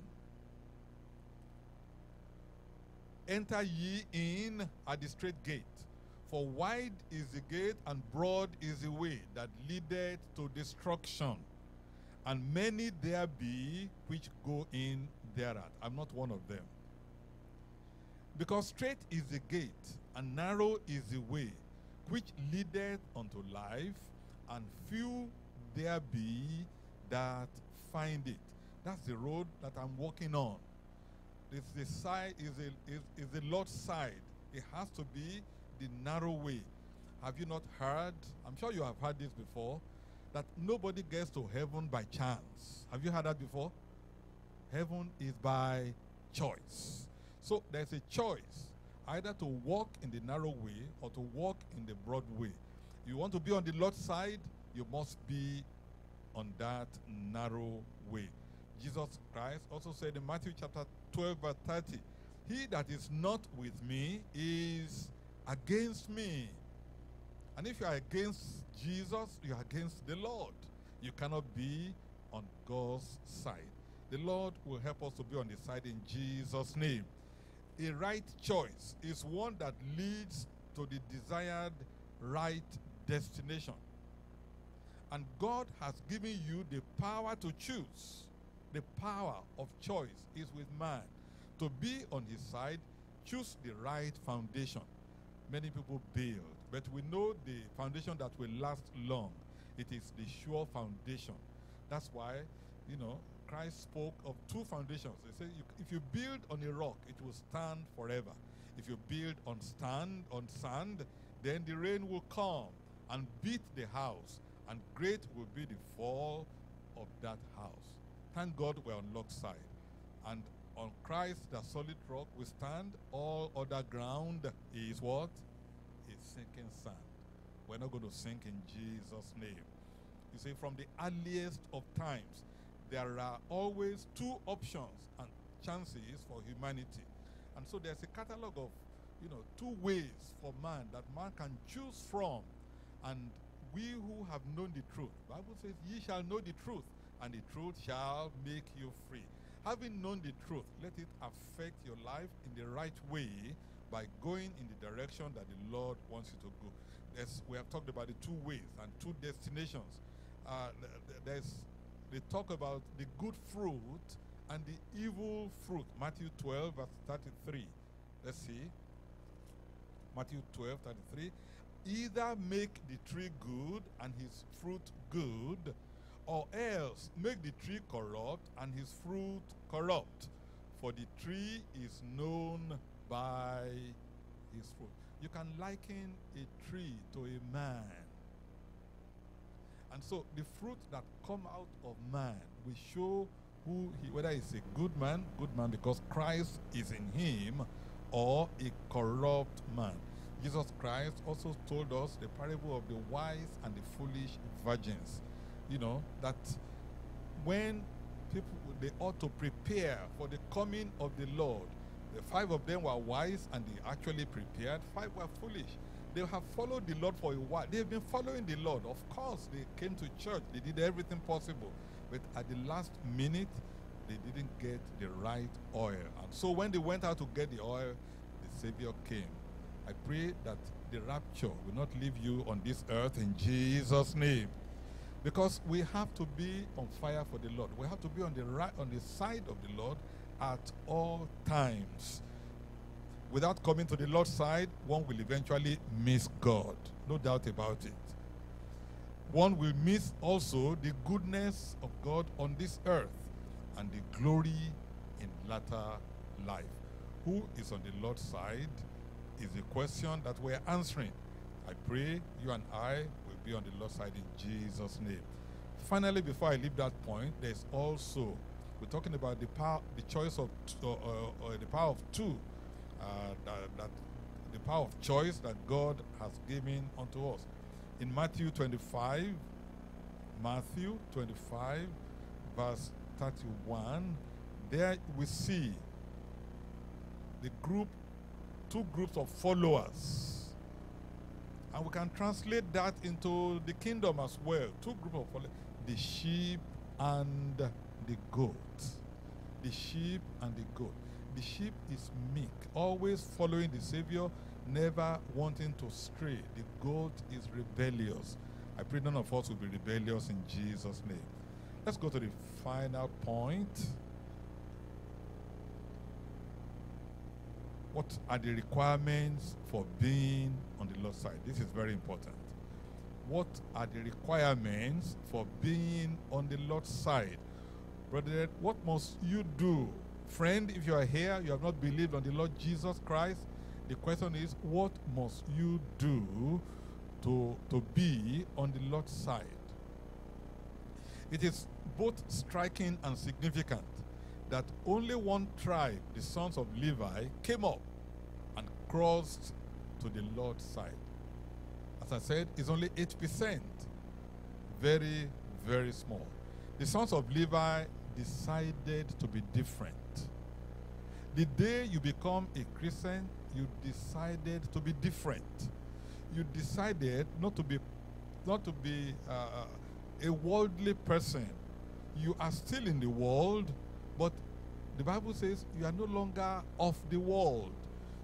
Speaker 4: Enter ye in at the strait gate, for wide is the gate and broad is the way that leadeth to destruction, and many there be which go in thereat. I'm not one of them. Because strait is the gate, and narrow is the way, which leadeth unto life, and few there be that find it. That's the road that I'm walking on. It's the side is a, is, is the Lord's side. It has to be the narrow way. Have you not heard? I'm sure you have heard this before. That nobody gets to heaven by chance. Have you heard that before? Heaven is by choice. So there's a choice either to walk in the narrow way or to walk in the broad way. You want to be on the Lord's side, you must be on that narrow way. Jesus Christ also said in Matthew chapter 12, verse 30, He that is not with me is against me. And if you are against Jesus, you are against the Lord. You cannot be on God's side. The Lord will help us to be on the side in Jesus' name. A right choice is one that leads to the desired right destination. And God has given you the power to choose. The power of choice is with man. To be on his side, choose the right foundation. Many people build, but we know the foundation that will last long. It is the sure foundation. That's why, you know, Christ spoke of two foundations. He said, if you build on a rock, it will stand forever. If you build on stand on sand, then the rain will come and beat the house, and great will be the fall of that house. Thank God we're on Lord's side. And on Christ, the solid rock, we stand. All other ground is what? Is sinking sand. We're not going to sink in Jesus' name. You see, from the earliest of times, there are always two options and chances for humanity. And so there's a catalog of, you know, two ways for man that man can choose from. And we who have known the truth, Bible says, ye shall know the truth, and the truth shall make you free. Having known the truth, let it affect your life in the right way by going in the direction that the Lord wants you to go. There's, we have talked about the two ways and two destinations. Uh, there's they talk about the good fruit and the evil fruit. Matthew 12, verse 33. Let's see. Matthew 12, 33. Either make the tree good and his fruit good, or else make the tree corrupt and his fruit corrupt. For the tree is known by his fruit. You can liken a tree to a man. And so the fruit that come out of man will show who he, whether he's a good man, good man because Christ is in him, or a corrupt man. Jesus Christ also told us the parable of the wise and the foolish virgins. You know, that when people they ought to prepare for the coming of the Lord. The five of them were wise and they actually prepared, five were foolish. They have followed the Lord for a while. They've been following the Lord. Of course, they came to church. They did everything possible. But at the last minute, they didn't get the right oil. And so when they went out to get the oil, the Savior came. I pray that the rapture will not leave you on this earth in Jesus' name. Because we have to be on fire for the Lord. We have to be on the right on the side of the Lord at all times. Without coming to the Lord's side, one will eventually miss God. No doubt about it. One will miss also the goodness of God on this earth and the glory in latter life. Who is on the Lord's side is the question that we're answering. I pray you and I will be on the Lord's side in Jesus' name. Finally, before I leave that point, there's also we're talking about the power, the choice of uh, uh, uh, the power of two, uh, that, that the power of choice that God has given unto us. In Matthew 25, Matthew 25, verse 31, there we see the group, two groups of followers. And we can translate that into the kingdom as well. Two groups of followers the sheep and the goat. The sheep and the goat. The sheep is meek, always following the Savior, never wanting to stray. The goat is rebellious. I pray none of us will be rebellious in Jesus' name. Let's go to the final point. What are the requirements for being on the Lord's side? This is very important. What are the requirements for being on the Lord's side? Brother, what must you do? Friend, if you are here, you have not believed on the Lord Jesus Christ, the question is, what must you do to, to be on the Lord's side? It is both striking and significant that only one tribe, the sons of Levi, came up and crossed to the Lord's side. As I said, it's only 8%. Very, very small. The sons of Levi decided to be different. The day you become a Christian, you decided to be different. You decided not to be, not to be uh, a worldly person. You are still in the world, but the Bible says you are no longer of the world.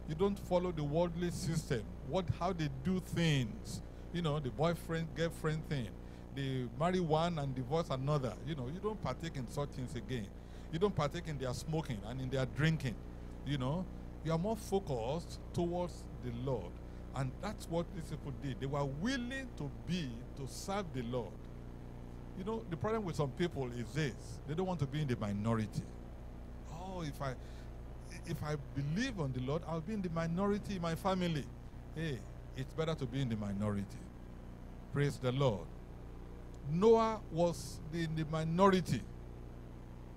Speaker 4: You don't follow the worldly system. What, how they do things. You know, the boyfriend girlfriend thing. They marry one and divorce another. You know, you don't partake in such things again. You don't partake in their smoking and in their drinking. You know, you are more focused towards the Lord. And that's what these people did. They were willing to be, to serve the Lord. You know, the problem with some people is this they don't want to be in the minority. Oh, if I if I believe on the Lord, I'll be in the minority in my family. Hey, it's better to be in the minority. Praise the Lord. Noah was in the minority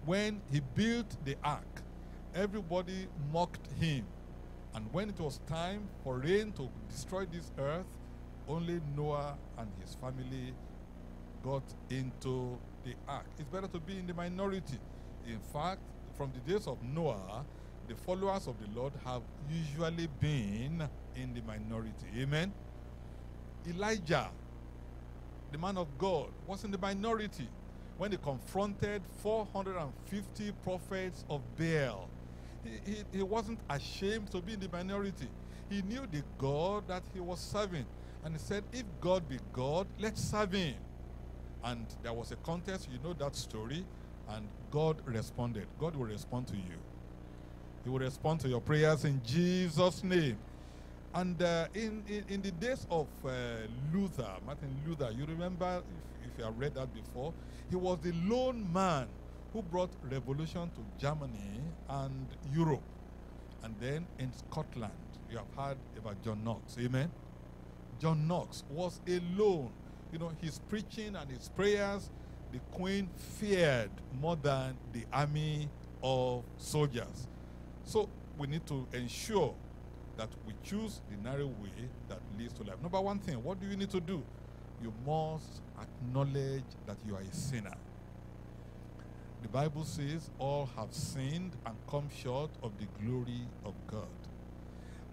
Speaker 4: when he built the ark. Everybody mocked him. And when it was time for rain to destroy this earth, only Noah and his family got into the ark. It's better to be in the minority. In fact, from the days of Noah, the followers of the Lord have usually been in the minority. Amen. Elijah, the man of God, was in the minority when he confronted 450 prophets of Baal. He, he, he wasn't ashamed to be in the minority. He knew the God that he was serving. And he said, If God be God, let's serve him. And there was a contest, you know that story, and God responded. God will respond to you. He will respond to your prayers in Jesus' name. And uh, in, in, in the days of uh, Luther, Martin Luther, you remember, if, if you have read that before, he was the lone man who brought revolution to Germany and Europe. And then in Scotland, you have heard about John Knox. Amen. John Knox was alone. You know, his preaching and his prayers, the queen feared more than the army of soldiers. So we need to ensure that we choose the narrow way that leads to life. Number one thing, what do you need to do? You must acknowledge that you are a sinner. The Bible says all have sinned and come short of the glory of God.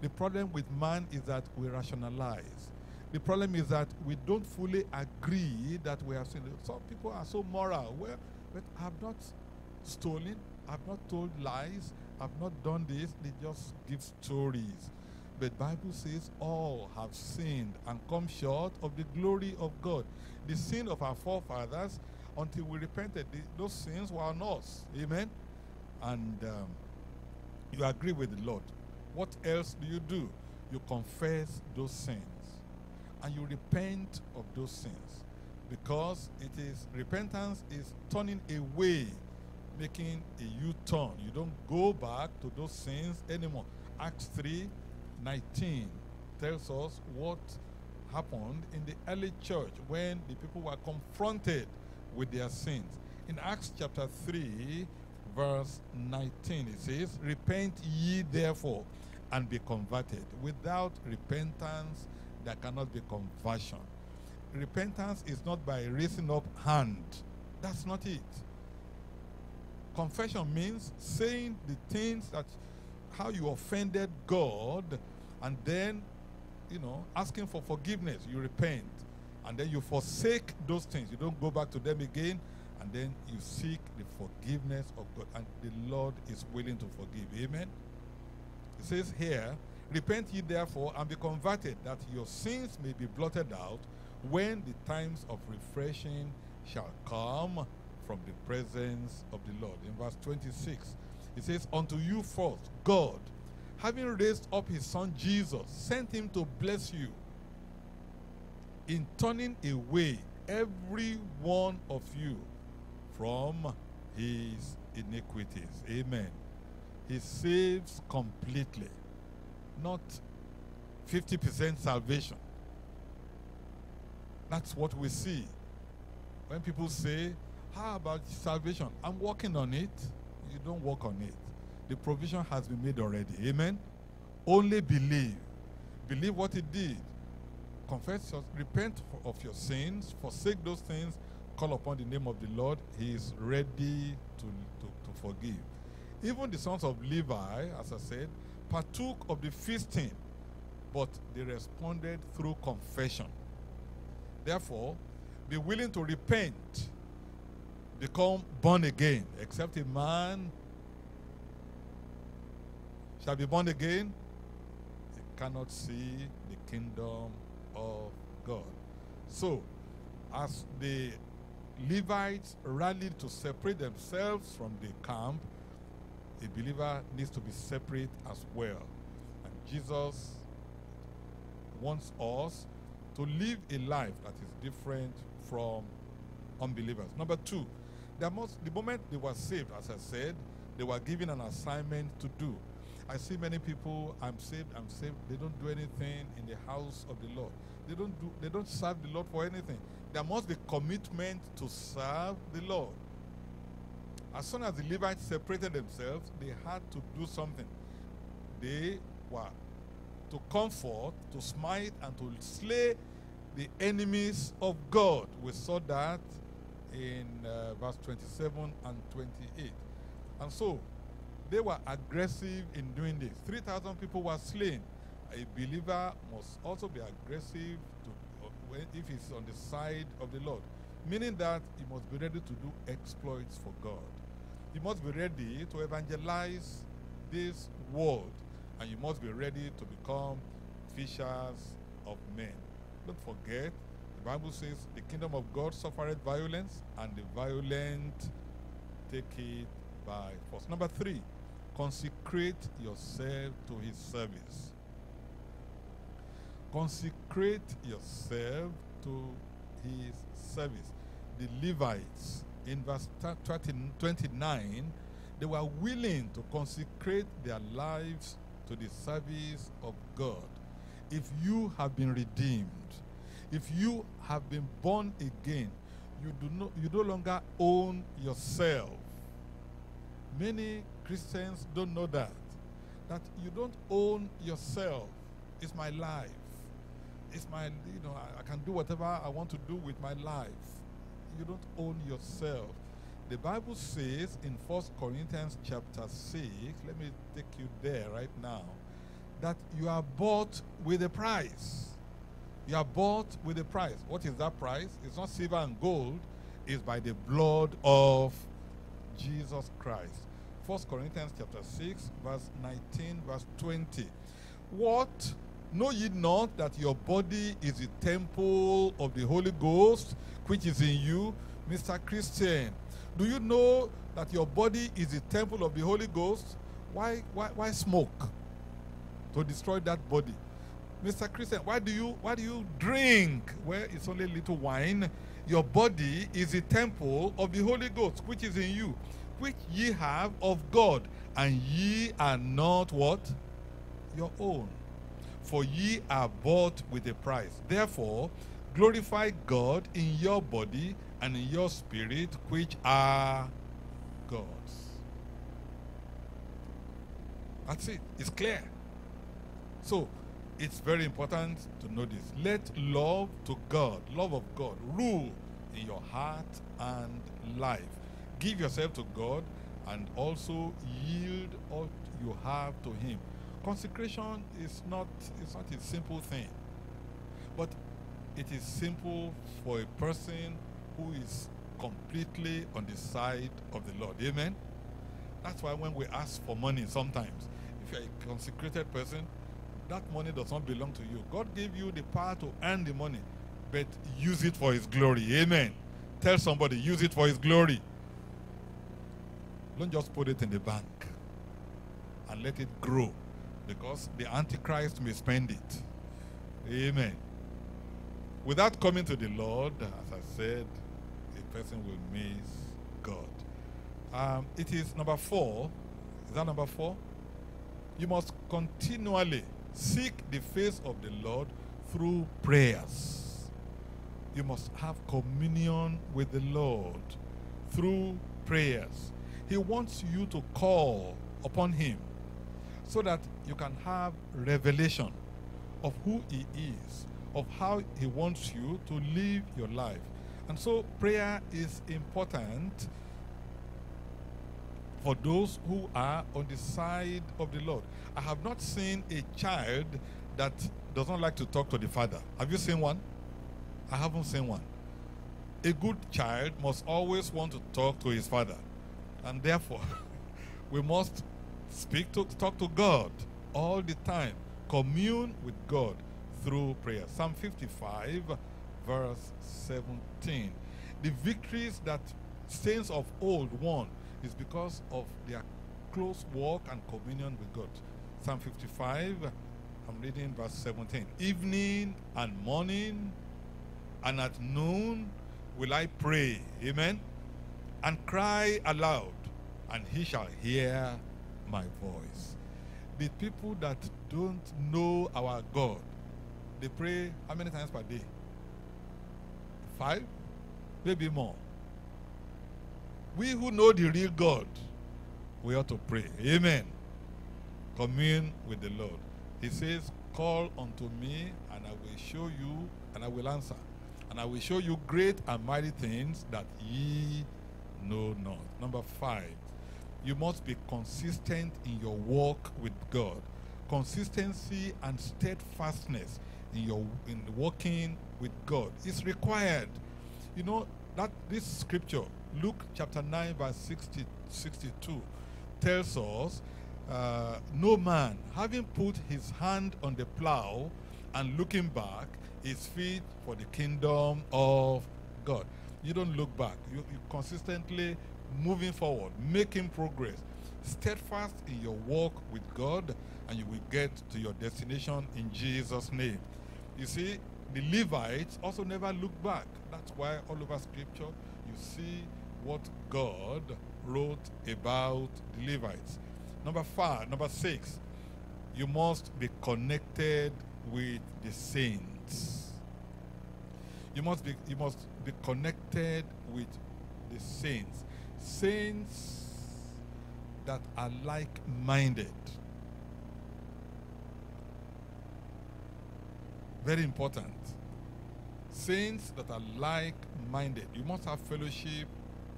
Speaker 4: The problem with man is that we rationalize. The problem is that we don't fully agree that we have sinned. Some people are so moral. Well, but I've not stolen, I've not told lies, I've not done this. They just give stories. But Bible says all have sinned and come short of the glory of God. The sin of our forefathers, until we repented, those sins were on us. Amen. And um, you agree with the Lord. What else do you do? You confess those sins and you repent of those sins. Because it is repentance is turning away making a u-turn. You don't go back to those sins anymore. Acts 3 19 tells us what happened in the early church when the people were confronted with their sins. In acts chapter 3 verse 19 it says repent ye therefore and be converted. Without repentance there cannot be conversion. Repentance is not by raising up hand. That's not it. Confession means saying the things that how you offended God and then you know asking for forgiveness. You repent and then you forsake those things. You don't go back to them again and then you seek the forgiveness of God and the Lord is willing to forgive. Amen. It says here Repent ye therefore and be converted, that your sins may be blotted out when the times of refreshing shall come from the presence of the Lord. In verse 26, it says, Unto you first, God, having raised up his son Jesus, sent him to bless you in turning away every one of you from his iniquities. Amen. He saves completely not 50% salvation. That's what we see. When people say, How about salvation? I'm working on it. You don't work on it. The provision has been made already. Amen. Only believe. Believe what he did. Confess, your, repent of your sins, forsake those things, call upon the name of the Lord. He is ready to, to, to forgive. Even the sons of Levi, as I said, partook of the feasting, but they responded through confession. Therefore, be willing to repent, become born again, except a man shall be born again, he cannot see the kingdom of God. So, as the Levites rallied to separate themselves from the camp, a believer needs to be separate as well. And Jesus wants us to live a life that is different from unbelievers. Number two, the moment they were saved, as I said, they were given an assignment to do. I see many people, I'm saved, I'm saved, they don't do anything in the house of the Lord. They don't do they don't serve the Lord for anything. There must be commitment to serve the Lord. As soon as the Levites separated themselves, they had to do something. They were to comfort, to smite, and to slay the enemies of God. We saw that in uh, verse 27 and 28. And so, they were aggressive in doing this. 3,000 people were slain. A believer must also be aggressive to, uh, if he's on the side of the Lord, meaning that he must be ready to do exploits for God. You must be ready to evangelize this world, and you must be ready to become fishers of men. Don't forget, the Bible says the kingdom of God suffereth violence, and the violent take it by force. Number three, consecrate yourself to his service. Consecrate yourself to his service. The Levites in verse 29, they were willing to consecrate their lives to the service of God. If you have been redeemed, if you have been born again, you do not you no longer own yourself. Many Christians don't know that. That you don't own yourself. It's my life. It's my you know, I, I can do whatever I want to do with my life you don't own yourself. The Bible says in First Corinthians chapter 6, let me take you there right now. that you are bought with a price. You are bought with a price. What is that price? It's not silver and gold, it's by the blood of Jesus Christ. 1 Corinthians chapter 6, verse 19, verse 20. What? Know ye not that your body is the temple of the Holy Ghost, which is in you? Mr. Christian, do you know that your body is the temple of the Holy Ghost? Why, why, why smoke? To destroy that body. Mr. Christian, why do you why do you drink Well, it's only a little wine? Your body is the temple of the Holy Ghost, which is in you, which ye have of God, and ye are not what? Your own. For ye are bought with a price. Therefore, glorify God in your body and in your spirit, which are God's. That's it. It's clear. So, it's very important to know this. Let love to God, love of God, rule in your heart and life. Give yourself to God and also yield all you have to Him. Consecration is not it's not a simple thing, but it is simple for a person who is completely on the side of the Lord. Amen. That's why when we ask for money, sometimes if you're a consecrated person, that money does not belong to you. God gave you the power to earn the money, but use it for His glory. Amen. Tell somebody, use it for His glory. Don't just put it in the bank and let it grow because the Antichrist may spend it. Amen. Without coming to the Lord, as I said, a person will miss God. Um, it is number four. Is that number four? You must continually seek the face of the Lord through prayers. You must have communion with the Lord through prayers. He wants you to call upon Him so that you can have revelation of who He is, of how He wants you to live your life. And so, prayer is important for those who are on the side of the Lord. I have not seen a child that does not like to talk to the father. Have you seen one? I haven't seen one. A good child must always want to talk to his father. And therefore, we must speak to talk to God all the time. Commune with God through prayer. Psalm 55 verse 17. The victories that saints of old won is because of their close walk and communion with God. Psalm 55, I'm reading verse 17. Evening and morning and at noon will I pray, amen, and cry aloud, and he shall hear my voice. The people that don't know our God, they pray how many times per day? Five? Maybe more. We who know the real God, we ought to pray. Amen. Commune with the Lord. He says, Call unto me, and I will show you, and I will answer. And I will show you great and mighty things that ye know not. Number five, you must be consistent in your walk with God. Consistency and steadfastness in your in walking with God is required. You know that this scripture, Luke chapter 9, verse 60, 62, tells us uh, no man, having put his hand on the plow and looking back, is fit for the kingdom of God. You don't look back. You, you consistently moving forward, making progress, steadfast in your walk with God, and you will get to your destination in Jesus' name. You see, the Levites also never look back. That's why all over Scripture you see what God wrote about the Levites. Number five, number six, you must be connected with the saints. You must be you must be connected with the saints. Saints that are like-minded. Very important. Saints that are like-minded. You must have fellowship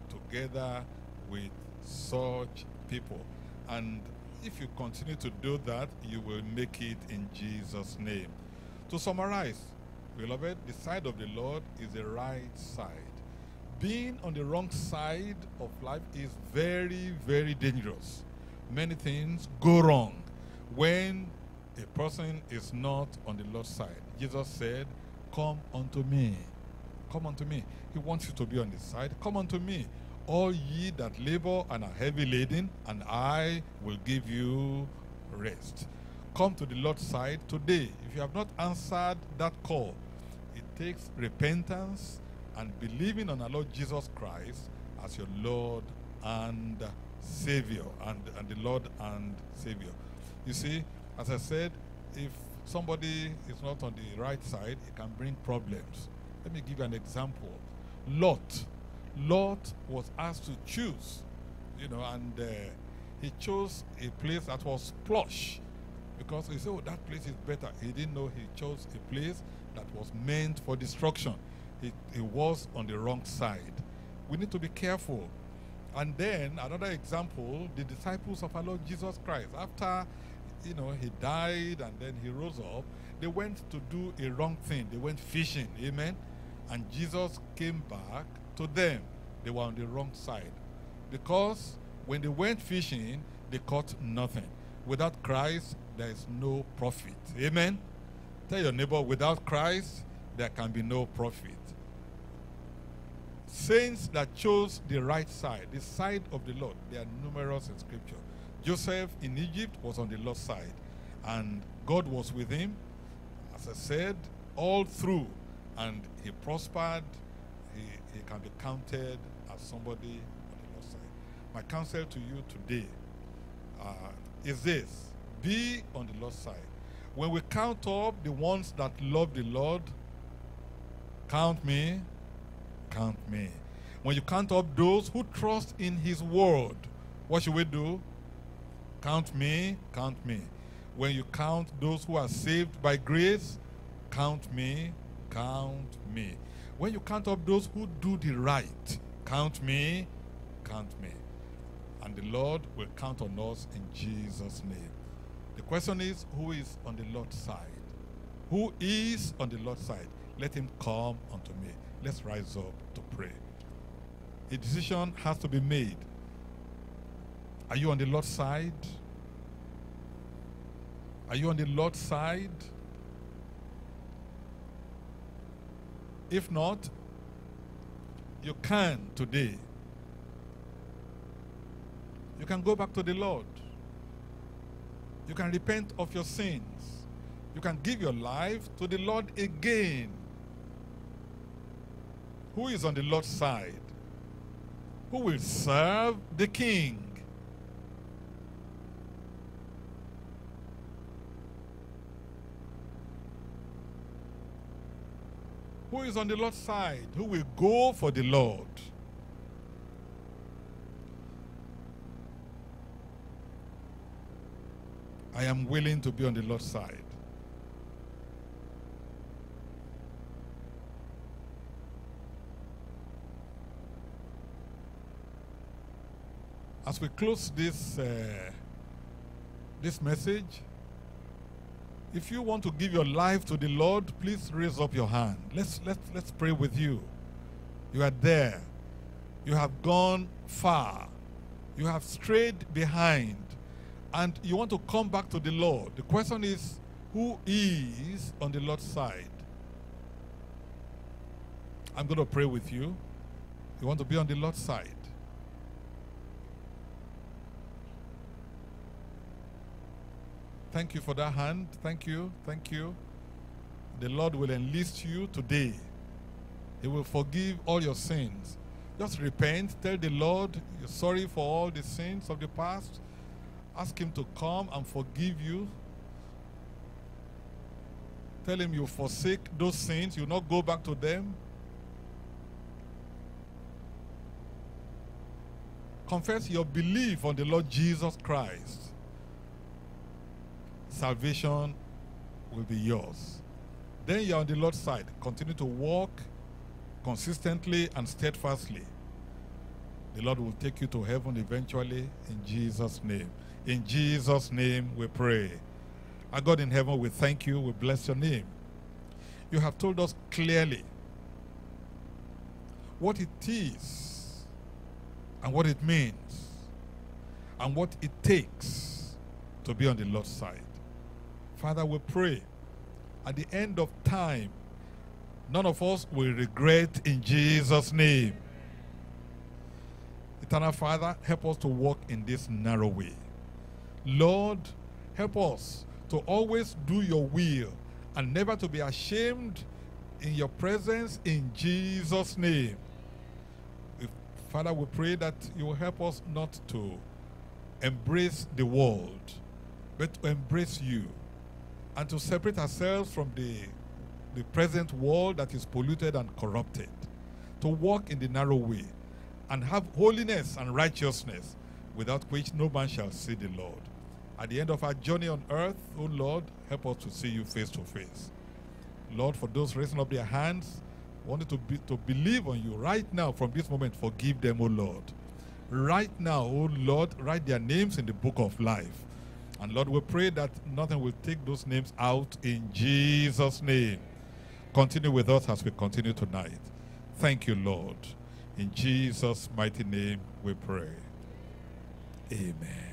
Speaker 4: together with such people. And If you continue to do that, you will make it in Jesus' name. To summarize, beloved, the side of the Lord is the right side. Being on the wrong side of life is very, very dangerous. Many things go wrong when a person is not on the Lord's side. Jesus said, Come unto me. Come unto me. He wants you to be on his side. Come unto me, all ye that labor and are heavy laden, and I will give you rest. Come to the Lord's side today. If you have not answered that call, it takes repentance and believing on our Lord Jesus Christ as your Lord and Savior, and, and the Lord and Savior. You see, as I said, if somebody is not on the right side, it can bring problems. Let me give you an example. Lot. Lot was asked to choose, you know, and uh, he chose a place that was plush because he said, oh, that place is better. He didn't know he chose a place that was meant for destruction. He, he was on the wrong side. We need to be careful. And then another example, the disciples of our Lord Jesus Christ, after you know he died and then he rose up, they went to do a wrong thing. They went fishing. Amen. And Jesus came back to them. They were on the wrong side. Because when they went fishing, they caught nothing. Without Christ, there is no profit. Amen. Tell your neighbor, without Christ, there can be no profit. Saints that chose the right side, the side of the Lord, they are numerous in Scripture. Joseph in Egypt was on the Lord's side, and God was with him, as I said, all through, and he prospered. He, he can be counted as somebody on the Lord's side. My counsel to you today uh, is this be on the Lord's side. When we count up the ones that love the Lord, count me, count me. When you count up those who trust in His word, what should we do? Count me, count me. When you count those who are saved by grace, count me, count me. When you count up those who do the right, count me, count me. And the Lord will count on us in Jesus' name. The question is who is on the Lord's side? Who is on the Lord's side? Let him come unto me. Let's rise up to pray. A decision has to be made. Are you on the Lord's side? Are you on the Lord's side? If not, you can today. You can go back to the Lord. You can repent of your sins. You can give your life to the Lord again. Who is on the Lord's side? Who will serve the King? Who is on the Lord's side? Who will go for the Lord? I am willing to be on the Lord's side. As we close this uh, this message, if you want to give your life to the Lord, please raise up your hand. Let's let's let's pray with you. You are there. You have gone far. You have strayed behind and you want to come back to the Lord. The question is who is on the Lord's side? I'm going to pray with you. You want to be on the Lord's side. Thank you for that hand. Thank you. Thank you. The Lord will enlist you today. He will forgive all your sins. Just repent. Tell the Lord you're sorry for all the sins of the past. Ask Him to come and forgive you. Tell Him you forsake those sins, you will not go back to them. Confess your belief on the Lord Jesus Christ. Salvation will be yours. Then you're on the Lord's side. Continue to walk consistently and steadfastly. The Lord will take you to heaven eventually in Jesus' name. In Jesus' name we pray. Our God in heaven, we thank you. We bless your name. You have told us clearly what it is and what it means and what it takes to be on the Lord's side. Father, we pray at the end of time, none of us will regret in Jesus' name. Eternal Father, help us to walk in this narrow way. Lord, help us to always do your will and never to be ashamed in your presence in Jesus' name. Father, we pray that you will help us not to embrace the world, but to embrace you and to separate ourselves from the, the present world that is polluted and corrupted, to walk in the narrow way and have holiness and righteousness without which no man shall see the Lord. At the end of our journey on earth, O Lord, help us to see you face to face. Lord, for those raising up their hands, wanted to, be, to believe on you right now from this moment, forgive them, O Lord. Right now, O Lord, write their names in the book of life. And Lord, we pray that nothing will take those names out in Jesus' name. Continue with us as we continue tonight. Thank you, Lord. In Jesus' mighty name we pray. Amen.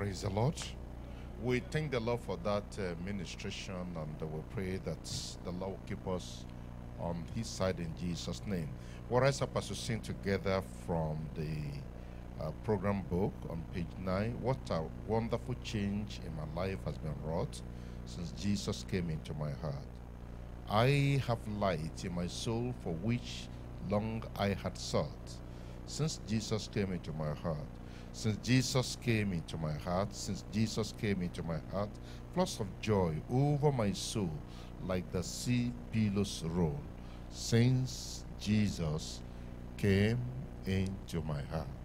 Speaker 2: Praise the Lord. We thank the Lord for that uh, ministration and uh, we pray that the Lord will keep us on his side in Jesus' name. We'll rise up as we sing together from the uh, program book on page 9. What a wonderful change in my life has been wrought since Jesus came into my heart. I have light in my soul for which long I had sought since Jesus came into my heart. Since Jesus came into my heart, since Jesus came into my heart, floods of joy over my soul like the sea billows roll. Since Jesus came into my heart.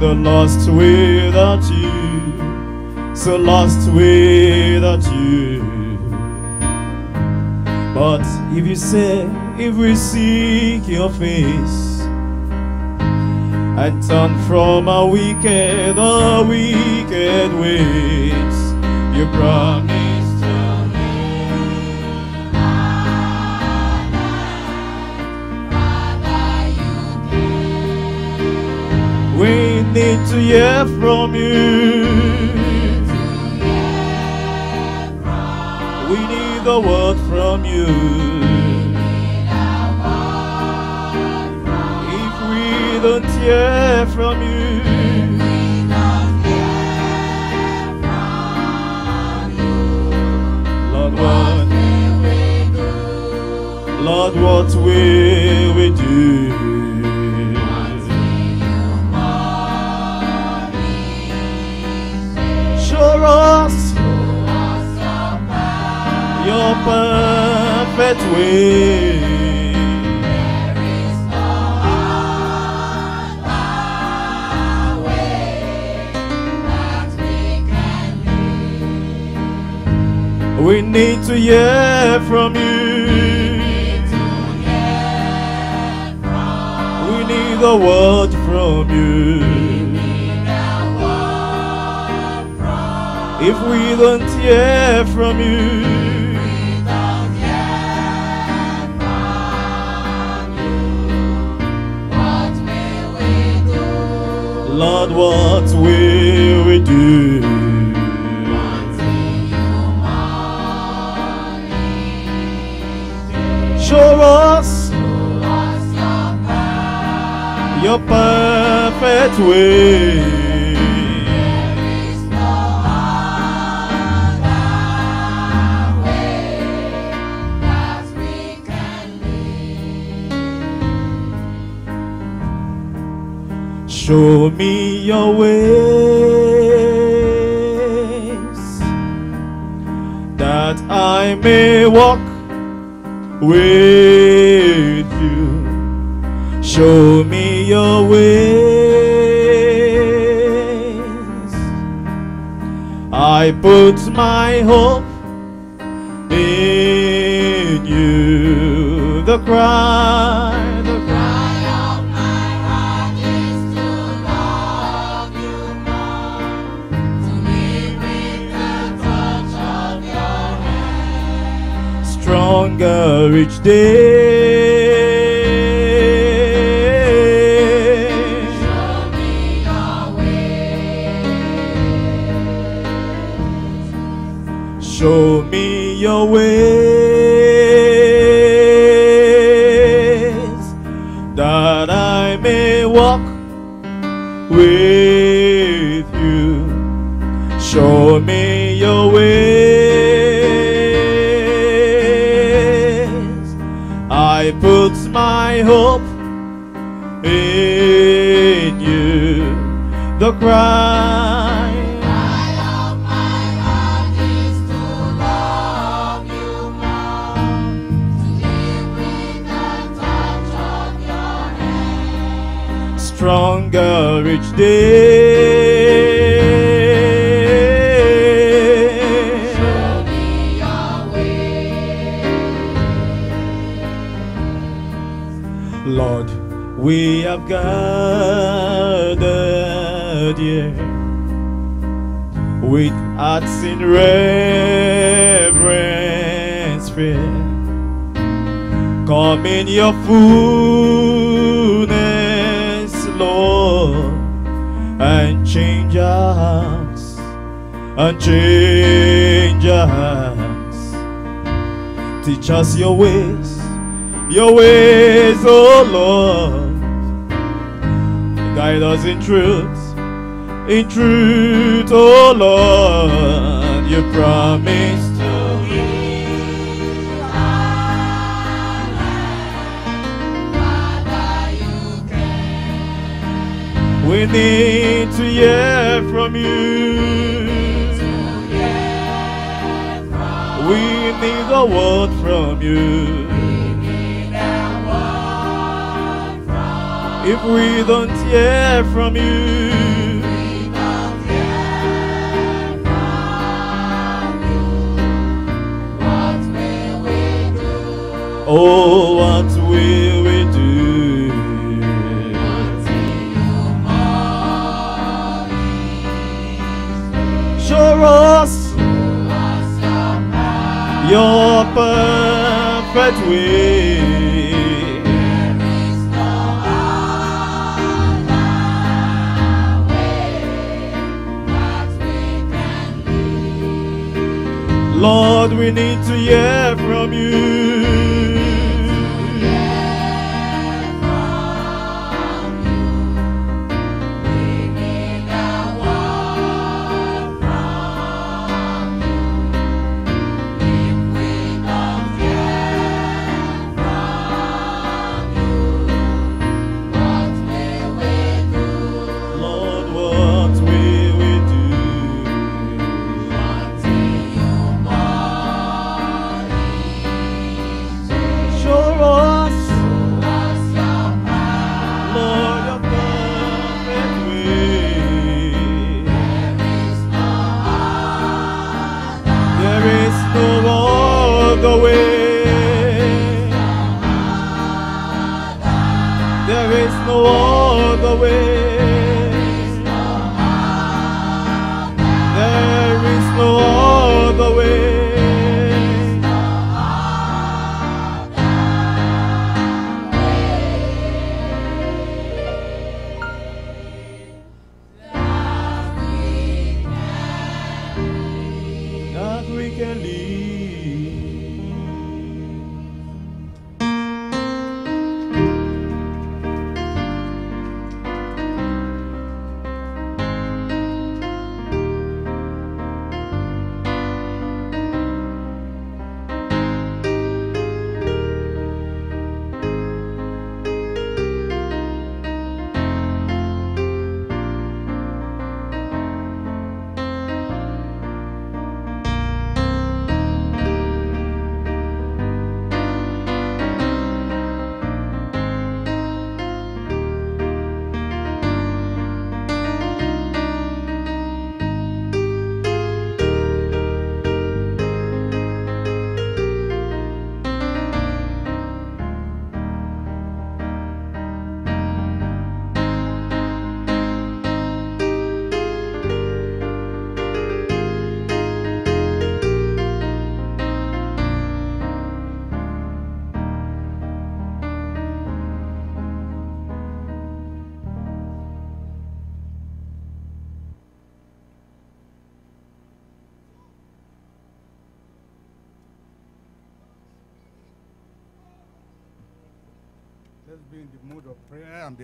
Speaker 2: The
Speaker 5: lost without you, so lost without you. But if you say, if we seek your face and turn from our wicked, our wicked ways, you promise need to hear from you. We need the word from you. If we don't hear from you, Lord, what? Lord, what will we do? Perfect way. We need to hear from you. We need a word from you. If we don't hear from you, what will we do? Show us your perfect way. Ways that I may walk with you. Show me your ways. I put my hope in you. The cry, each day. Cry. Stronger each day. Lord, we have gathered hearts in reverence, fear. Come in your fullness, Lord, and change us, and change us. Teach us your ways, your ways, oh Lord. Guide us in truth, in truth, oh Lord. You promised to heal our land. We need to hear from you. We need a word from you. If we don't hear from you, oh, what will we do? Show us your perfect way. There is no way Lord, we
Speaker 1: need to hear from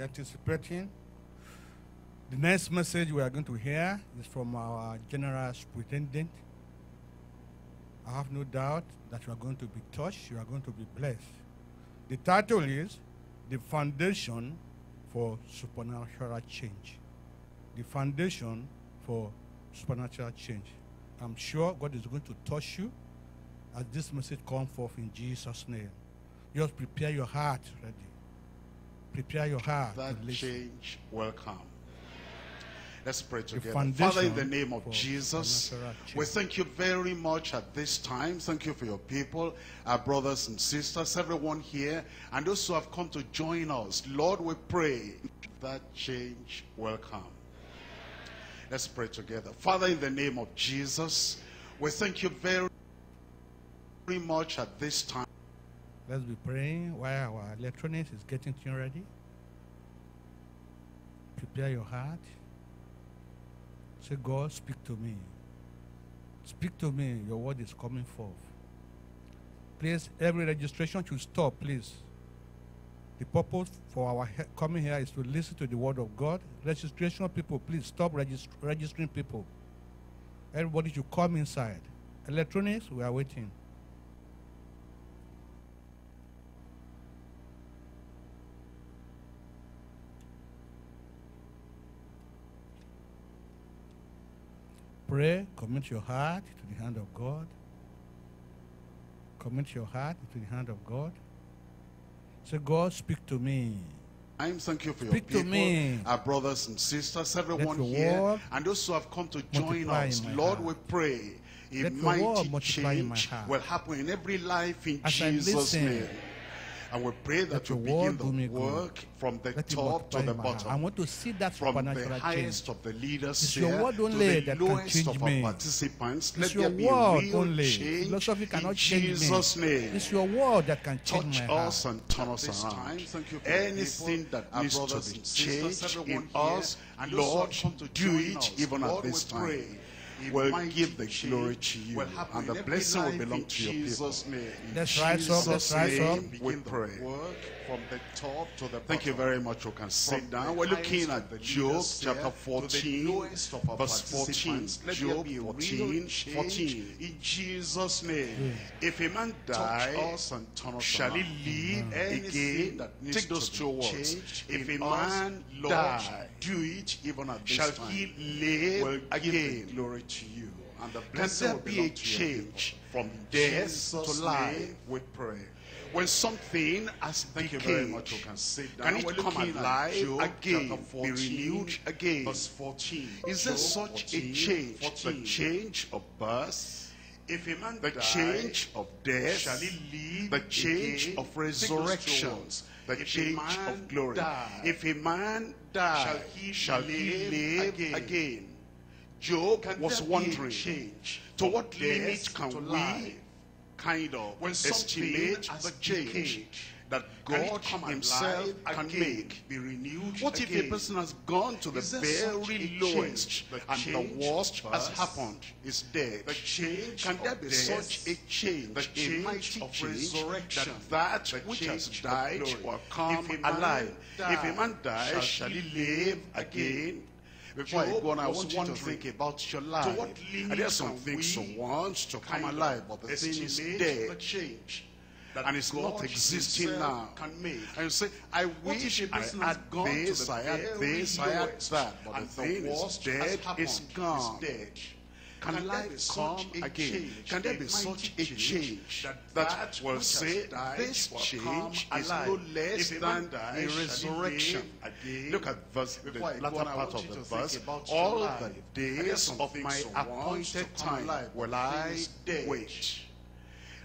Speaker 1: anticipating. The next message we are going to hear is from our General Superintendent. I have no doubt that you are going to be touched, you are going to be blessed. The title is The Foundation for Supernatural Change. The Foundation for Supernatural Change. I'm sure God is going to touch you as this message comes forth in Jesus' name. Just prepare your heart ready. Prepare your heart
Speaker 6: that change will come. Let's pray together. Father, in the name of Jesus, we thank you very much at this time. Thank you for your people, our brothers and sisters, everyone here, and those who have come to join us. Lord, we pray that change will come. Let's pray together. Father, in the name of Jesus, we thank you very, very much at this time.
Speaker 1: Let's be praying while our electronics is getting things ready. Prepare your heart. Say, God, speak to me. Speak to me. Your word is coming forth. Please, every registration should stop, please. The purpose for our he- coming here is to listen to the word of God. Registration people, please stop regist- registering people. Everybody should come inside. Electronics, we are waiting. Pray, commit your heart to the hand of God. Commit your heart to the hand of God. Say, God, speak to me.
Speaker 7: time. Thank you for your
Speaker 1: Speak to
Speaker 7: people,
Speaker 1: me.
Speaker 7: our brothers and sisters, everyone here, and those who have come to join us. Lord,
Speaker 1: heart.
Speaker 7: we pray a
Speaker 1: Let
Speaker 7: mighty
Speaker 1: word multiply in my
Speaker 7: change will happen in every life in
Speaker 1: As
Speaker 7: Jesus' name. And we pray that
Speaker 1: let
Speaker 7: you
Speaker 1: your
Speaker 7: begin
Speaker 1: word do
Speaker 7: the
Speaker 1: good.
Speaker 7: work from the
Speaker 1: Let
Speaker 7: top to the
Speaker 1: in my heart. I
Speaker 7: bottom.
Speaker 1: want to see that
Speaker 7: From the highest
Speaker 1: change.
Speaker 7: of the leaders
Speaker 1: It's
Speaker 7: here
Speaker 1: your word
Speaker 7: to the
Speaker 1: that can
Speaker 7: lowest of
Speaker 1: me.
Speaker 7: our participants,
Speaker 1: It's
Speaker 7: let
Speaker 1: your
Speaker 7: there be
Speaker 1: word
Speaker 7: real
Speaker 1: only.
Speaker 7: change
Speaker 1: Philosophy cannot
Speaker 7: in
Speaker 1: change
Speaker 7: Jesus'
Speaker 1: me.
Speaker 7: name.
Speaker 1: It's your word that can change
Speaker 7: Touch
Speaker 1: my heart.
Speaker 7: us and turn us around.
Speaker 6: time, thank you for
Speaker 7: Anything
Speaker 6: people,
Speaker 7: that needs to be changed in us,
Speaker 6: and
Speaker 7: Lord,
Speaker 6: have come to
Speaker 7: do it even at this time.
Speaker 6: A
Speaker 7: We'll give the glory to you, and the blessing will belong to your people.
Speaker 6: Jesus' name. In
Speaker 1: Let's rise up, let's
Speaker 7: Jesus'
Speaker 1: rise up.
Speaker 7: name we
Speaker 6: Begin the
Speaker 7: pray.
Speaker 6: From the top to the
Speaker 7: Thank you very much. You can sit down. We're looking at
Speaker 6: the
Speaker 7: Job chapter
Speaker 6: here to the
Speaker 7: 14,
Speaker 6: lowest of our
Speaker 7: verse 14.
Speaker 6: participants. Let there
Speaker 7: Job
Speaker 6: be
Speaker 7: 14, 14.
Speaker 6: In Jesus' name. Hmm.
Speaker 7: If a man die,
Speaker 6: and turn us
Speaker 7: shall he live hmm.
Speaker 6: Anything
Speaker 7: again?
Speaker 6: that
Speaker 7: Take those two words. If a man
Speaker 6: Lord,
Speaker 7: die,
Speaker 6: do it even at this
Speaker 7: shall
Speaker 6: time.
Speaker 7: he live
Speaker 6: give
Speaker 7: again?
Speaker 6: glory to you. And the
Speaker 7: Can there
Speaker 6: will
Speaker 7: be a
Speaker 6: to your people.
Speaker 7: change from death to life?
Speaker 6: we pray.
Speaker 7: When something has
Speaker 6: Thank you
Speaker 7: decayed,
Speaker 6: very much. You can sit down.
Speaker 7: can it come alive
Speaker 6: Job
Speaker 7: again,
Speaker 6: chapter
Speaker 7: be renewed again?
Speaker 6: Verse 14.
Speaker 7: Is there such
Speaker 6: 14,
Speaker 7: a change?
Speaker 6: 14.
Speaker 7: The change of birth,
Speaker 6: If a man
Speaker 7: the
Speaker 6: die,
Speaker 7: change of death,
Speaker 6: shall he live
Speaker 7: the change
Speaker 6: again?
Speaker 7: of
Speaker 6: Take those two
Speaker 7: resurrection, the
Speaker 6: If
Speaker 7: change of glory.
Speaker 6: die,
Speaker 7: if a man die,
Speaker 6: shall he
Speaker 7: shall he
Speaker 6: live again?
Speaker 7: again? Job
Speaker 6: Can
Speaker 7: was
Speaker 6: there be a
Speaker 7: wondering,
Speaker 6: change
Speaker 7: to what limit can we kind of
Speaker 6: When something
Speaker 7: estimate the change
Speaker 6: decayed,
Speaker 7: that God himself can
Speaker 6: again,
Speaker 7: make?
Speaker 6: be renewed
Speaker 7: What if a person has gone to the
Speaker 6: Is there such
Speaker 7: very lowest?
Speaker 6: The
Speaker 7: and the worst has happened, is dead?
Speaker 6: the change
Speaker 7: Can there be
Speaker 6: death,
Speaker 7: such a change,
Speaker 6: the
Speaker 7: a
Speaker 6: change
Speaker 7: mighty
Speaker 6: of
Speaker 7: change,
Speaker 6: resurrection,
Speaker 7: that that which has died will come
Speaker 6: If a
Speaker 7: alive? if a man dies,
Speaker 6: shall he
Speaker 7: live again? Before I
Speaker 6: Job
Speaker 7: go on, I want you to think about your life. and there's some things you want to come alive, but the thing is dead.
Speaker 6: the change
Speaker 7: and it's not existing now.
Speaker 6: can make.
Speaker 7: And you say, I wish I had this, I had this, I had that, but the thing is dead,
Speaker 6: it's
Speaker 7: gone.
Speaker 6: is dead?
Speaker 7: Can, life
Speaker 6: be
Speaker 7: come
Speaker 6: a
Speaker 7: again?
Speaker 6: change,
Speaker 7: Can there be such a
Speaker 6: change, that
Speaker 7: that,
Speaker 6: that
Speaker 7: will say this change is
Speaker 6: alive?
Speaker 7: no less
Speaker 6: If a man
Speaker 7: than a resurrection?
Speaker 6: again?
Speaker 7: Look at verse, the latter part of the verse. All the days of my appointed time will I wait.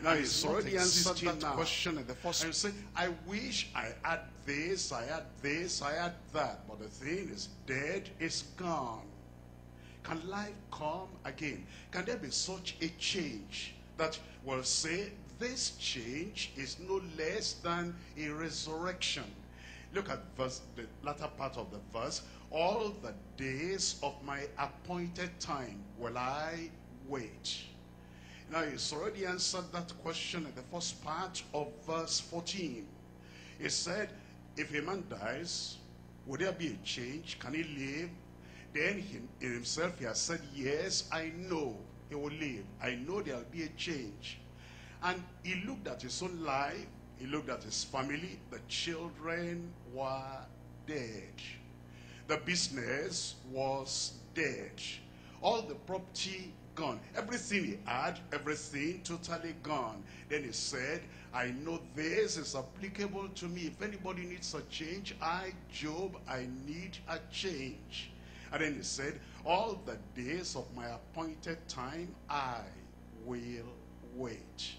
Speaker 7: Now,
Speaker 6: And
Speaker 7: it's
Speaker 6: it's not
Speaker 7: already answered that
Speaker 6: now.
Speaker 7: question in the first
Speaker 6: And say, I wish I had this, I had this, I had that. But the thing is dead, it's gone. Can life come again? Can there be such a change that will say this change is no less than a resurrection? Look at verse, the latter part of the verse. All the days of my appointed time will I wait. Now, he's already answered that question in the first part of verse 14. He said, if a man dies, would there be a change? Can he live? Then he, in himself, he has said, yes, I know he will live. I know there will be a change. And he looked at his own life. He looked at his family. The children were dead. The business was dead. All the property gone. Everything he had, everything totally gone. Then he said, I know this is applicable to me. If anybody needs a change, I, Job, I need a change. And then he said, all the days of my appointed time, I will wait.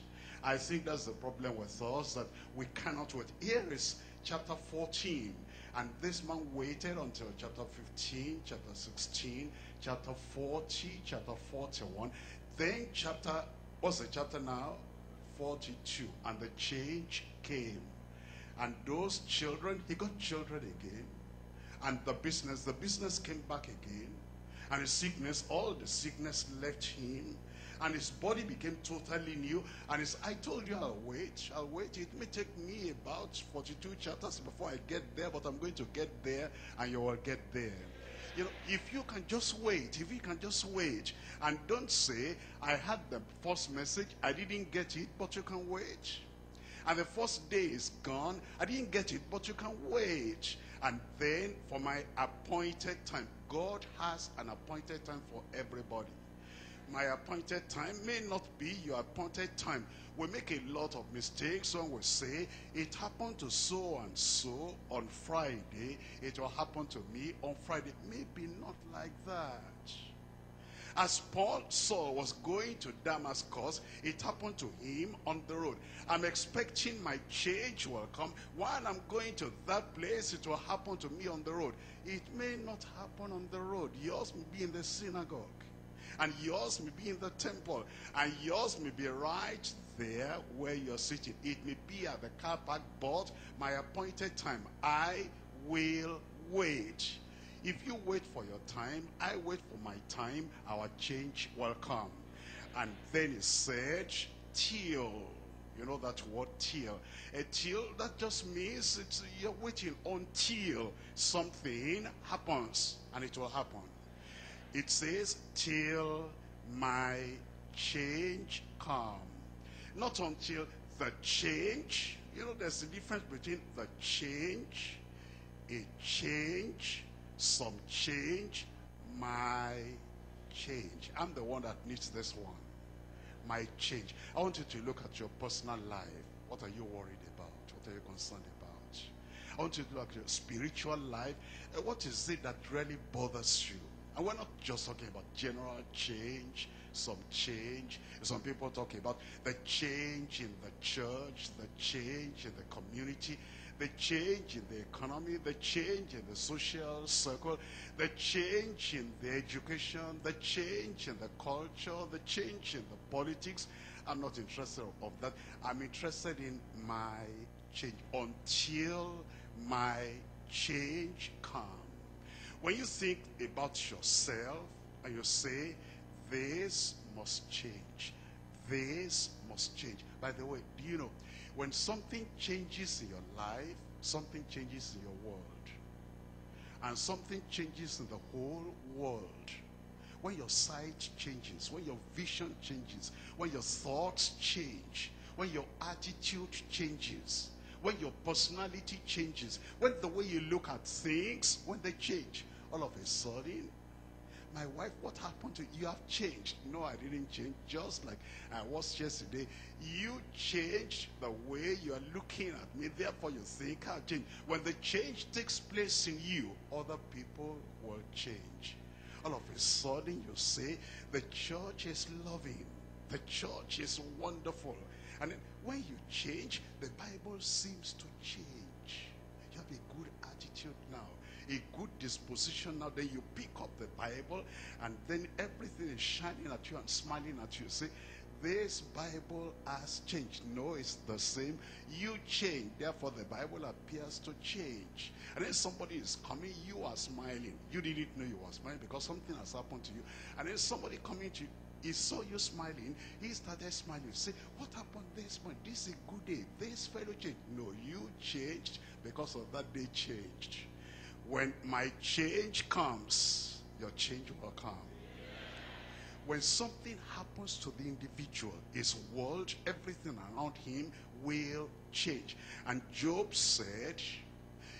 Speaker 6: I think that's the problem with us, that we cannot wait. Here is chapter 14. And this man waited until chapter 15, chapter 16, chapter 40, chapter 41. Then chapter, what's the chapter now? 42. And the change came. And those children, he got children again. And the business, the business came back again. And his sickness, all the sickness left him. And his body became totally new. And his, I told you I'll wait, I'll wait. It may take me about 42 chapters before I get there, but I'm going to get there and you will get there. You know, if you can just wait, if you can just wait, and don't say, I had the first message, I didn't get it, but you can wait. And the first day is gone, I didn't get it, but you can wait. And then for my appointed time, God has an appointed time for everybody. my appointed time may not be your appointed time. We make a lot of mistakes when we say, it happened to so and so on Friday. It will happen to me on Friday. Maybe not like that. As Paul Saul was going to Damascus, it happened to him on the road. I'm expecting my change will come. While I'm going to that place, it will happen to me on the road. It may not happen on the road. Yours may be in the synagogue. And yours may be in the temple. And yours may be right there where you're sitting. It may be at the car park, but my appointed time, I will wait. If you wait for your time, I wait for my time, our change will come. And then he said, till. You know that word till. A till, that just means it's, you're waiting until something happens. And it will happen. It says, till my change come. Not until the change. You know, there's a difference between the change, a change, some change, my change. I'm the one that needs this one. My change. I want you to look at your personal life. What are you worried about? What are you concerned about? I want you to look at your spiritual life. What is it that really bothers you? And we're not just talking about general change, some change. Some people talk about the change in the church, the change in the community, the change in the economy, the change in the social circle, the change in the education, the change in the culture, the change in the politics. I'm not interested of that. I'm interested in my change until my change comes. When you think about yourself and you say, this must change, this must change. By the way, do you know, when something changes in your life, something changes in your world. And something changes in the whole world. When your sight changes, when your vision changes, when your thoughts change, when your attitude changes, when your personality changes, when the way you look at things, when they change, all of a sudden, my wife, what happened to you? You have changed. No, I didn't change. Just like I was yesterday. You changed the way you are looking at me. Therefore, you think I've changed. When the change takes place in you, other people will change. All of a sudden, you say, the church is loving. The church is wonderful. And when you change, the Bible seems to change. You have a good attitude now a good disposition now then you pick up the bible and then everything is shining at you and smiling at you say this bible has changed no it's the same you change therefore the bible appears to change and then somebody is coming you are smiling you didn't know you were smiling because something has happened to you and then somebody coming to you he saw you smiling. He started smiling. Say, what happened this morning? This is a good day. This fellow changed. No, you changed because of that day changed. When my change comes, your change will come. When something happens to the individual, his world, everything around him will change. And Job said,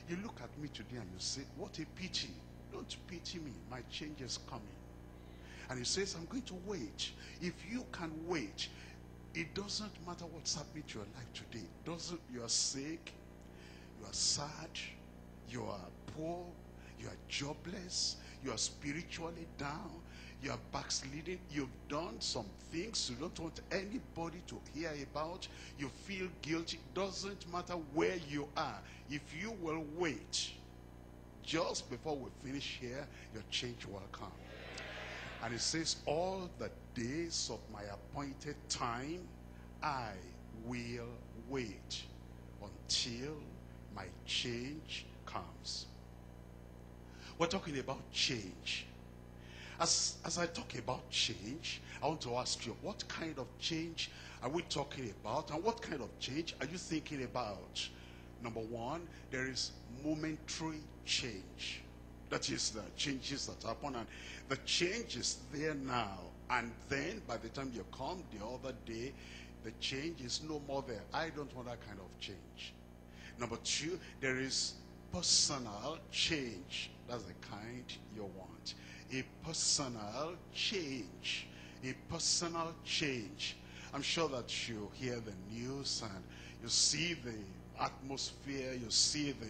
Speaker 6: you look at me today and you say, what a pity. Don't pity me. My change is coming. And he says, I'm going to wait. If you can wait, it doesn't matter what's happening to your life today. Doesn't you are sick, you are sad, you are poor, you are jobless, you are spiritually down, you are backsliding, you've done some things you don't want anybody to hear about, you feel guilty, doesn't matter where you are. If you will wait, just before we finish here, your change will come. And it says, all the days of my appointed time, I will wait until my change comes. We're talking about change. As, as I talk about change, I want to ask you, what kind of change are we talking about? And what kind of change are you thinking about? Number one, there is momentary change. That is the changes that happen and the change is there now. And then by the time you come the other day, the change is no more there. I don't want that kind of change. Number two, there is personal change. That's the kind you want. A personal change. a personal change. I'm sure that you hear the news and you see the atmosphere, you see the,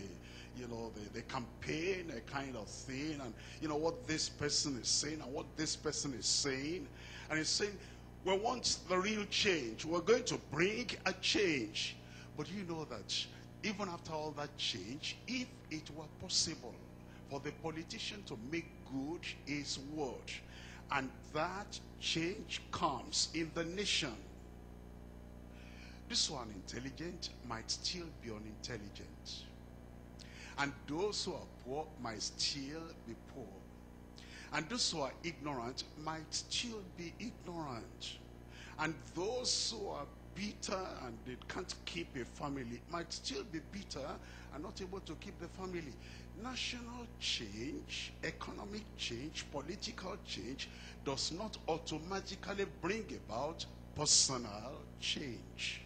Speaker 6: you know, the, the campaign, a kind of thing, and you know what this person is saying and what this person is saying. And he's saying, we want the real change. We're going to bring a change. But you know that even after all that change, if it were possible for the politician to make good his word, and that change comes in the nation, this one intelligent might still be unintelligent. And those who are poor might still be poor. And those who are ignorant might still be ignorant. And those who are bitter and they can't keep a family might still be bitter and not able to keep the family. National change, economic change, political change does not automatically bring about personal change.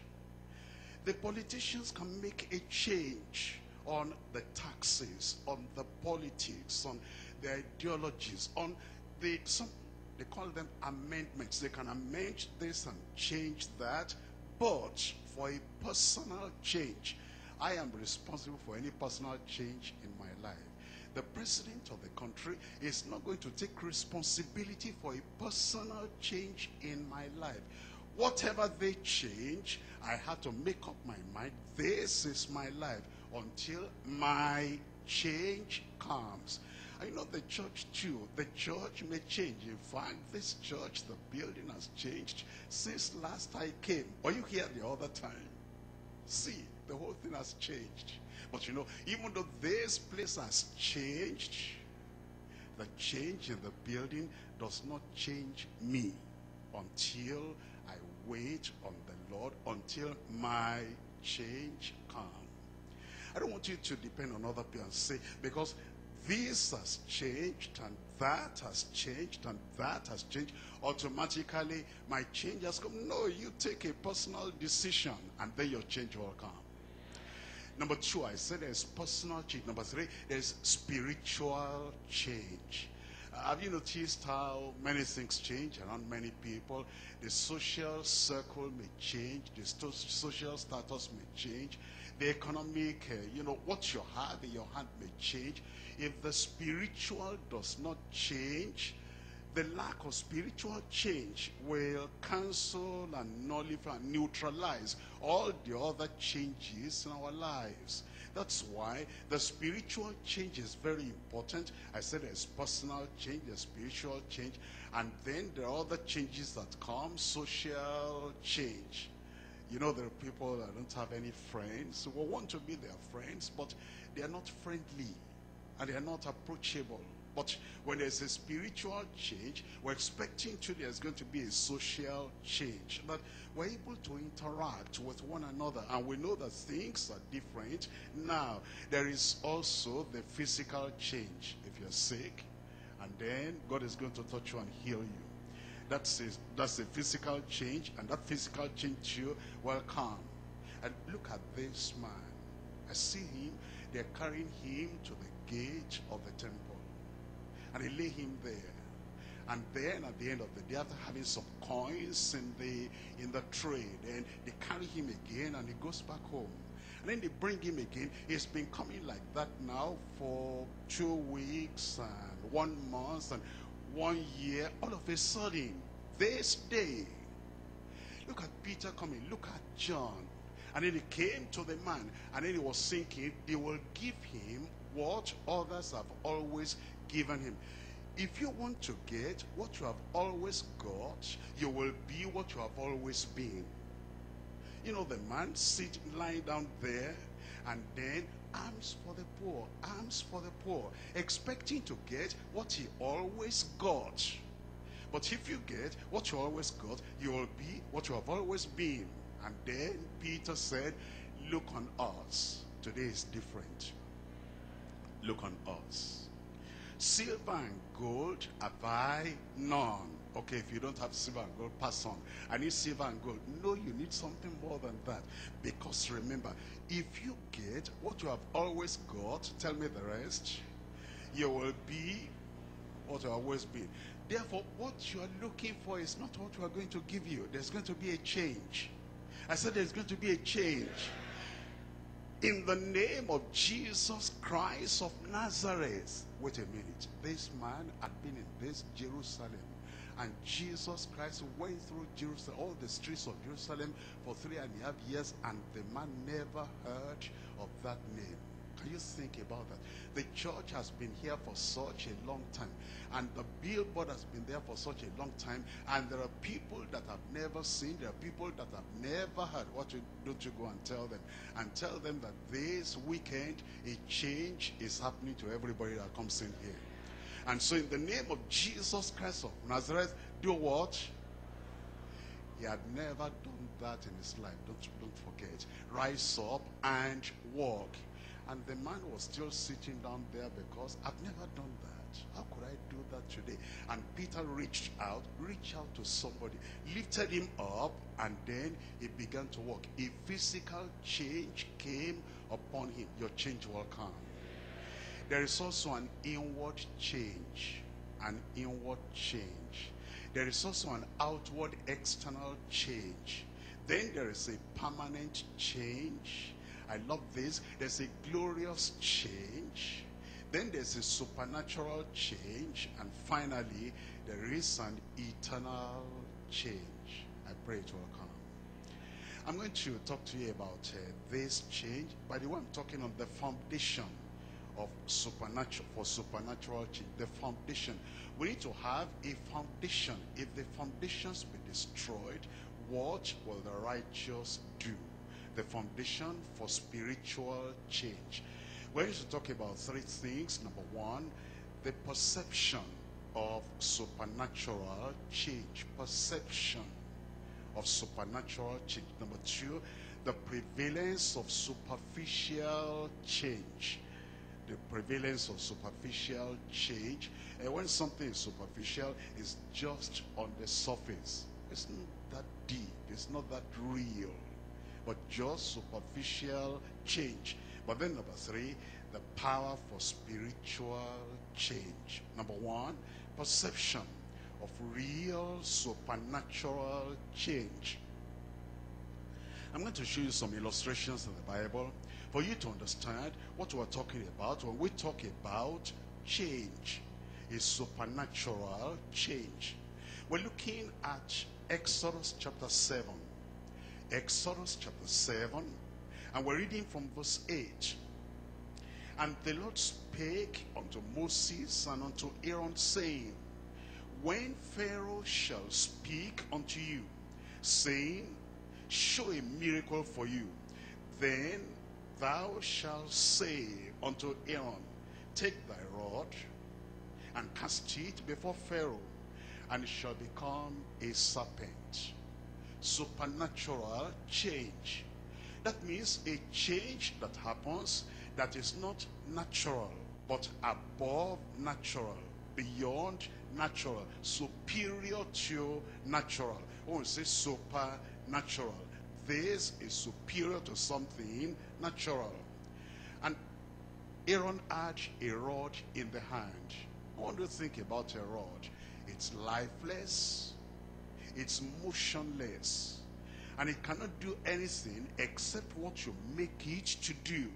Speaker 6: The politicians can make a change on the taxes, on the politics, on the ideologies, on the some they call them amendments. They can amend this and change that, but for a personal change, I am responsible for any personal change in my. The president of the country is not going to take responsibility for a personal change in my life. Whatever they change, I have to make up my mind. This is my life until my change comes. I know the church too. The church may change. In fact, this church, the building has changed since last I came. Were you here the other time? See, the whole thing has changed. But you know, even though this place has changed, the change in the building does not change me until I wait on the Lord, until my change comes. I don't want you to depend on other people and say, because this has changed and that has changed and that has changed. Automatically, my change has come. No, you take a personal decision and then your change will come. Number two, I said there's personal change. Number three, there's spiritual change. Uh, have you noticed how many things change around many people? The social circle may change. The social status may change. The economic, uh, you know, what you have in your hand may change. If the spiritual does not change, the lack of spiritual change will cancel and nullify and neutralize all the other changes in our lives. That's why the spiritual change is very important. I said there's personal change, there's spiritual change, and then there are other changes that come, social change. You know, there are people that don't have any friends who want to be their friends, but they are not friendly and they are not approachable. But when there's a spiritual change, we're expecting to there's going to be a social change. That we're able to interact with one another and we know that things are different. Now, there is also the physical change. If you're sick, and then God is going to touch you and heal you. That's a, that's a physical change, and that physical change too will come. And look at this man. I see him. They're carrying him to the gate of the temple. And they lay him there. And then at the end of the day, after having some coins in the in the tray, then they carry him again and he goes back home. And then they bring him again. He's been coming like that now for two weeks and one month and one year. All of a sudden, this day, look at Peter coming. Look at John. And then he came to the man. And then he was thinking, they will give him what others have always given him. If you want to get what you have always got, you will be what you have always been. You know, the man sitting, lying down there, and then alms for the poor, alms for the poor, expecting to get what he always got. But if you get what you always got, you will be what you have always been. And then Peter said, look on us. Today is different. Look on us. Silver and gold have I none. Okay, if you don't have silver and gold, pass on. I need silver and gold. No, you need something more than that. Because remember, if you get what you have always got, tell me the rest, you will be what you always been. Therefore, what you are looking for is not what we are going to give you. There's going to be a change. I said there's going to be a change. In the name of Jesus Christ of Nazareth. Wait a minute. This man had been in this Jerusalem. And Jesus Christ went through Jerusalem, all the streets of Jerusalem for three and a half years, and the man never heard of that name. You think about that? The church has been here for such a long time, and the billboard has been there for such a long time, and there are people that have never seen, there are people that have never heard. What you, don't you go and tell them? And tell them that this weekend a change is happening to everybody that comes in here. And so, in the name of Jesus Christ of Nazareth, do what? He had never done that in his life. Don't, don't forget. Rise up and walk. And the man was still sitting down there because I've never done that. How could I do that today? And Peter reached out, reached out to somebody, lifted him up, and then he began to walk. A physical change came upon him. Your change will come. There is also an inward change. An inward change. There is also an outward external change. Then there is a permanent change. I love this. There's a glorious change. Then there's a supernatural change. And finally, there is an eternal change. I pray it will come. I'm going to talk to you about uh, this change. By the way, I'm talking on the foundation of supernatural for supernatural change. The foundation. We need to have a foundation. If the foundations be destroyed, what will the righteous do? The foundation for spiritual change. We're going to talk about three things. Number one, the perception of supernatural change. Perception of supernatural change. Number two, the prevalence of superficial change. The prevalence of superficial change. And when something is superficial, it's just on the surface. It's not that deep. It's not that real. But just superficial change. But then number three, the power for spiritual change. Number one, perception of real supernatural change. I'm going to show you some illustrations in the Bible for you to understand what we're talking about when we talk about change, a supernatural change. We're looking at Exodus chapter 7. Exodus chapter 7, and we're reading from verse 8. And the Lord spake unto Moses and unto Aaron, saying, When Pharaoh shall speak unto you, saying, Show a miracle for you, then thou shalt say unto Aaron, Take thy rod and cast it before Pharaoh, and it shall become a serpent. Supernatural change. That means a change that happens that is not natural, but above natural, beyond natural, superior to natural. When we say supernatural, this is superior to something natural. And Aaron had a rod in the hand. I want to think about a rod. It's lifeless, it's motionless, and it cannot do anything except what you make it to do.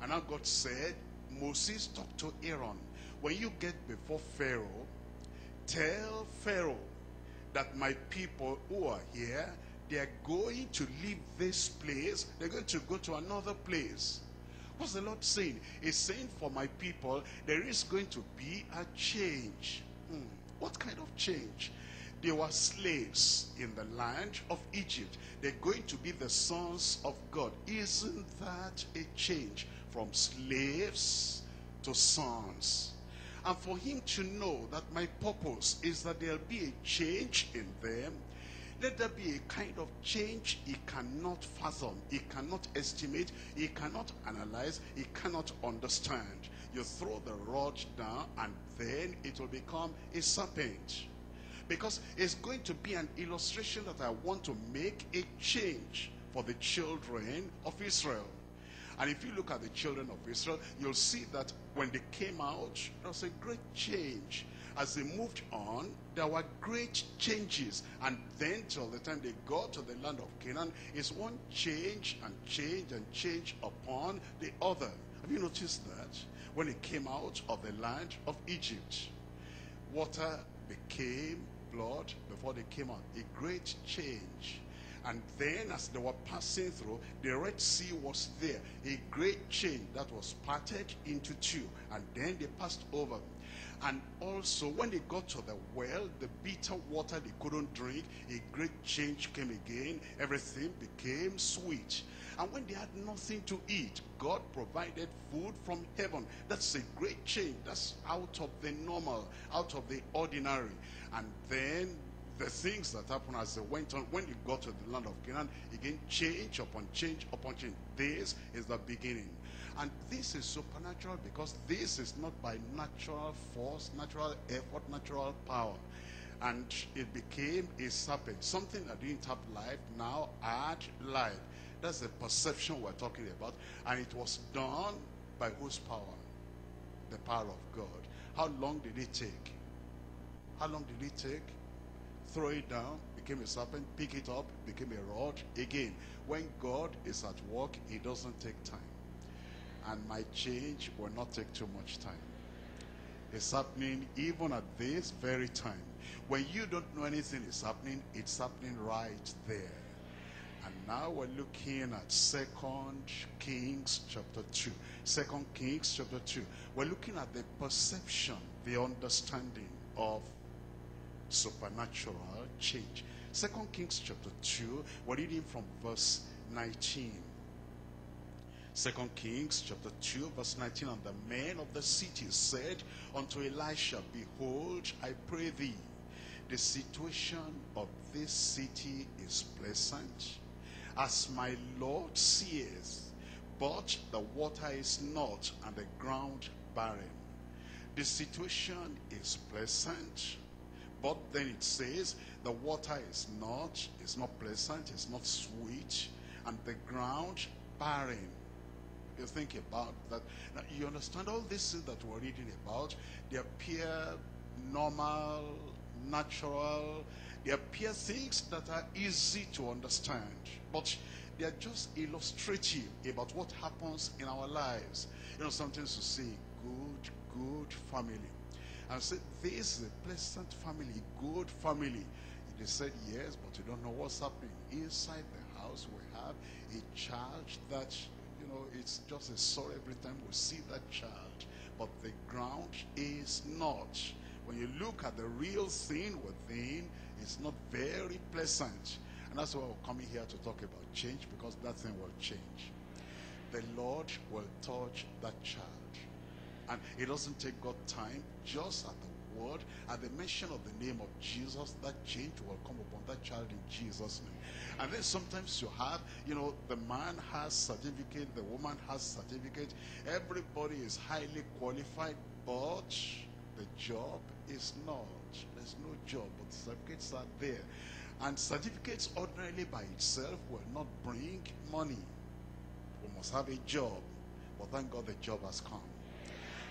Speaker 6: And now God said, Moses, talk to Aaron. When you get before Pharaoh, tell Pharaoh that my people who are here, they are going to leave this place. They're going to go to another place. What's the Lord saying? He's saying for my people, there is going to be a change. Hmm. What kind of change? They were slaves in the land of Egypt. They're going to be the sons of God. Isn't that a change from slaves to sons? And for him to know that my purpose is that there'll be a change in them, let there be a kind of change he cannot fathom, he cannot estimate, he cannot analyze, he cannot understand. You throw the rod down and then it will become a serpent. Because it's going to be an illustration that I want to make a change for the children of Israel. And if you look at the children of Israel, you'll see that when they came out, there was a great change. as they moved on, there were great changes. And then till the time they got to the land of Canaan, it's one change and change and change upon the other. Have you noticed that? When they came out of the land of Egypt, water became blood before they came out. A great change. And then as they were passing through, the Red Sea was there. A great change that was parted into two. And then they passed over. And also when they got to the well, the bitter water they couldn't drink, a great change came again. Everything became sweet. And when they had nothing to eat, God provided food from heaven. That's a great change. That's out of the normal, out of the ordinary. And then the things that happened as they went on, when they got to the land of Canaan, again, change upon change upon change. This is the beginning. And this is supernatural because this is not by natural force, natural effort, natural power. And it became a serpent. Something that didn't have life now had life. That's the perception we're talking about. And it was done by whose power? The power of God. How long did it take? How long did it take? Throw it down, became a serpent, pick it up, became a rod. Again, when God is at work, it doesn't take time. And my change will not take too much time. It's happening even at this very time. When you don't know anything is happening, it's happening right there. And now we're looking at Second Kings chapter 2. Second Kings chapter 2. We're looking at the perception, the understanding of supernatural change. Second Kings chapter 2, we're reading from verse 19. Second Kings chapter 2 verse 19 And the men of the city said unto Elisha, Behold, I pray thee, the situation of this city is pleasant, as my Lord seeth, but the water is not, and the ground barren. The situation is pleasant, but then it says the water is not, it's not pleasant, it's not sweet, and the ground barren. You think about that. Now, you understand all these that we're reading about, they appear normal, natural, they appear things that are easy to understand, but they are just illustrative about what happens in our lives. You know, sometimes you see good, good family. And said, this is a pleasant family, good family. They said yes, but you don't know what's happening. Inside the house, we have a child that, you know, it's just a sorrow every time we see that child. But the ground is not. When you look at the real thing within, it's not very pleasant. And that's why we're coming here to talk about change, because that thing will change. The Lord will touch that child. And it doesn't take God time, just at the word, at the mention of the name of Jesus, that change will come upon that child in Jesus' name. And then sometimes you have, you know, the man has certificate, the woman has certificate, everybody is highly qualified, but the job is not. There's no job, but certificates are there. And certificates ordinarily by itself will not bring money. We must have a job. But thank God the job has come.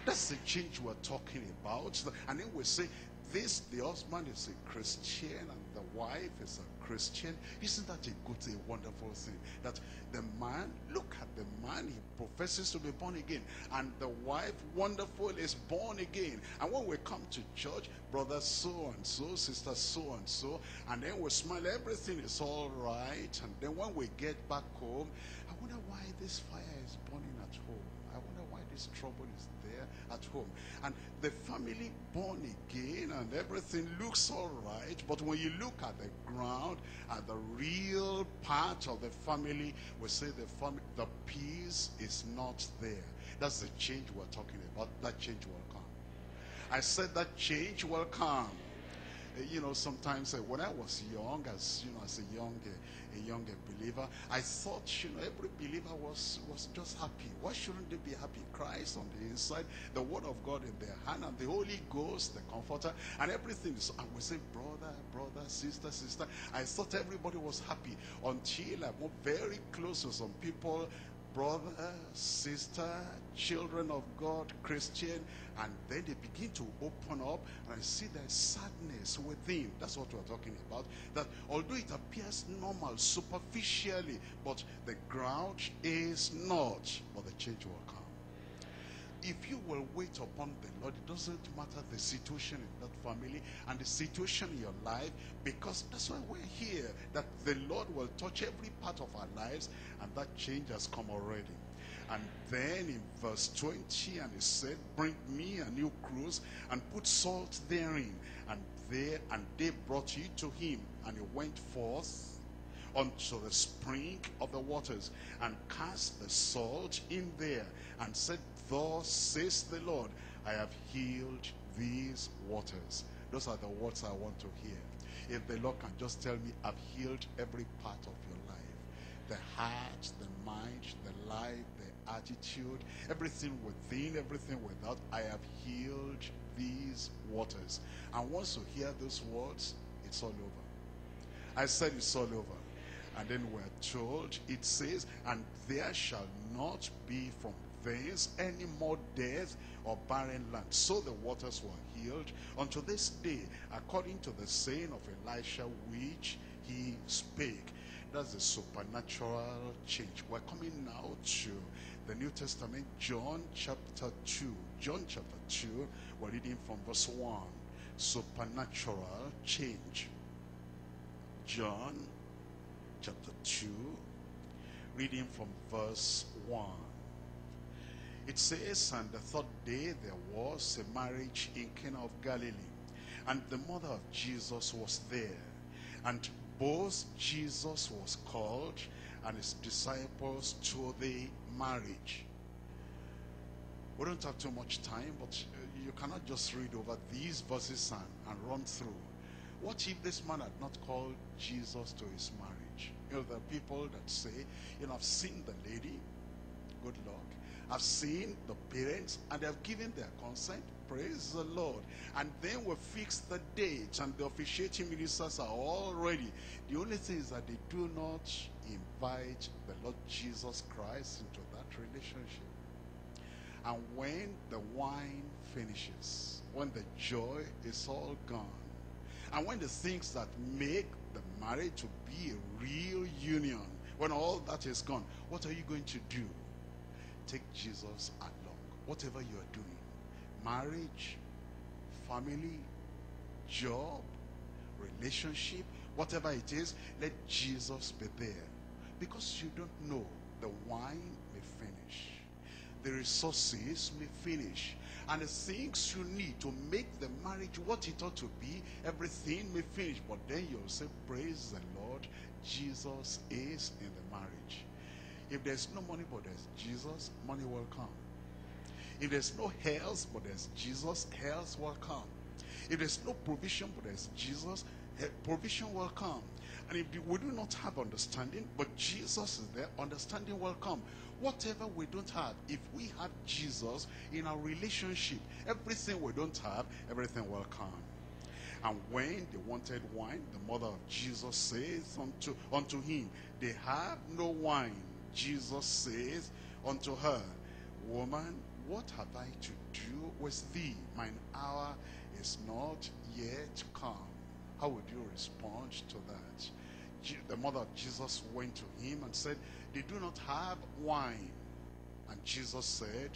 Speaker 6: That's the change we're talking about. And then we say, this, the husband is a Christian and the wife is a Christian. Isn't that a good, a wonderful thing? That the man, look at the man, he professes to be born again. And the wife, wonderful, is born again. And when we come to church, brother so and so, sister so and so, and then we smile, everything is all right. And then when we get back home, I wonder why this fire is burning at home. This trouble is there at home. And the family born again and everything looks all right. But when you look at the ground, at the real part of the family, we say the the peace is not there. That's the change we're talking about. That change will come. I said that change will come. Uh, You know, sometimes uh, when I was young, as you know, as a young, uh, a young uh, believer, I thought, you know, every believer was was just happy. Why shouldn't they be happy? Christ on the inside, the Word of God in their hand, and the Holy Ghost, the Comforter, and everything. is and we say, brother, brother, sister, sister. I thought everybody was happy until I moved very close to some people brother, sister, children of God, Christian, and then they begin to open up and I see there's sadness within. That's what we're talking about. That although it appears normal superficially, but the ground is not, but the change will come. If you will wait upon the Lord, it doesn't matter the situation in that family and the situation in your life, because that's why we're here. That the Lord will touch every part of our lives, and that change has come already. And then in verse 20, and he said, Bring me a new cruse and put salt therein. And there and they brought it to him, and he went forth unto the spring of the waters and cast the salt in there and said, Thus says the Lord, I have healed these waters. Those are the words I want to hear. If the Lord can just tell me, I've healed every part of your life the heart, the mind, the life, the attitude, everything within, everything without, I have healed these waters. And once you hear those words, it's all over. I said it's all over. And then we're told, it says, and there shall not be from thence any more death or barren land. So the waters were healed unto this day, according to the saying of Elisha, which he spake. That's the supernatural change. We're coming now to the New Testament, John chapter 2. John chapter 2, we're reading from verse 1. Supernatural change. John chapter 2, reading from verse 1. It says, And the third day there was a marriage in Cana of Galilee, and the mother of Jesus was there. And both Jesus was called and his disciples to the marriage. We don't have too much time, but uh, you cannot just read over these verses and, and run through. What if this man had not called Jesus to his marriage? You know, there are people that say, you know, I've seen the lady, good luck. I've seen the parents, and they have given their consent. Praise the Lord. And then we fix the date, and the officiating ministers are all ready. The only thing is that they do not invite the Lord Jesus Christ into that relationship. And when the wine finishes, when the joy is all gone, and when the things that make the marriage to be a real union, when all that is gone, what are you going to do? Take Jesus along. Whatever you are doing, marriage, family, job, relationship, whatever it is, let Jesus be there. Because you don't know, the wine may finish. The resources may finish. And the things you need to make the marriage what it ought to be, everything may finish. But then you'll say, praise the Lord, Jesus is in the marriage. If there's no money but there's Jesus, money will come. If there's no health but there's Jesus, health will come. If there's no provision but there's Jesus, provision will come. And if we do not have understanding, but Jesus is there, understanding will come. Whatever we don't have, if we have Jesus in our relationship, everything we don't have, everything will come. And when they wanted wine, the mother of Jesus says unto, unto him, They have no wine. Jesus says unto her, Woman, what have I to do with thee? Mine hour is not yet come. How would you respond to that? The mother of Jesus went to him and said, They do not have wine. And Jesus said,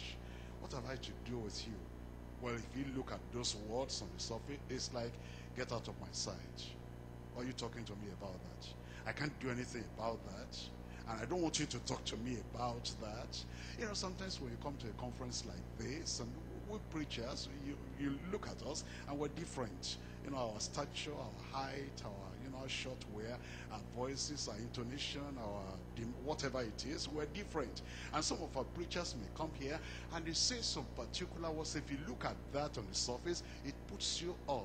Speaker 6: What have I to do with you? Well, if you look at those words on the surface, it's like, Get out of my sight. Are you talking to me about that? I can't do anything about that. And I don't want you to talk to me about that. You know, sometimes when you come to a conference like this, and we preachers, you, you look at us and we're different. You know, our stature, our height, our, you know, short wear, our voices, our intonation, our whatever it is, we're different. And some of our preachers may come here and they say some particular words. If you look at that on the surface, it puts you off.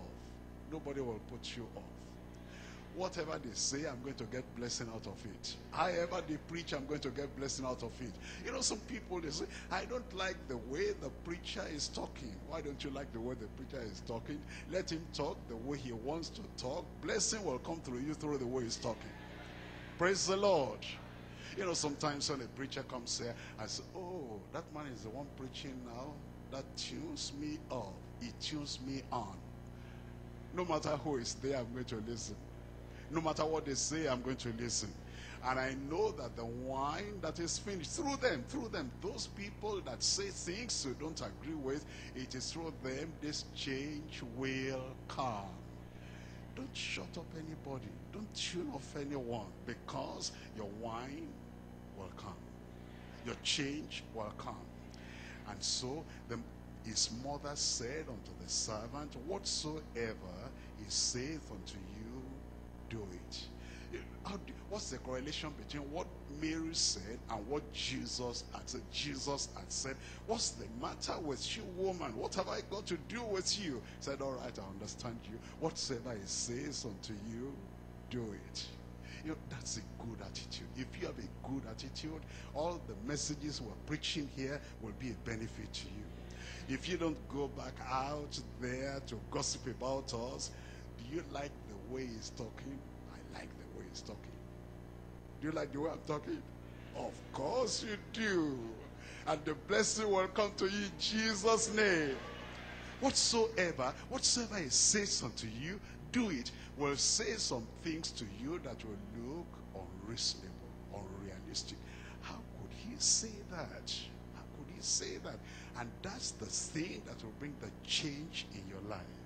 Speaker 6: Nobody will put you off. Whatever they say, I'm going to get blessing out of it. However they preach, I'm going to get blessing out of it. You know, some people, they say, I don't like the way the preacher is talking. Why don't you like the way the preacher is talking? Let him talk the way he wants to talk. Blessing will come through you through the way he's talking. Praise the Lord. You know, sometimes when a preacher comes here, I say, oh, that man is the one preaching now. That tunes me up. It tunes me on. No matter who is there, I'm going to listen. No matter what they say, I'm going to listen. And I know that the wine that is finished through them, through them, those people that say things you don't agree with, it is through them this change will come. Don't shut up anybody. Don't tune off anyone because your wine will come. Your change will come. And so the, his mother said unto the servant, Whatsoever he saith unto you, do it. How do- what's the correlation between what Mary said and what Jesus had said? Jesus had said, What's the matter with you, woman? What have I got to do with you? He said, All right, I understand you. Whatsoever he says unto you, do it. You know, that's a good attitude. If you have a good attitude, all the messages we're preaching here will be a benefit to you. If you don't go back out there to gossip about us, do you like way he's talking? I like the way he's talking. Do you like the way I'm talking? Of course you do. And the blessing will come to you in Jesus' name. Whatsoever, whatsoever he says unto you, do it. Will say some things to you that will look unreasonable, unrealistic. How could he say that? How could he say that? And that's the thing that will bring the change in your life.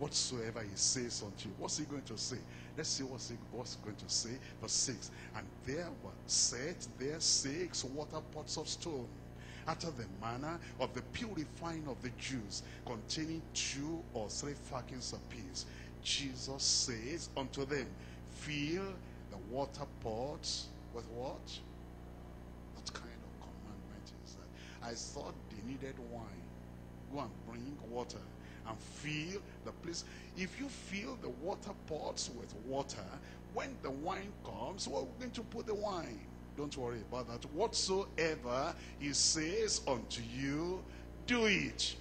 Speaker 6: Whatsoever he says unto you, what's he going to say? Let's see what's he what's going to say. Verse 6. And there were set there six water pots of stone after the manner of the purifying of the Jews, containing two or three firkins apiece. Jesus says unto them, Fill the water pots with what? What kind of commandment is that? I thought they needed wine. Go and bring water and fill the place. If you fill the water pots with water, when the wine comes, we're going to put the wine. Don't worry about that. Whatsoever he says unto you, do it.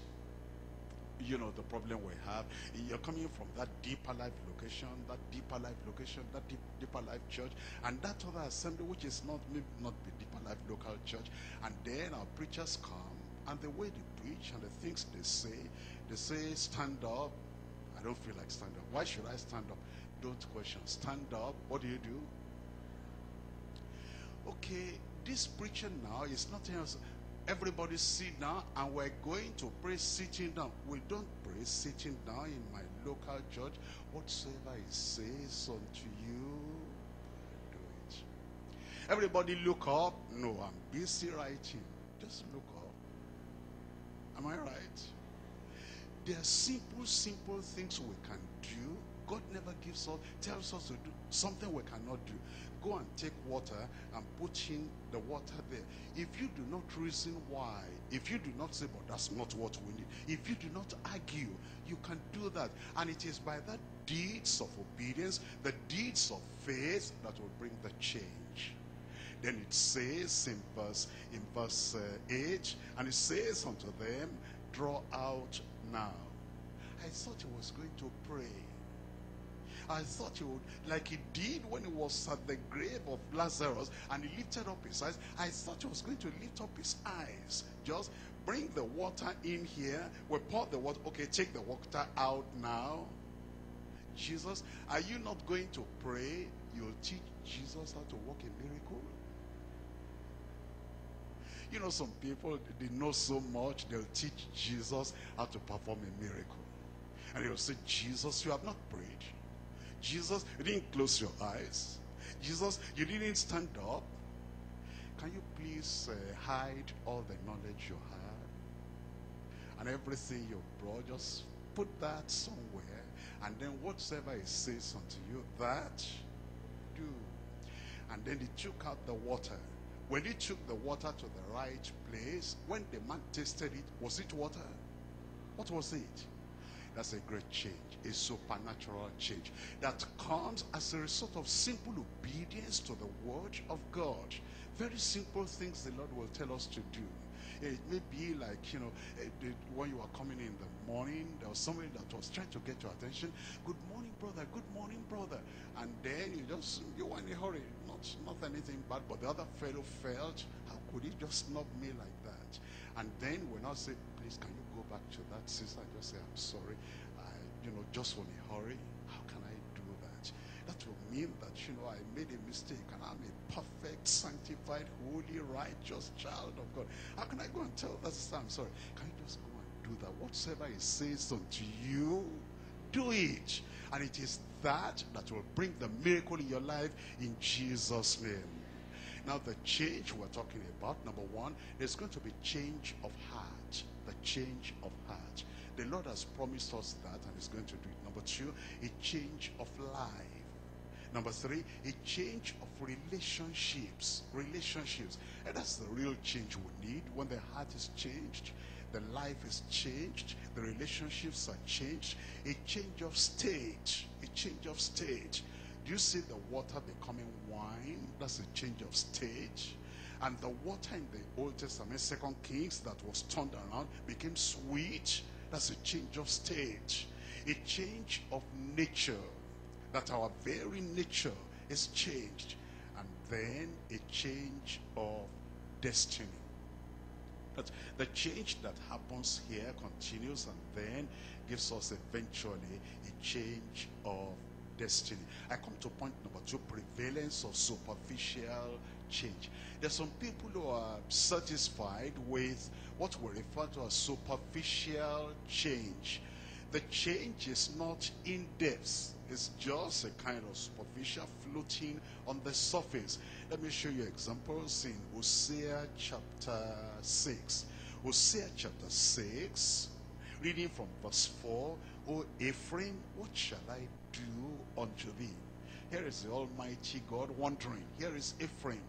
Speaker 6: You know the problem we have. You're coming from that deeper life location, that deeper life location, that deep, deeper life church, and that other assembly, which is not maybe not the deeper life local church. And then our preachers come, and the way they preach and the things they say, they say, stand up. I don't feel like stand up. Why should I stand up? Don't question. Stand up. What do you do? Okay, this preaching now is nothing else. Everybody sit down and we're going to pray sitting down. We don't pray sitting down in my local church. Whatsoever he says unto you, do it. Everybody look up. No, I'm busy writing. Just look up. Am I right? There are simple, simple things we can do. God never gives us, tells us to do something we cannot do. Go and take water and put in the water there. If you do not reason why, if you do not say, but that's not what we need, if you do not argue, you can do that. And it is by that deeds of obedience, the deeds of faith that will bring the change. Then it says in verse in verse uh, 8, and it says unto them, draw out now. I thought he was going to pray. I thought he would, like he did when he was at the grave of Lazarus and he lifted up his eyes. I thought he was going to lift up his eyes. Just bring the water in here. We pour the water. Okay, take the water out now. Jesus, are you not going to pray? You'll teach Jesus how to work a miracle? You know, some people, they know so much, they'll teach Jesus how to perform a miracle. And he'll say, Jesus, you have not prayed. Jesus, you didn't close your eyes. Jesus, you didn't stand up. Can you please uh, hide all the knowledge you have? And everything you brought, just put that somewhere. And then whatsoever he says unto you, that do. And then he took out the water. When he took the water to the right place, when the man tasted it, was it water? What was it? That's a great change, a supernatural change that comes as a result of simple obedience to the word of God. Very simple things the Lord will tell us to do. It may be like, you know, eh, when you are coming in the morning, there was somebody that was trying to get your attention. Good morning, brother. Good morning, brother. And then you just, you were in a hurry. Not, not anything bad, but the other fellow felt, how could he just snub me like that? And then when I say, please, can you go back to that sister? I just say, I'm sorry. I, you know, just want a hurry. How can I do that? That will mean that, you know, I made a mistake and I'm a perfect, sanctified, holy, righteous child of God. How can I go and tell that sister, I'm sorry? Can you just go and do that? Whatsoever he says unto you, do it. And it is that that will bring the miracle in your life in Jesus' name. Now, the change we're talking about, number one, there's going to be change of heart. The change of heart. The Lord has promised us that and He's going to do it. Number two, a change of life. Number three, a change of relationships. Relationships. And that's the real change we need. When the heart is changed, the life is changed, the relationships are changed, a change of state. A change of state. Do you see the water becoming wine? That's a change of stage. And the water in the Old Testament, Second Kings, that was turned around, became sweet. That's a change of stage. A change of nature. That our very nature is changed. And then a change of destiny. But the change that happens here continues and then gives us eventually a change of destiny. I come to point number two, prevalence of superficial change. There's some people who are satisfied with what we refer to as superficial change. The change is not in depth. It's just a kind of superficial floating on the surface. Let me show you examples in Hosea chapter 6. Hosea chapter 6, reading from verse 4. O Ephraim, what shall I do unto thee? Here is the Almighty God wondering. Here is Ephraim.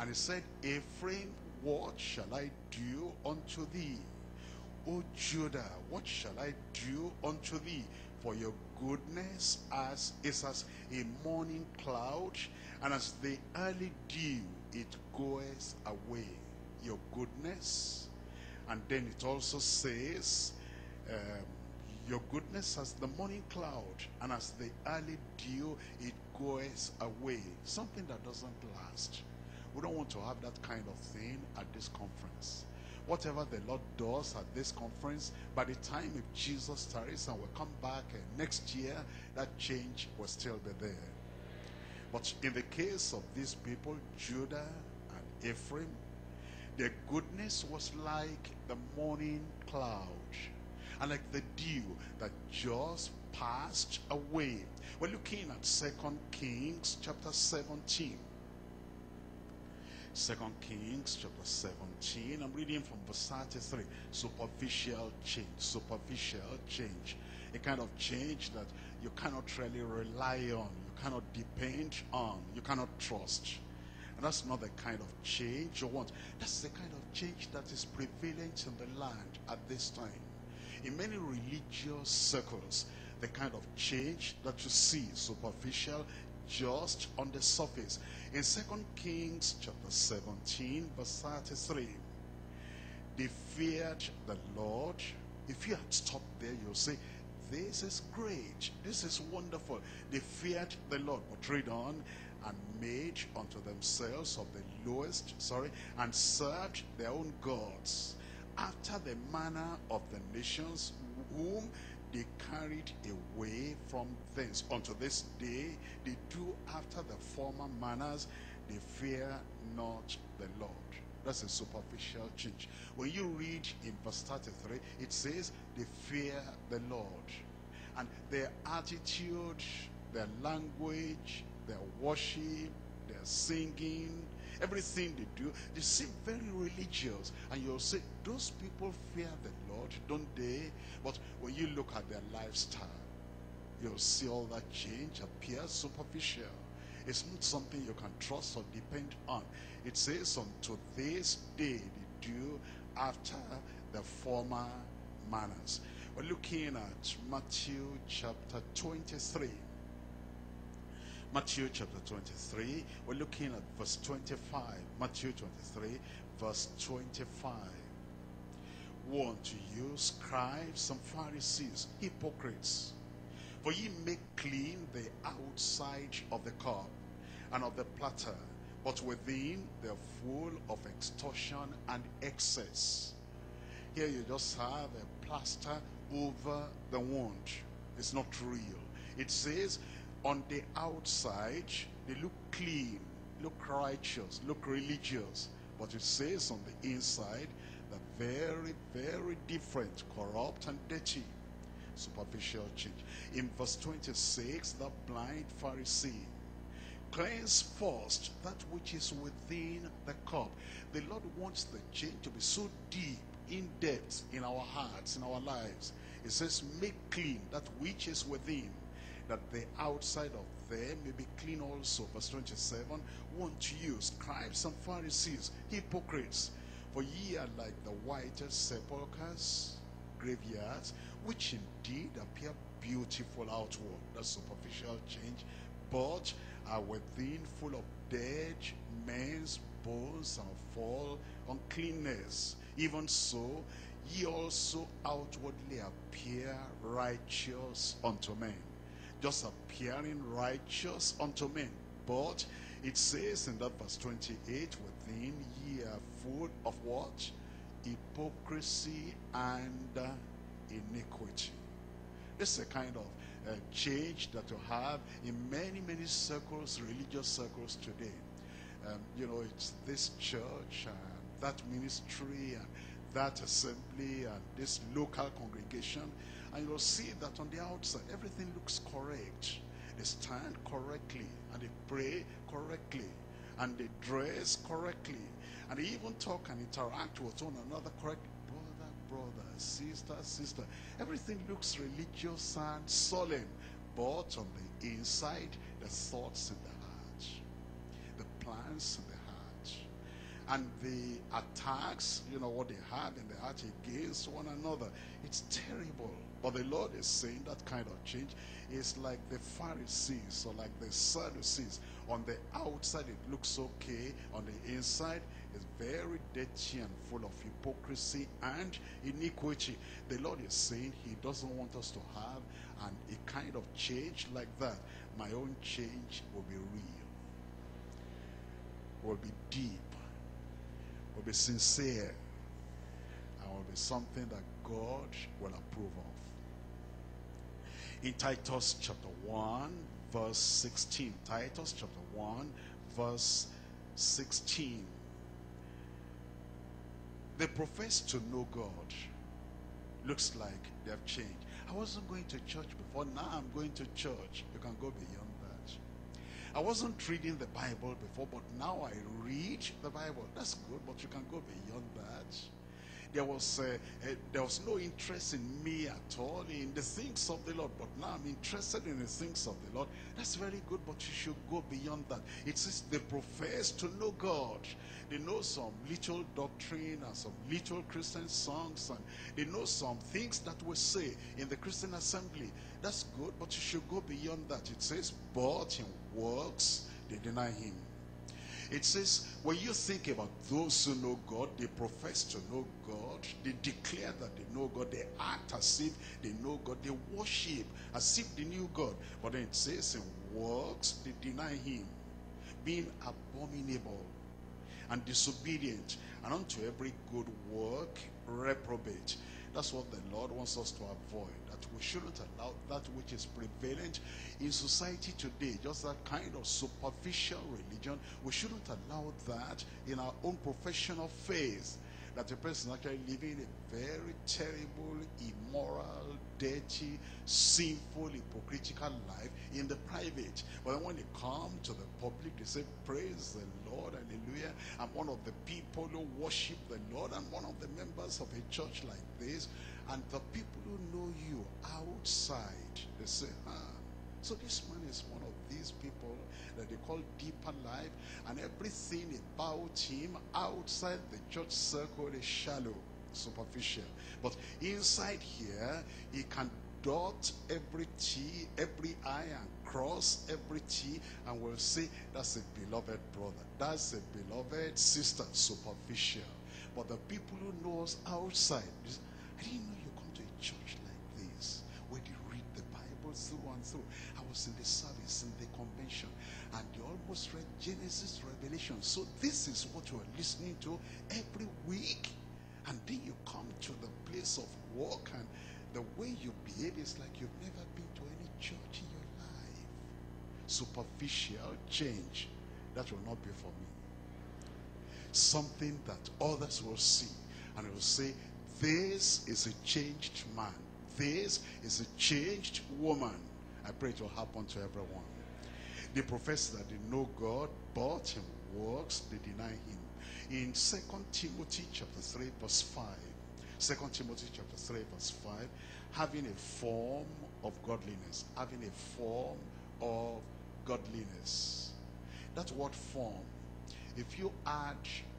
Speaker 6: And he said, Ephraim, what shall I do unto thee? O Judah, what shall I do unto thee? For your goodness as is as a morning cloud, and as the early dew, it goeth away. Your goodness. And then it also says, um, your goodness as the morning cloud, and as the early dew, it goeth away. Something that doesn't last. We don't want to have that kind of thing at this conference. Whatever the Lord does at this conference, by the time if Jesus tarries and will come back uh, next year, that change will still be there. But in the case of these people, Judah and Ephraim, their goodness was like the morning cloud and like the dew that just passed away. We're looking at Second Kings chapter 17. Second Kings chapter 17. I'm reading from verse 33. Superficial change. Superficial change. A kind of change that you cannot really rely on. You cannot depend on. You cannot trust. And that's not the kind of change you want. That's the kind of change that is prevalent in the land at this time. In many religious circles, the kind of change that you see superficial just on the surface. In Second Kings chapter 17, verse 33, they feared the Lord. If you had stopped there, you'll say, this is great. This is wonderful. They feared the Lord. But read on. And made unto themselves of the lowest, sorry, and served their own gods after the manner of the nations whom they carried away from thence. Unto this day, they do after the former manners, they fear not the Lord. That's a superficial change. When you read in verse 33, it says they fear the Lord. And their attitude, their language, their worship, their singing, everything they do, they seem very religious. And you'll say, those people fear the Lord, don't they? But when you look at their lifestyle, you'll see all that change appear superficial. It's not something you can trust or depend on. It says, unto this day they do after the former manners. We're looking at Matthew chapter 23. Matthew chapter 23. We're looking at verse 25. Matthew 23, verse 25. Woe unto you, scribes and Pharisees, hypocrites! For ye make clean the outside of the cup and of the platter, but within they're full of extortion and excess. Here you just have a plaster over the wound. It's not real. It says on the outside, they look clean, look righteous, look religious. But it says on the inside, they're very, very different, corrupt and dirty. Superficial change. In verse 26, the blind Pharisee cleanse first that which is within the cup. The Lord wants the change to be so deep, in depth in our hearts, in our lives. It says, make clean that which is within, that the outside of them may be clean also. Verse 27, won't you, scribes and Pharisees, hypocrites, for ye are like the whitest sepulchres, graveyards, which indeed appear beautiful outward. That's superficial change. But are within full of dead men's bones and fall uncleanness. Even so, ye also outwardly appear righteous unto men. Just appearing righteous unto men. But it says in that verse 28, within ye are full of what? Hypocrisy and iniquity. This is a kind of uh, change that you have in many, many circles, religious circles today. Um, you know, it's this church and that ministry and that assembly and this local congregation. And you'll see that on the outside, everything looks correct. They stand correctly and they pray correctly and they dress correctly and they even talk and interact with one another correctly. Brother, brother, sister, sister. Everything looks religious and solemn. But on the inside, the thoughts in the heart, the plans in the heart, and the attacks, you know, what they have in the heart against one another. It's terrible. But the Lord is saying that kind of change is like the Pharisees or like the Sadducees. On the outside, it looks okay. On the inside, it's very dirty and full of hypocrisy and iniquity. The Lord is saying he doesn't want us to have an, a kind of change like that. My own change will be real, will be deep, will be sincere, and will be something that God will approve of. In Titus chapter 1, verse 16. Titus chapter 1, verse 16. They profess to know God. Looks like they have changed. I wasn't going to church before. Now I'm going to church. You can go beyond that. I wasn't reading the Bible before, but now I read the Bible. That's good, but you can go beyond that. There was, uh, uh, there was no interest in me at all in the things of the Lord, but now I'm interested in the things of the Lord. That's very good, but you should go beyond that. It says they profess to know God. They know some little doctrine and some little Christian songs, and they know some things that we say in the Christian assembly. That's good, but you should go beyond that. It says, but in works they deny him. It says, when you think about those who know God, they profess to know God, they declare that they know God, they act as if they know God, they worship as if they knew God. But then it says, in works, they deny him, being abominable and disobedient, and unto every good work reprobate. That's what the Lord wants us to avoid. We shouldn't allow that which is prevalent in society today, just that kind of superficial religion. We shouldn't allow that in our own professional faith. That a person is actually living a very terrible, immoral, dirty, sinful, hypocritical life in the private. But when they come to the public, they say, Praise the Lord, hallelujah. I'm one of the people who worship the Lord. I'm one of the members of a church like this. And the people who know you outside, they say, ah, so this man is one of these people that they call deeper life, and everything about him outside the church circle is shallow. superficial. But inside here, he can dot every T, every I, and cross every T, and we'll say that's a beloved brother, that's a beloved sister, superficial. But the people who know us outside, I didn't know you come to a church like this, where they read the Bible through and through. I was in the service, in the convention, and they almost read Genesis, Revelation. So this is what you are listening to every week. And then you come to the place of work and the way you behave is like you've never been to any church in your life. Superficial change. That will not be for me. Something that others will see and will say, this is a changed man. This is a changed woman. I pray it will happen to everyone. They profess that they know God, but in works they deny him. In 2 Timothy chapter 3, verse 5, 2 Timothy chapter 3, verse 5, having a form of godliness, having a form of godliness. That word form, if you add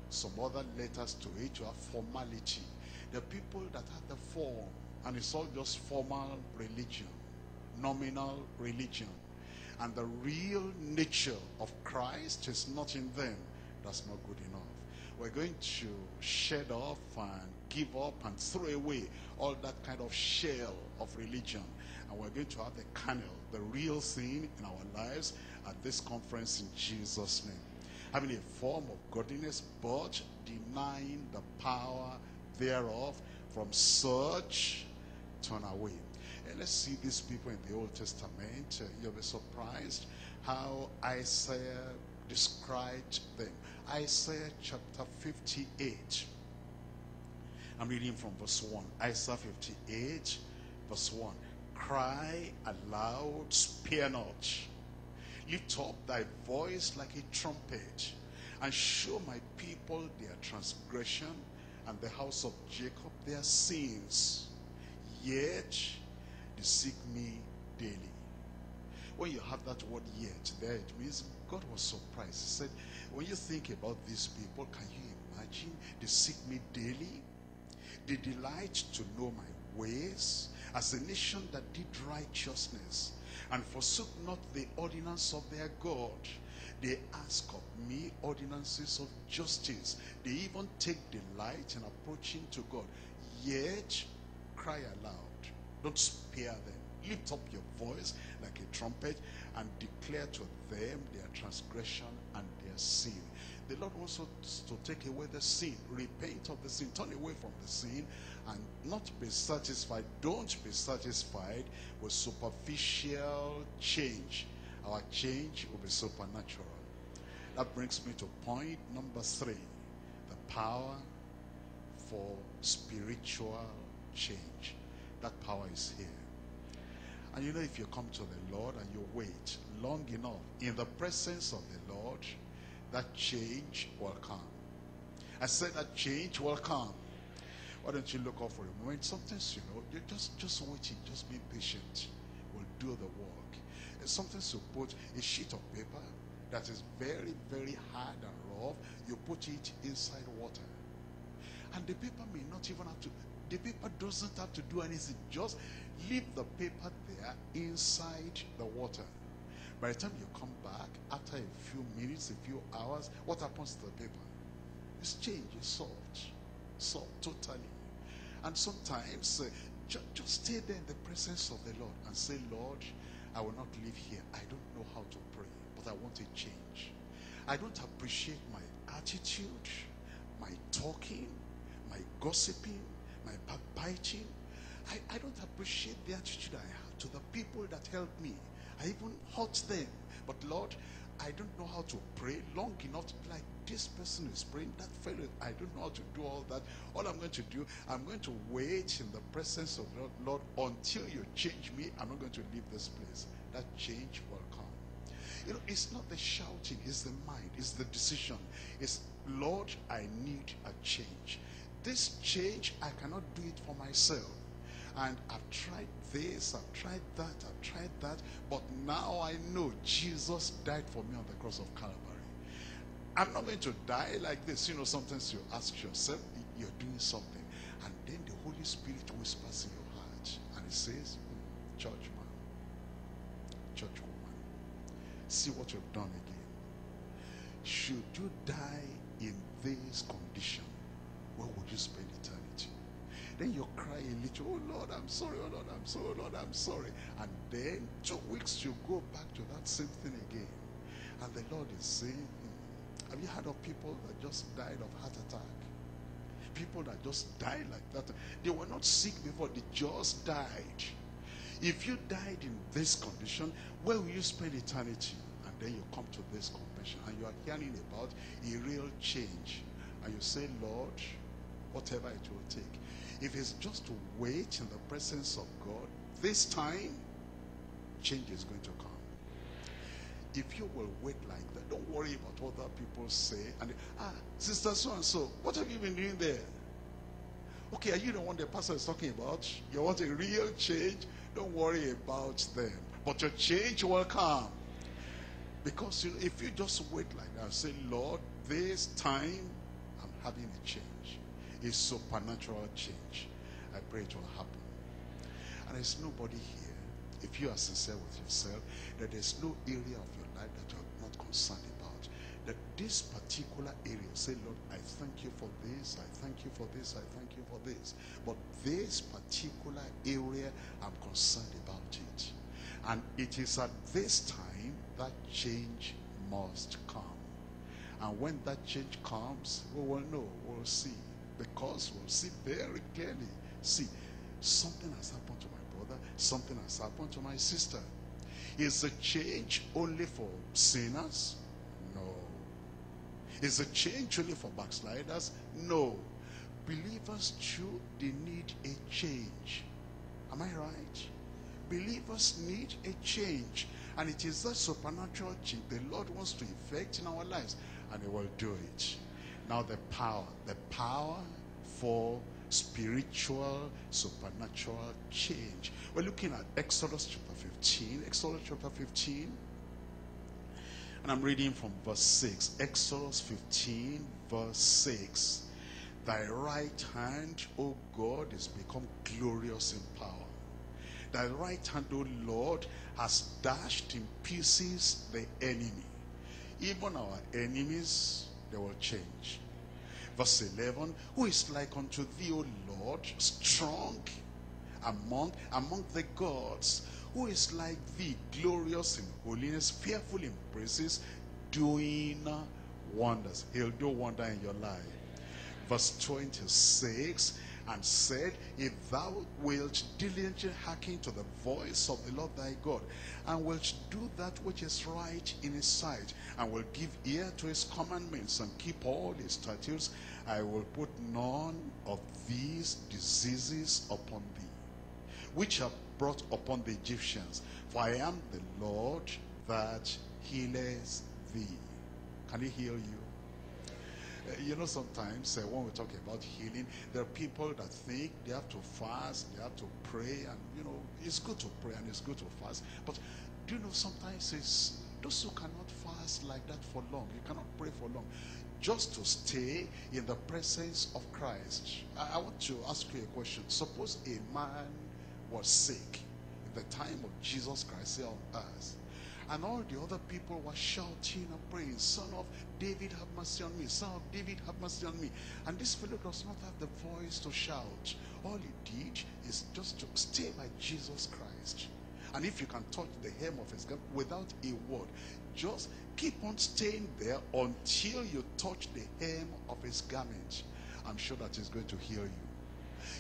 Speaker 6: some other letters to it, you have formality. The people that have the form, and it's all just formal religion, nominal religion. And the real nature of Christ is not in them. That's not good enough. We're going to shed off and give up and throw away all that kind of shell of religion. And we're going to have the kernel, the real thing in our lives at this conference in Jesus' name. Having a form of godliness, but denying the power thereof, from such turn away. And let's see these people in the Old Testament. Uh, you'll be surprised how Isaiah described them. Isaiah chapter 58. I'm reading from verse 1. Isaiah 58, verse 1. Cry aloud, spare not. Lift up thy voice like a trumpet, and show my people their transgression, and the house of Jacob their sins. Yet they seek me daily. When you have that word yet there, it means God was surprised. He said, when you think about these people, can you imagine? They seek me daily. They delight to know my ways as a nation that did righteousness and forsook not the ordinance of their God. They ask of me ordinances of justice. They even take delight in approaching to God. Yet cry aloud. Don't spare them. Lift up your voice like a trumpet and declare to them their transgression and their sin. The Lord wants us to take away the sin. Repent of the sin. Turn away from the sin and not be satisfied. Don't be satisfied with superficial change. Our change will be supernatural. That brings me to point number three. The power for spiritual change. That power is here. And you know, if you come to the Lord and you wait long enough in the presence of the Lord, that change will come. I said that change will come. Why don't you look up for a moment? Sometimes, you know, you're just just waiting, just be patient. Will do the work. Sometimes you put a sheet of paper that is very, very hard and rough. You put it inside water. And the paper may not even have to, the paper doesn't have to do anything. Just leave the paper there inside the water. By the time you come back, after a few minutes, a few hours, what happens to the paper? It's changed, it's. Solved totally. And sometimes, uh, ju- just stay there in the presence of the Lord and say, Lord, I will not live here. I don't know how to pray, but I want a change. I don't appreciate my attitude, my talking, my gossiping, my backbiting. I, I don't appreciate the attitude I have to the people that help me. I even hurt them. But Lord, I don't know how to pray long enough like this person is praying, that fellow, I don't know how to do all that. All I'm going to do, I'm going to wait in the presence of the Lord, until you change me. I'm not going to leave this place. That change will. You know, it's not the shouting, it's the mind, it's the decision. It's, Lord, I need a change. This change, I cannot do it for myself. And I've tried this, I've tried that, I've tried that. But now I know Jesus died for me on the cross of Calvary. I'm not going to die like this. You know, sometimes you ask yourself, you're doing something. And then the Holy Spirit whispers in your heart and it says, "Hmm, church woman, see what you've done again. Should you die in this condition, where would you spend eternity? Then you cry a little, oh Lord, I'm sorry, oh Lord, I'm sorry, oh Lord, I'm sorry. And then two weeks you go back to that same thing again. And the Lord is saying, "Hmm, have you heard of people that just died of heart attack? People that just died like that. They were not sick before, they just died. If you died in this condition, where will you spend eternity? And then you come to this confession and you are hearing about a real change. And you say, Lord, whatever it will take. If it's just to wait in the presence of God, this time, change is going to come. If you will wait like that, don't worry about what other people say. And ah, sister so and so, what have you been doing there? Okay, are you the one the pastor is talking about? You want a real change? Don't worry about them. But your change will come. Because if you just wait like that, say, Lord, this time I'm having a change. A supernatural change. I pray it will happen. And there's nobody here, if you are sincere with yourself, that there's no area of your life that you're not concerned. That this particular area, say, Lord, I thank you for this, I thank you for this, I thank you for this. But this particular area, I'm concerned about it. And it is at this time that change must come. And when that change comes, we will know, we'll see. Because we'll see very clearly. See, something has happened to my brother, something has happened to my sister. Is the change only for sinners? Is the change only for backsliders? No. Believers too, they need a change. Am I right? Believers need a change. And it is that supernatural change the Lord wants to effect in our lives. And He will do it. Now the power. The power for spiritual, supernatural change. We're looking at Exodus chapter 15. Exodus chapter 15. And I'm reading from verse 6. Exodus 15, verse 6. Thy right hand, O God, is become glorious in power. Thy right hand, O Lord, has dashed in pieces the enemy. Even our enemies, they will change. Verse 11, Who is like unto thee, O Lord, strong among, among the gods? Who is like thee, glorious in holiness, fearful in praises, doing wonders? He'll do wonder in your life. Verse 26, and said, If thou wilt diligently hearken to the voice of the Lord thy God, and wilt do that which is right in his sight, and will give ear to his commandments, and keep all his statutes, I will put none of these diseases upon thee, which are brought upon the Egyptians. For I am the Lord that healeth thee. Can he heal you? Uh, you know, sometimes uh, when we talk about healing, there are people that think they have to fast, they have to pray, and you know, it's good to pray and it's good to fast. But do you know, sometimes it's those who cannot fast like that for long, you cannot pray for long, just to stay in the presence of Christ. I, I want to ask you a question. Suppose a man was sick in the time of Jesus Christ here on earth. And all the other people were shouting and praying, Son of David, have mercy on me. Son of David, have mercy on me. And this fellow does not have the voice to shout. All he did is just to stay by Jesus Christ. And if you can touch the hem of his garment without a word, just keep on staying there until you touch the hem of his garment. I'm sure that he's going to heal you.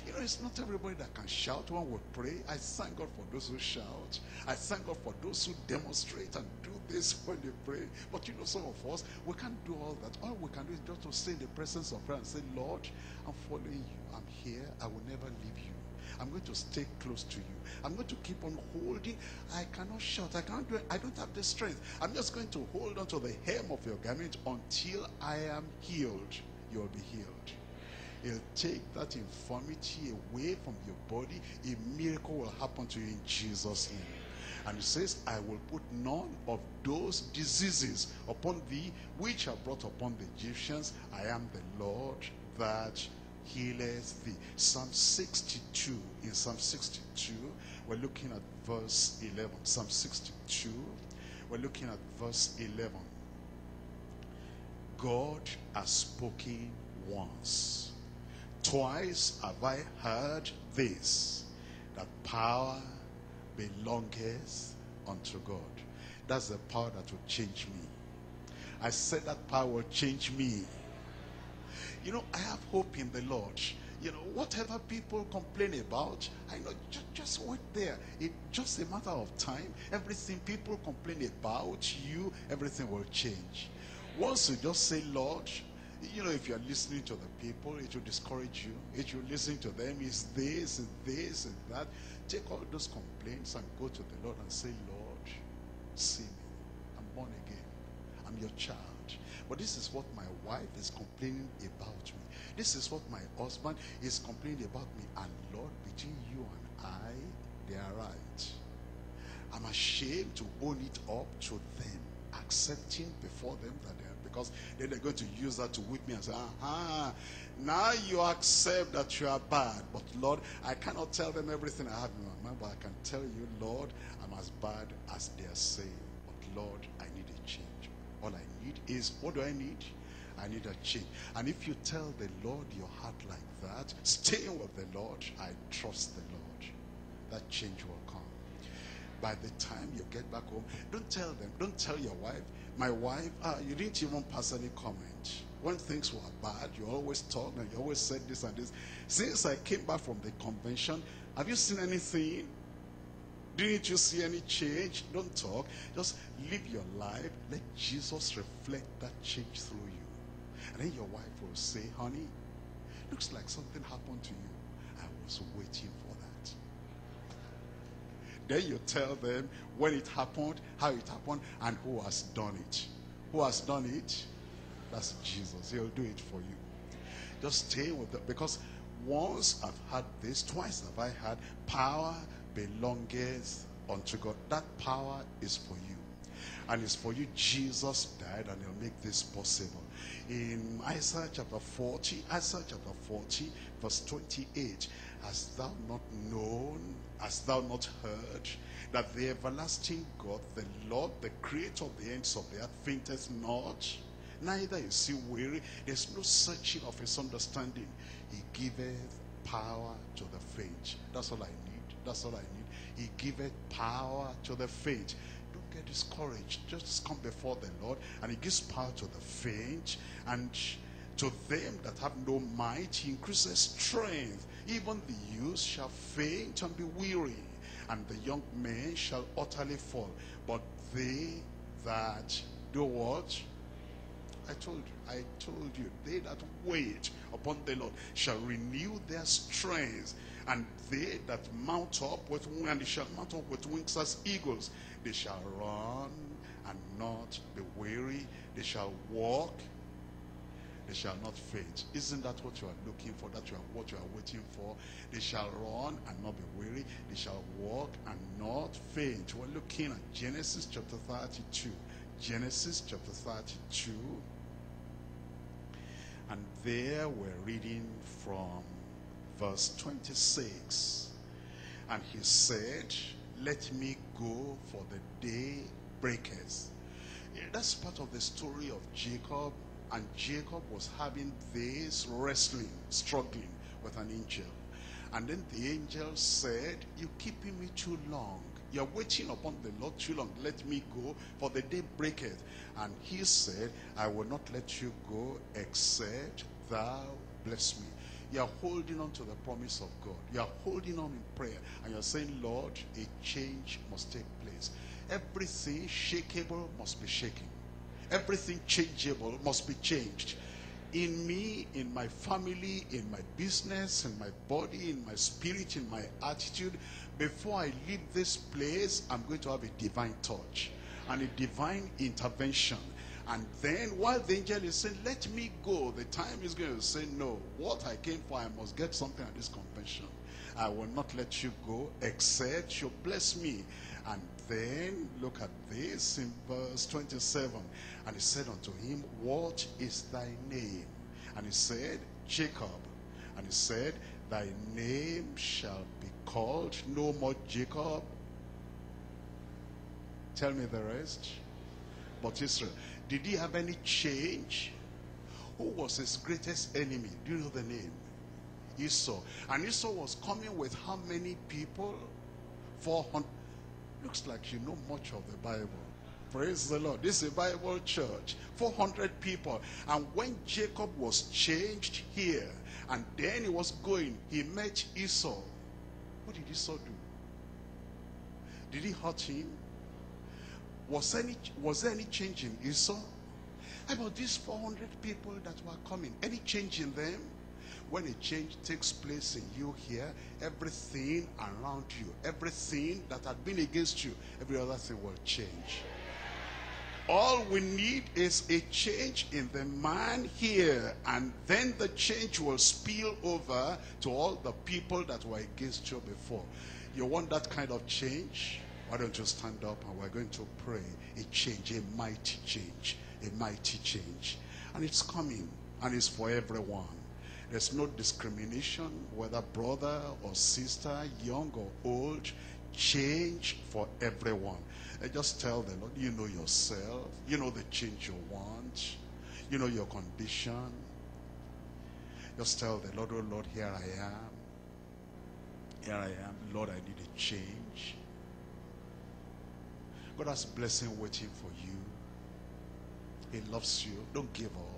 Speaker 6: You know, it's not everybody that can shout when we pray. I thank God for those who shout. I thank God for those who demonstrate and do this when they pray. But you know, some of us, we can't do all that. All we can do is just to stay in the presence of prayer and say, Lord, I'm following you. I'm here. I will never leave you. I'm going to stay close to you. I'm going to keep on holding. I cannot shout. I can't do it. I don't have the strength. I'm just going to hold on to the hem of your garment until I am healed. You'll be healed. He'll take that infirmity away from your body. A miracle will happen to you in Jesus' name. And he says, I will put none of those diseases upon thee which are brought upon the Egyptians. I am the Lord that healeth thee. Psalm 62. In Psalm 62, we're looking at verse 11. Psalm 62, we're looking at verse 11. God has spoken once. Twice have I heard this, that power belongeth unto God. That's the power that will change me. I said that power will change me. You know, I have hope in the Lord. You know, whatever people complain about, I know just, just wait there. It's just a matter of time. Everything people complain about you, everything will change. Once you just say, Lord, you know, if you're listening to the people, it will discourage you. If you listen to them, it's this this and that. Take all those complaints and go to the Lord and say, Lord, see me. I'm born again. I'm your child. But this is what my wife is complaining about me. This is what my husband is complaining about me. And Lord, between you and I, they are right. I'm ashamed to own it up to them, accepting before them that they because then they're going to use that to whip me and say, aha, now you accept that you are bad. But Lord, I cannot tell them everything I have in my mind, but I can tell you, Lord, I'm as bad as they are saying. But Lord, I need a change. All I need is, what do I need? I need a change. And if you tell the Lord your heart like that, staying with the Lord, I trust the Lord. That change will. By the time you get back home, don't tell them, don't tell your wife, my wife, ah, you didn't even pass any comment. When things were bad, you always talk and you always said this and this. Since I came back from the convention, have you seen anything? Didn't you see any change? Don't talk. Just live your life. Let Jesus reflect that change through you. And then your wife will say, honey, looks like something happened to you. I was waiting. Then you tell them when it happened, how it happened, and who has done it. Who has done it? That's Jesus. He'll do it for you. Just stay with them. Because once I've had this, twice have I had power belongeth unto God. That power is for you. And it's for you Jesus died and he'll make this possible. In Isaiah chapter 40, Isaiah chapter 40, verse 28, Hast thou not known, hast thou not heard, that the everlasting God, the Lord, the creator of the ends of the earth, fainteth not, neither is he weary. There's no searching of his understanding. He giveth power to the faint. That's all I need. That's all I need. He giveth power to the faint. Don't get discouraged. Just come before the Lord. And he gives power to the faint. And to them that have no might, he increases strength. Even the youth shall faint and be weary. And the young men shall utterly fall. But they that do what? I told you, I told you, they that wait upon the Lord shall renew their strength. And they that mount up with and they shall mount up with wings as eagles. They shall run and not be weary. They shall walk. They shall not faint. Isn't that what you are looking for? That you are what you are waiting for? They shall run and not be weary. They shall walk and not faint. We're looking at Genesis chapter 32. Genesis chapter 32. And there we're reading from verse 26. And he said, Let me go, for the day breaketh. That's part of the story of Jacob. And Jacob was having this wrestling, struggling with an angel. And then the angel said, You're keeping me too long. You're waiting upon the Lord too long. Let me go, for the day breaketh. And he said, I will not let you go except thou bless me. You're holding on to the promise of God. You're holding on in prayer. And you're saying, Lord, a change must take place. Everything shakeable must be shaken. Everything changeable must be changed. In me, in my family, in my business, in my body, in my spirit, in my attitude, before I leave this place, I'm going to have a divine touch and a divine intervention. And then while the angel is saying, let me go, the time is going to say, no, what I came for, I must get something at this convention. I will not let you go except you bless me. And then look at this in verse 27. And he said unto him, What is thy name? And he said, Jacob. And he said, Thy name shall be called no more Jacob. Tell me the rest. But Israel, did he have any change? Who was his greatest enemy? Do you know the name? Esau. And Esau was coming with how many people? 400. Looks like you know much of the Bible. Praise the Lord. This is a Bible church. 400 people. And when Jacob was changed here, and then he was going, he met Esau. What did Esau do? Did he hurt him? Was, any, was there any change in Esau? About these 400 people that were coming? Any change in them? When a change takes place in you here, everything around you, everything that had been against you, every other thing will change. All we need is a change in the man here, and then the change will spill over to all the people that were against you before. You want that kind of change? Why don't you stand up and we're going to pray a change, a mighty change, a mighty change. And it's coming, and it's for everyone. There's no discrimination, whether brother or sister, young or old. Change for everyone. And just tell the Lord, you know yourself. You know the change you want. You know your condition. Just tell the Lord, oh Lord, here I am. Here I am. Lord, I need a change. God has blessing waiting for you. He loves you. Don't give up.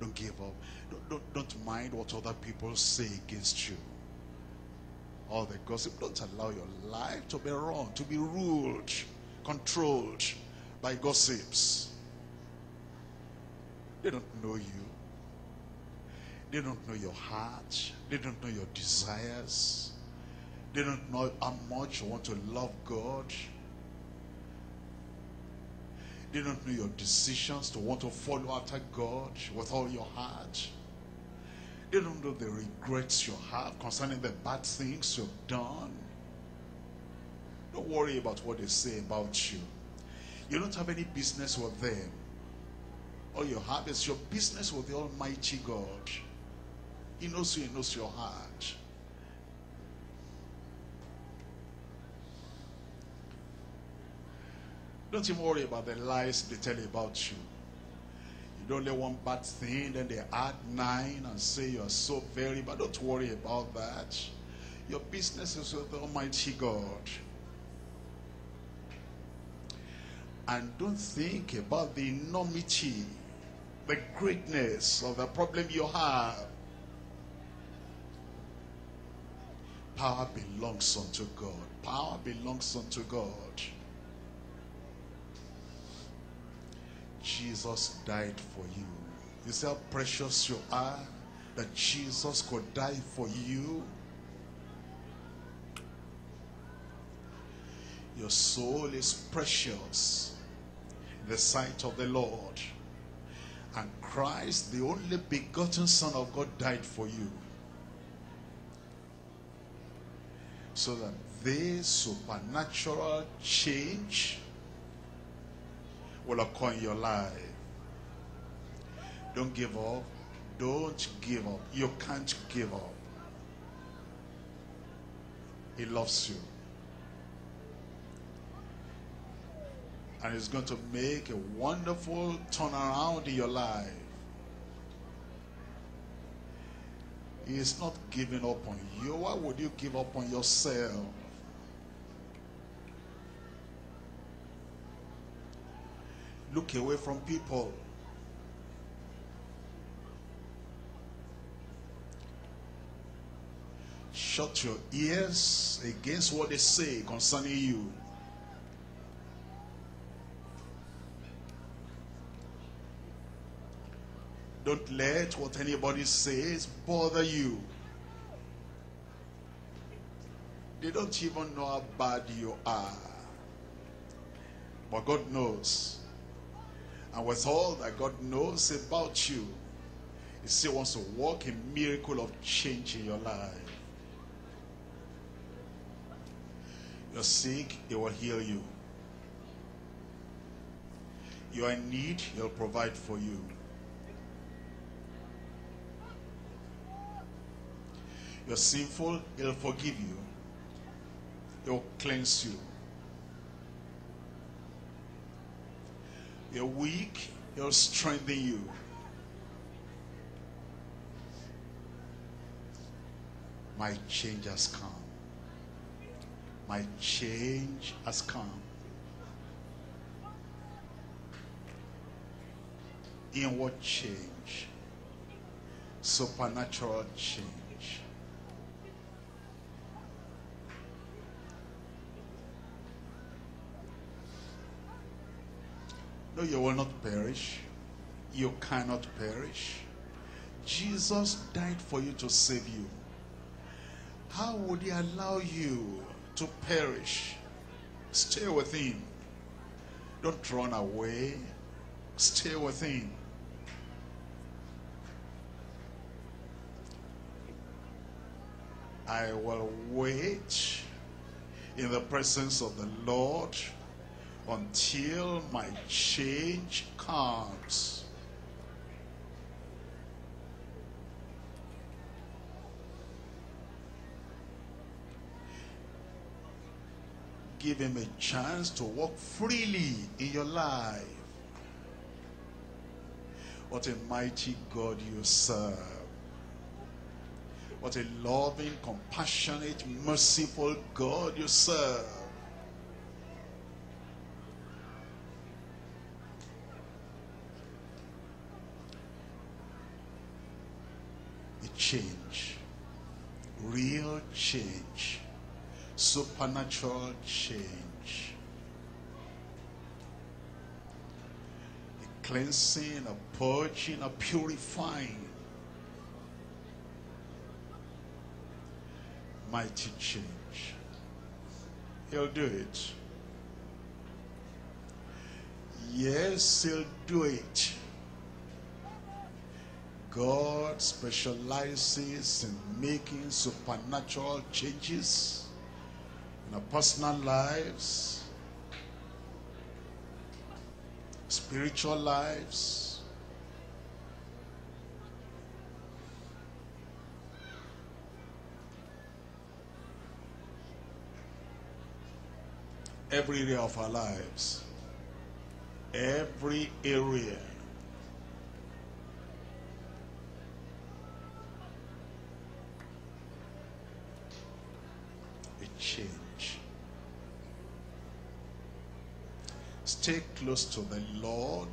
Speaker 6: Don't give up. Don't, don't, don't mind what other people say against you. All the gossip. Don't allow your life to be wrong, to be ruled, controlled by gossips. They don't know you. They don't know your heart. They don't know your desires. They don't know how much you want to love God. They don't know your decisions to want to follow after God with all your heart. They don't know the regrets you have concerning the bad things you've done. Don't worry about what they say about you. You don't have any business with them. All you have is your business with the Almighty God. He knows you, He knows your heart. Don't even worry about the lies they tell about you. You don't let one bad thing, then they add nine and say you're so very bad. Don't worry about that. Your business is with Almighty God. And don't think about the enormity, the greatness of the problem you have. Power belongs unto God. Power belongs unto God. Jesus died for you. You see how precious you are that Jesus could die for you. Your soul is precious in the sight of the Lord. And Christ, the only begotten Son of God, died for you. So that this supernatural change will occur in your life. Don't give up. Don't give up. You can't give up. He loves you. And he's going to make a wonderful turnaround in your life. He is not giving up on you. Why would you give up on yourself? Look away from people. Shut your ears against what they say concerning you. Don't let what anybody says bother you. They don't even know how bad you are. But God knows. And with all that God knows about you, He still wants to work a miracle of change in your life. You're sick, He will heal you. You are in need, He'll provide for you. You're sinful, He'll forgive you. He'll cleanse you. You're weak, He'll strengthen you. My change has come. My change has come. Inward change. Supernatural change. No, you will not perish. You cannot perish. Jesus died for you to save you. How would he allow you to perish? Stay with him. Don't run away. Stay with him. I will wait in the presence of the Lord until my change comes. Give him a chance to walk freely in your life. What a mighty God you serve. What a loving, compassionate, merciful God you serve. A change, real change, supernatural change. A cleansing, a purging, a purifying. Mighty change. He'll do it. Yes, he'll do it. God specializes in making supernatural changes in our personal lives, spiritual lives. Every area of our lives. Every area. a change. Stay close to the Lord,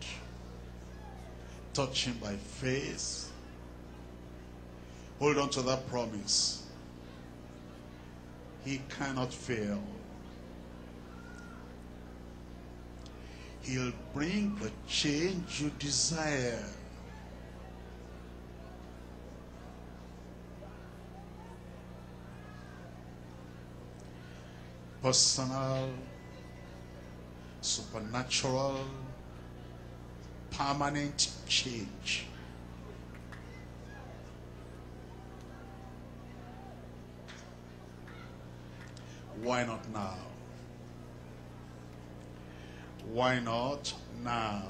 Speaker 6: touch Him by faith. Hold on to that promise. He cannot fail. He'll bring the change you desire. personal, supernatural, permanent change. Why not now? Why not now?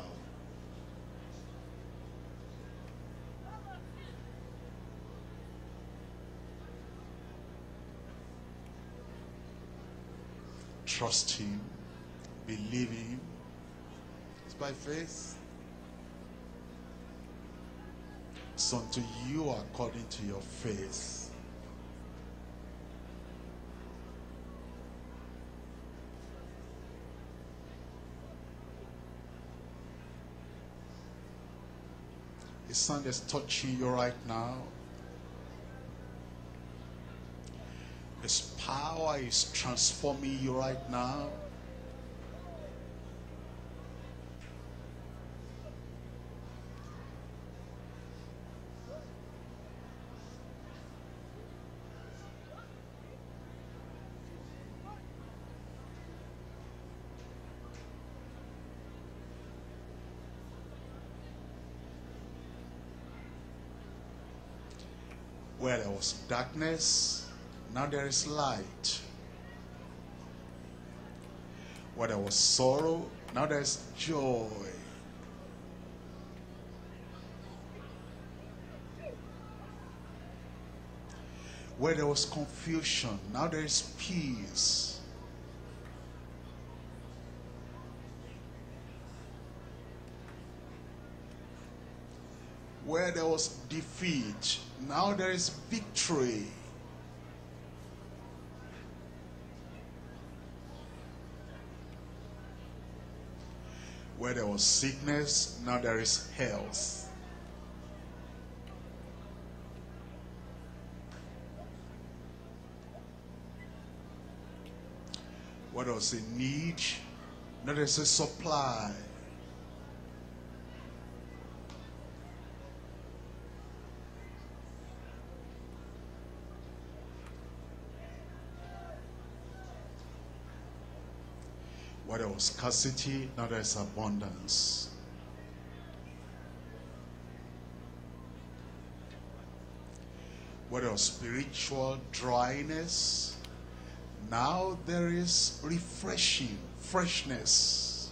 Speaker 6: Trust Him, believe Him. It's by faith. It's unto you according to your faith. His son is touching you right now. His power is transforming you right now. Was darkness, now there is light. Where there was sorrow, now there is joy. Where there was confusion, now there is peace. Where there was defeat, now there is victory. Where there was sickness, now there is health. Where there was a need, now there's a supply. Where there was scarcity, now there's abundance. Where there was spiritual dryness, now there is refreshing, freshness.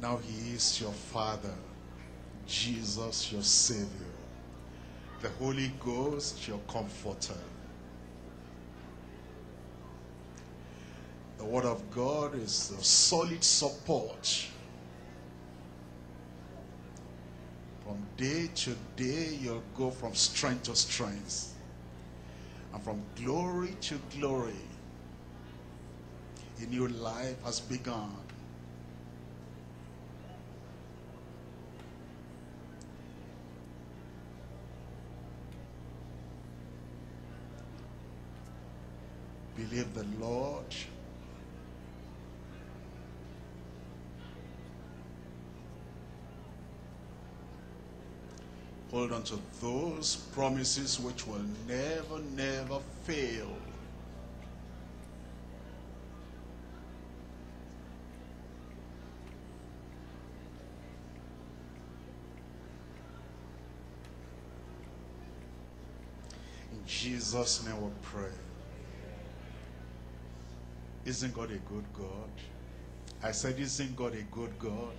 Speaker 6: Now he is your father. Jesus, your Savior. The Holy Ghost, your comforter. The Word of God is the solid support. From day to day, you'll go from strength to strength. And from glory to glory, a new life has begun. Believe the Lord. Hold on to those promises which will never, never fail. In Jesus' name we pray. Isn't God a good God? I said, Isn't God a good God?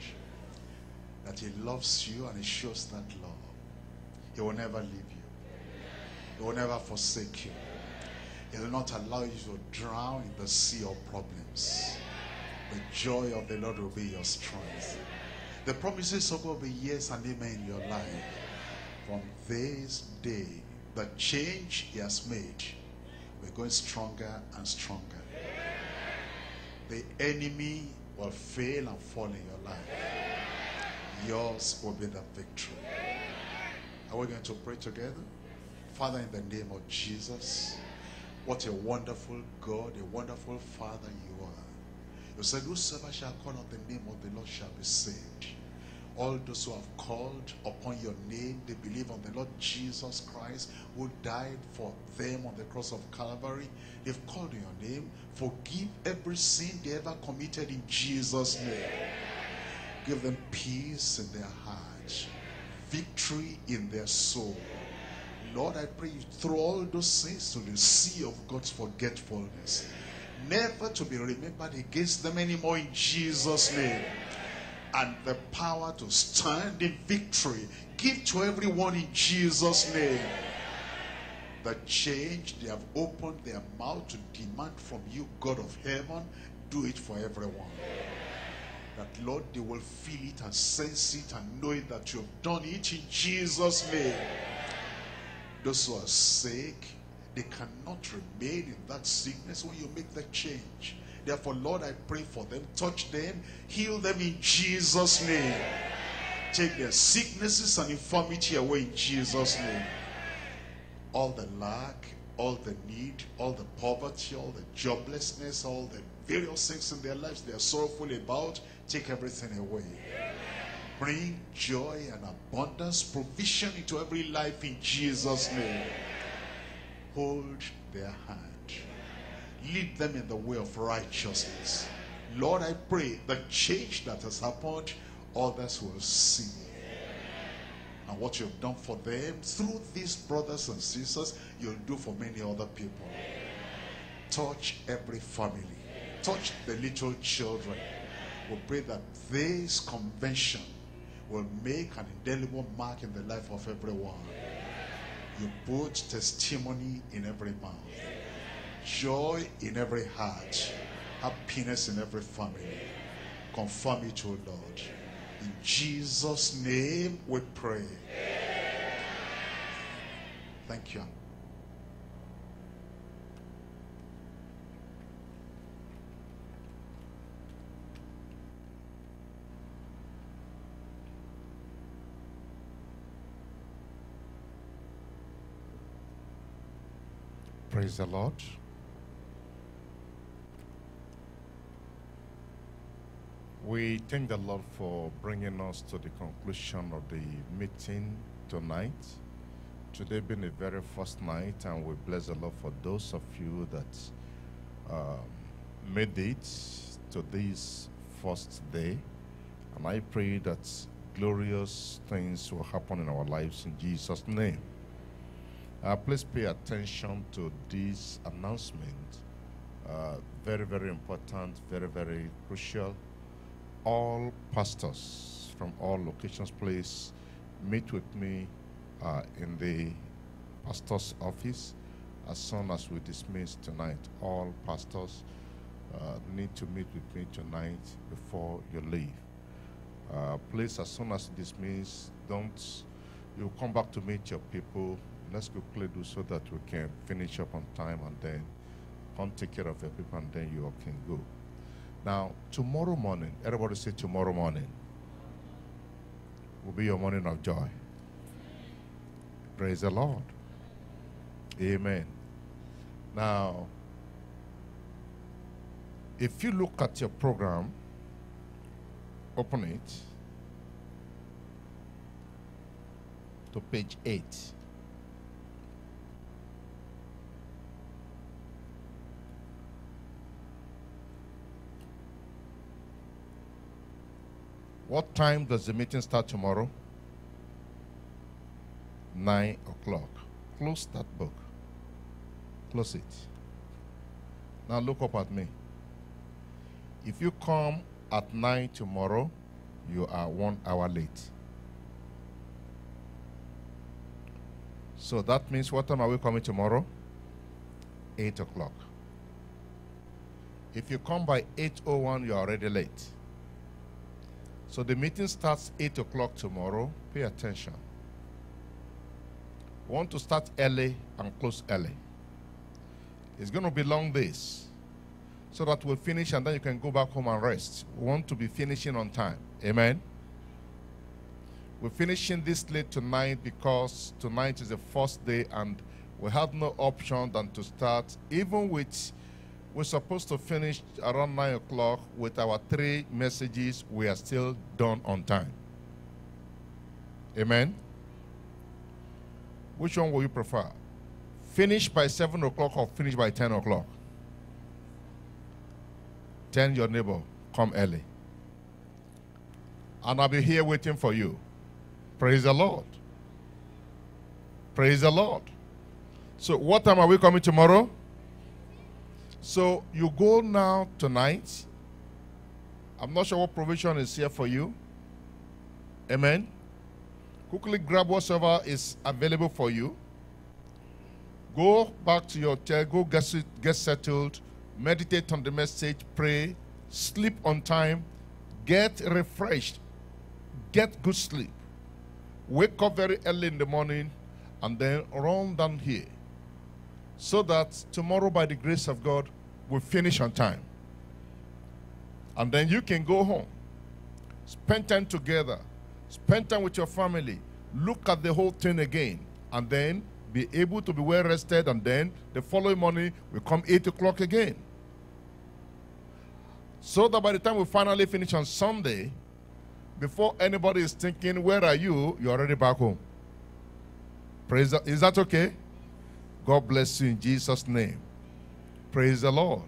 Speaker 6: That He loves you and He shows that love. He will never leave you, He will never forsake you. He will not allow you to drown in the sea of problems. The joy of the Lord will be your strength. The promises of God will be yes and amen in your life. From this day, the change He has made, we're going stronger and stronger the enemy will fail and fall in your life. Yours will be the victory. Are we going to pray together? Father, in the name of Jesus, what a wonderful God, a wonderful Father you are. You said, Whosoever shall call on the name of the Lord shall be saved. All those who have called upon your name, they believe on the Lord Jesus Christ who died for them on the cross of Calvary. They've called on your name. Forgive every sin they ever committed in Jesus' name. Give them peace in their hearts, victory in their soul. Lord, I pray you throw all those sins to the sea of God's forgetfulness, never to be remembered against them anymore in Jesus' name. And the power to stand in victory, give to everyone in Jesus' name. The change they have opened their mouth to demand from you, God of heaven, do it for everyone. That Lord, they will feel it and sense it and know it that you have done it in Jesus' name. Those who are sick, they cannot remain in that sickness when you make the change. Therefore, Lord, I pray for them. Touch them. Heal them in Jesus' name. Take their sicknesses and infirmity away in Jesus' name. All the lack, all the need, all the poverty, all the joblessness, all the various things in their lives they are sorrowful about, take everything away. Bring joy and abundance, provision into every life in Jesus' name. Hold their hand. Lead them in the way of righteousness. Lord, I pray the change that has happened, others will see. And what you've done for them through these brothers and sisters, you'll do for many other people. Touch every family. touch the little children. We pray that this convention will make an indelible mark in the life of everyone. You put testimony in every mouth, joy in every heart, happiness in every family. Confirm it, O Lord. In Jesus' name we pray. Thank you.
Speaker 2: Praise the Lord. We thank the Lord for bringing us to the conclusion of the meeting tonight. Today being the very first night, and we bless the Lord for those of you that um, made it to this first day. And I pray that glorious things will happen in our lives in Jesus' name. Uh, please pay attention to this announcement. Uh, very, very important, very, very crucial. All pastors from all locations, please meet with me uh, in the pastor's office as soon as we dismiss tonight. All pastors uh, need to meet with me tonight before you leave. Uh, please, as soon as you dismiss, don't you come back to meet your people let's quickly do so that we can finish up on time and then come take care of your people and then you all can go. Now, tomorrow morning, everybody say tomorrow morning will be your morning of joy. Praise the Lord. Amen. Now, if you look at your program, open it to page 8. What time does the meeting start tomorrow? Nine o'clock. Close that book. Close it. Now look up at me. If you come at nine tomorrow, you are one hour late. So that means what time are we coming tomorrow? Eight o'clock. If you come by 8.01, you're already late. So the meeting starts 8 o'clock tomorrow. Pay attention. We want to start early and close early. It's going to be long days so that we'll finish and then you can go back home and rest. We want to be finishing on time. Amen. We're finishing this late tonight because tonight is the first day and we have no option than to start, even with we're supposed to finish around 9 o'clock with our three messages. We are still done on time. Amen? Which one will you prefer? Finish by 7 o'clock or finish by 10 o'clock? Tell your neighbor, come early. And I'll be here waiting for you. Praise the Lord. Praise the Lord. So, what time are we coming tomorrow? So you go now tonight. I'm not sure what provision is here for you. Amen. Quickly grab whatever is available for you. Go back to your hotel, go get, get settled, meditate on the message, pray, sleep on time, get refreshed, get good sleep. Wake up very early in the morning and then run down here so that tomorrow, by the grace of God, we finish on time. And then you can go home, spend time together, spend time with your family, look at the whole thing again, and then be able to be well rested. And then the following morning, we come 8 o'clock again. So that by the time we finally finish on Sunday, before anybody is thinking, Where are you? You're already back home. Praise the, Is that okay? God bless you in Jesus' name. Praise the Lord.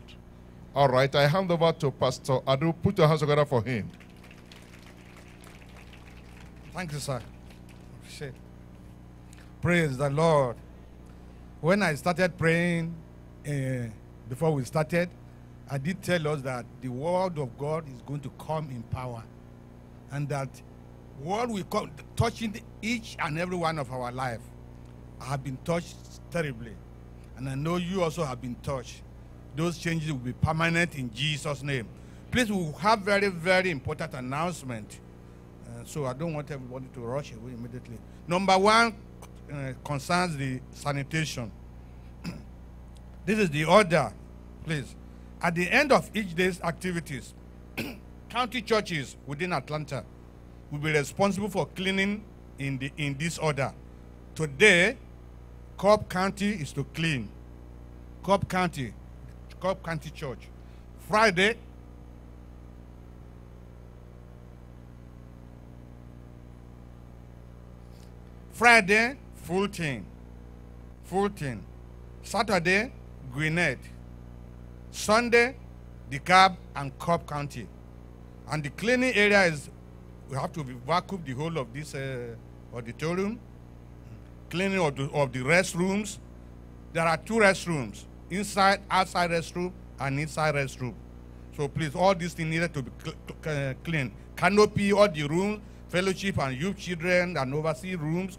Speaker 2: All right, I hand over to Pastor Adu. Put your hands together for him.
Speaker 1: Thank you, sir. Appreciate. Praise the Lord. When I started praying uh, before we started, I did tell us that the word of God is going to come in power, and that word will come touching each and every one of our life. I have been touched terribly, and I know you also have been touched. Those changes will be permanent in Jesus' name. Please, we have very, very important announcement. Uh, so I don't want everybody to rush away immediately. Number one uh, concerns the sanitation. this is the order, please. At the end of each day's activities, county churches within Atlanta will be responsible for cleaning in, the, in this order. Today, Cobb County is to clean. Cobb County, Cobb County Church. Friday, Friday, Fulton. Fulton. Saturday, Gwinnett. Sunday, DeKalb and Cobb County. And the cleaning area is, we have to vacuum the whole of this uh, auditorium, cleaning of the, of the restrooms. There are two restrooms, inside, outside restroom, and inside restroom. So please, all these things needed to be cl- uh, clean. Canopy, all the rooms, fellowship and youth children and overseas rooms,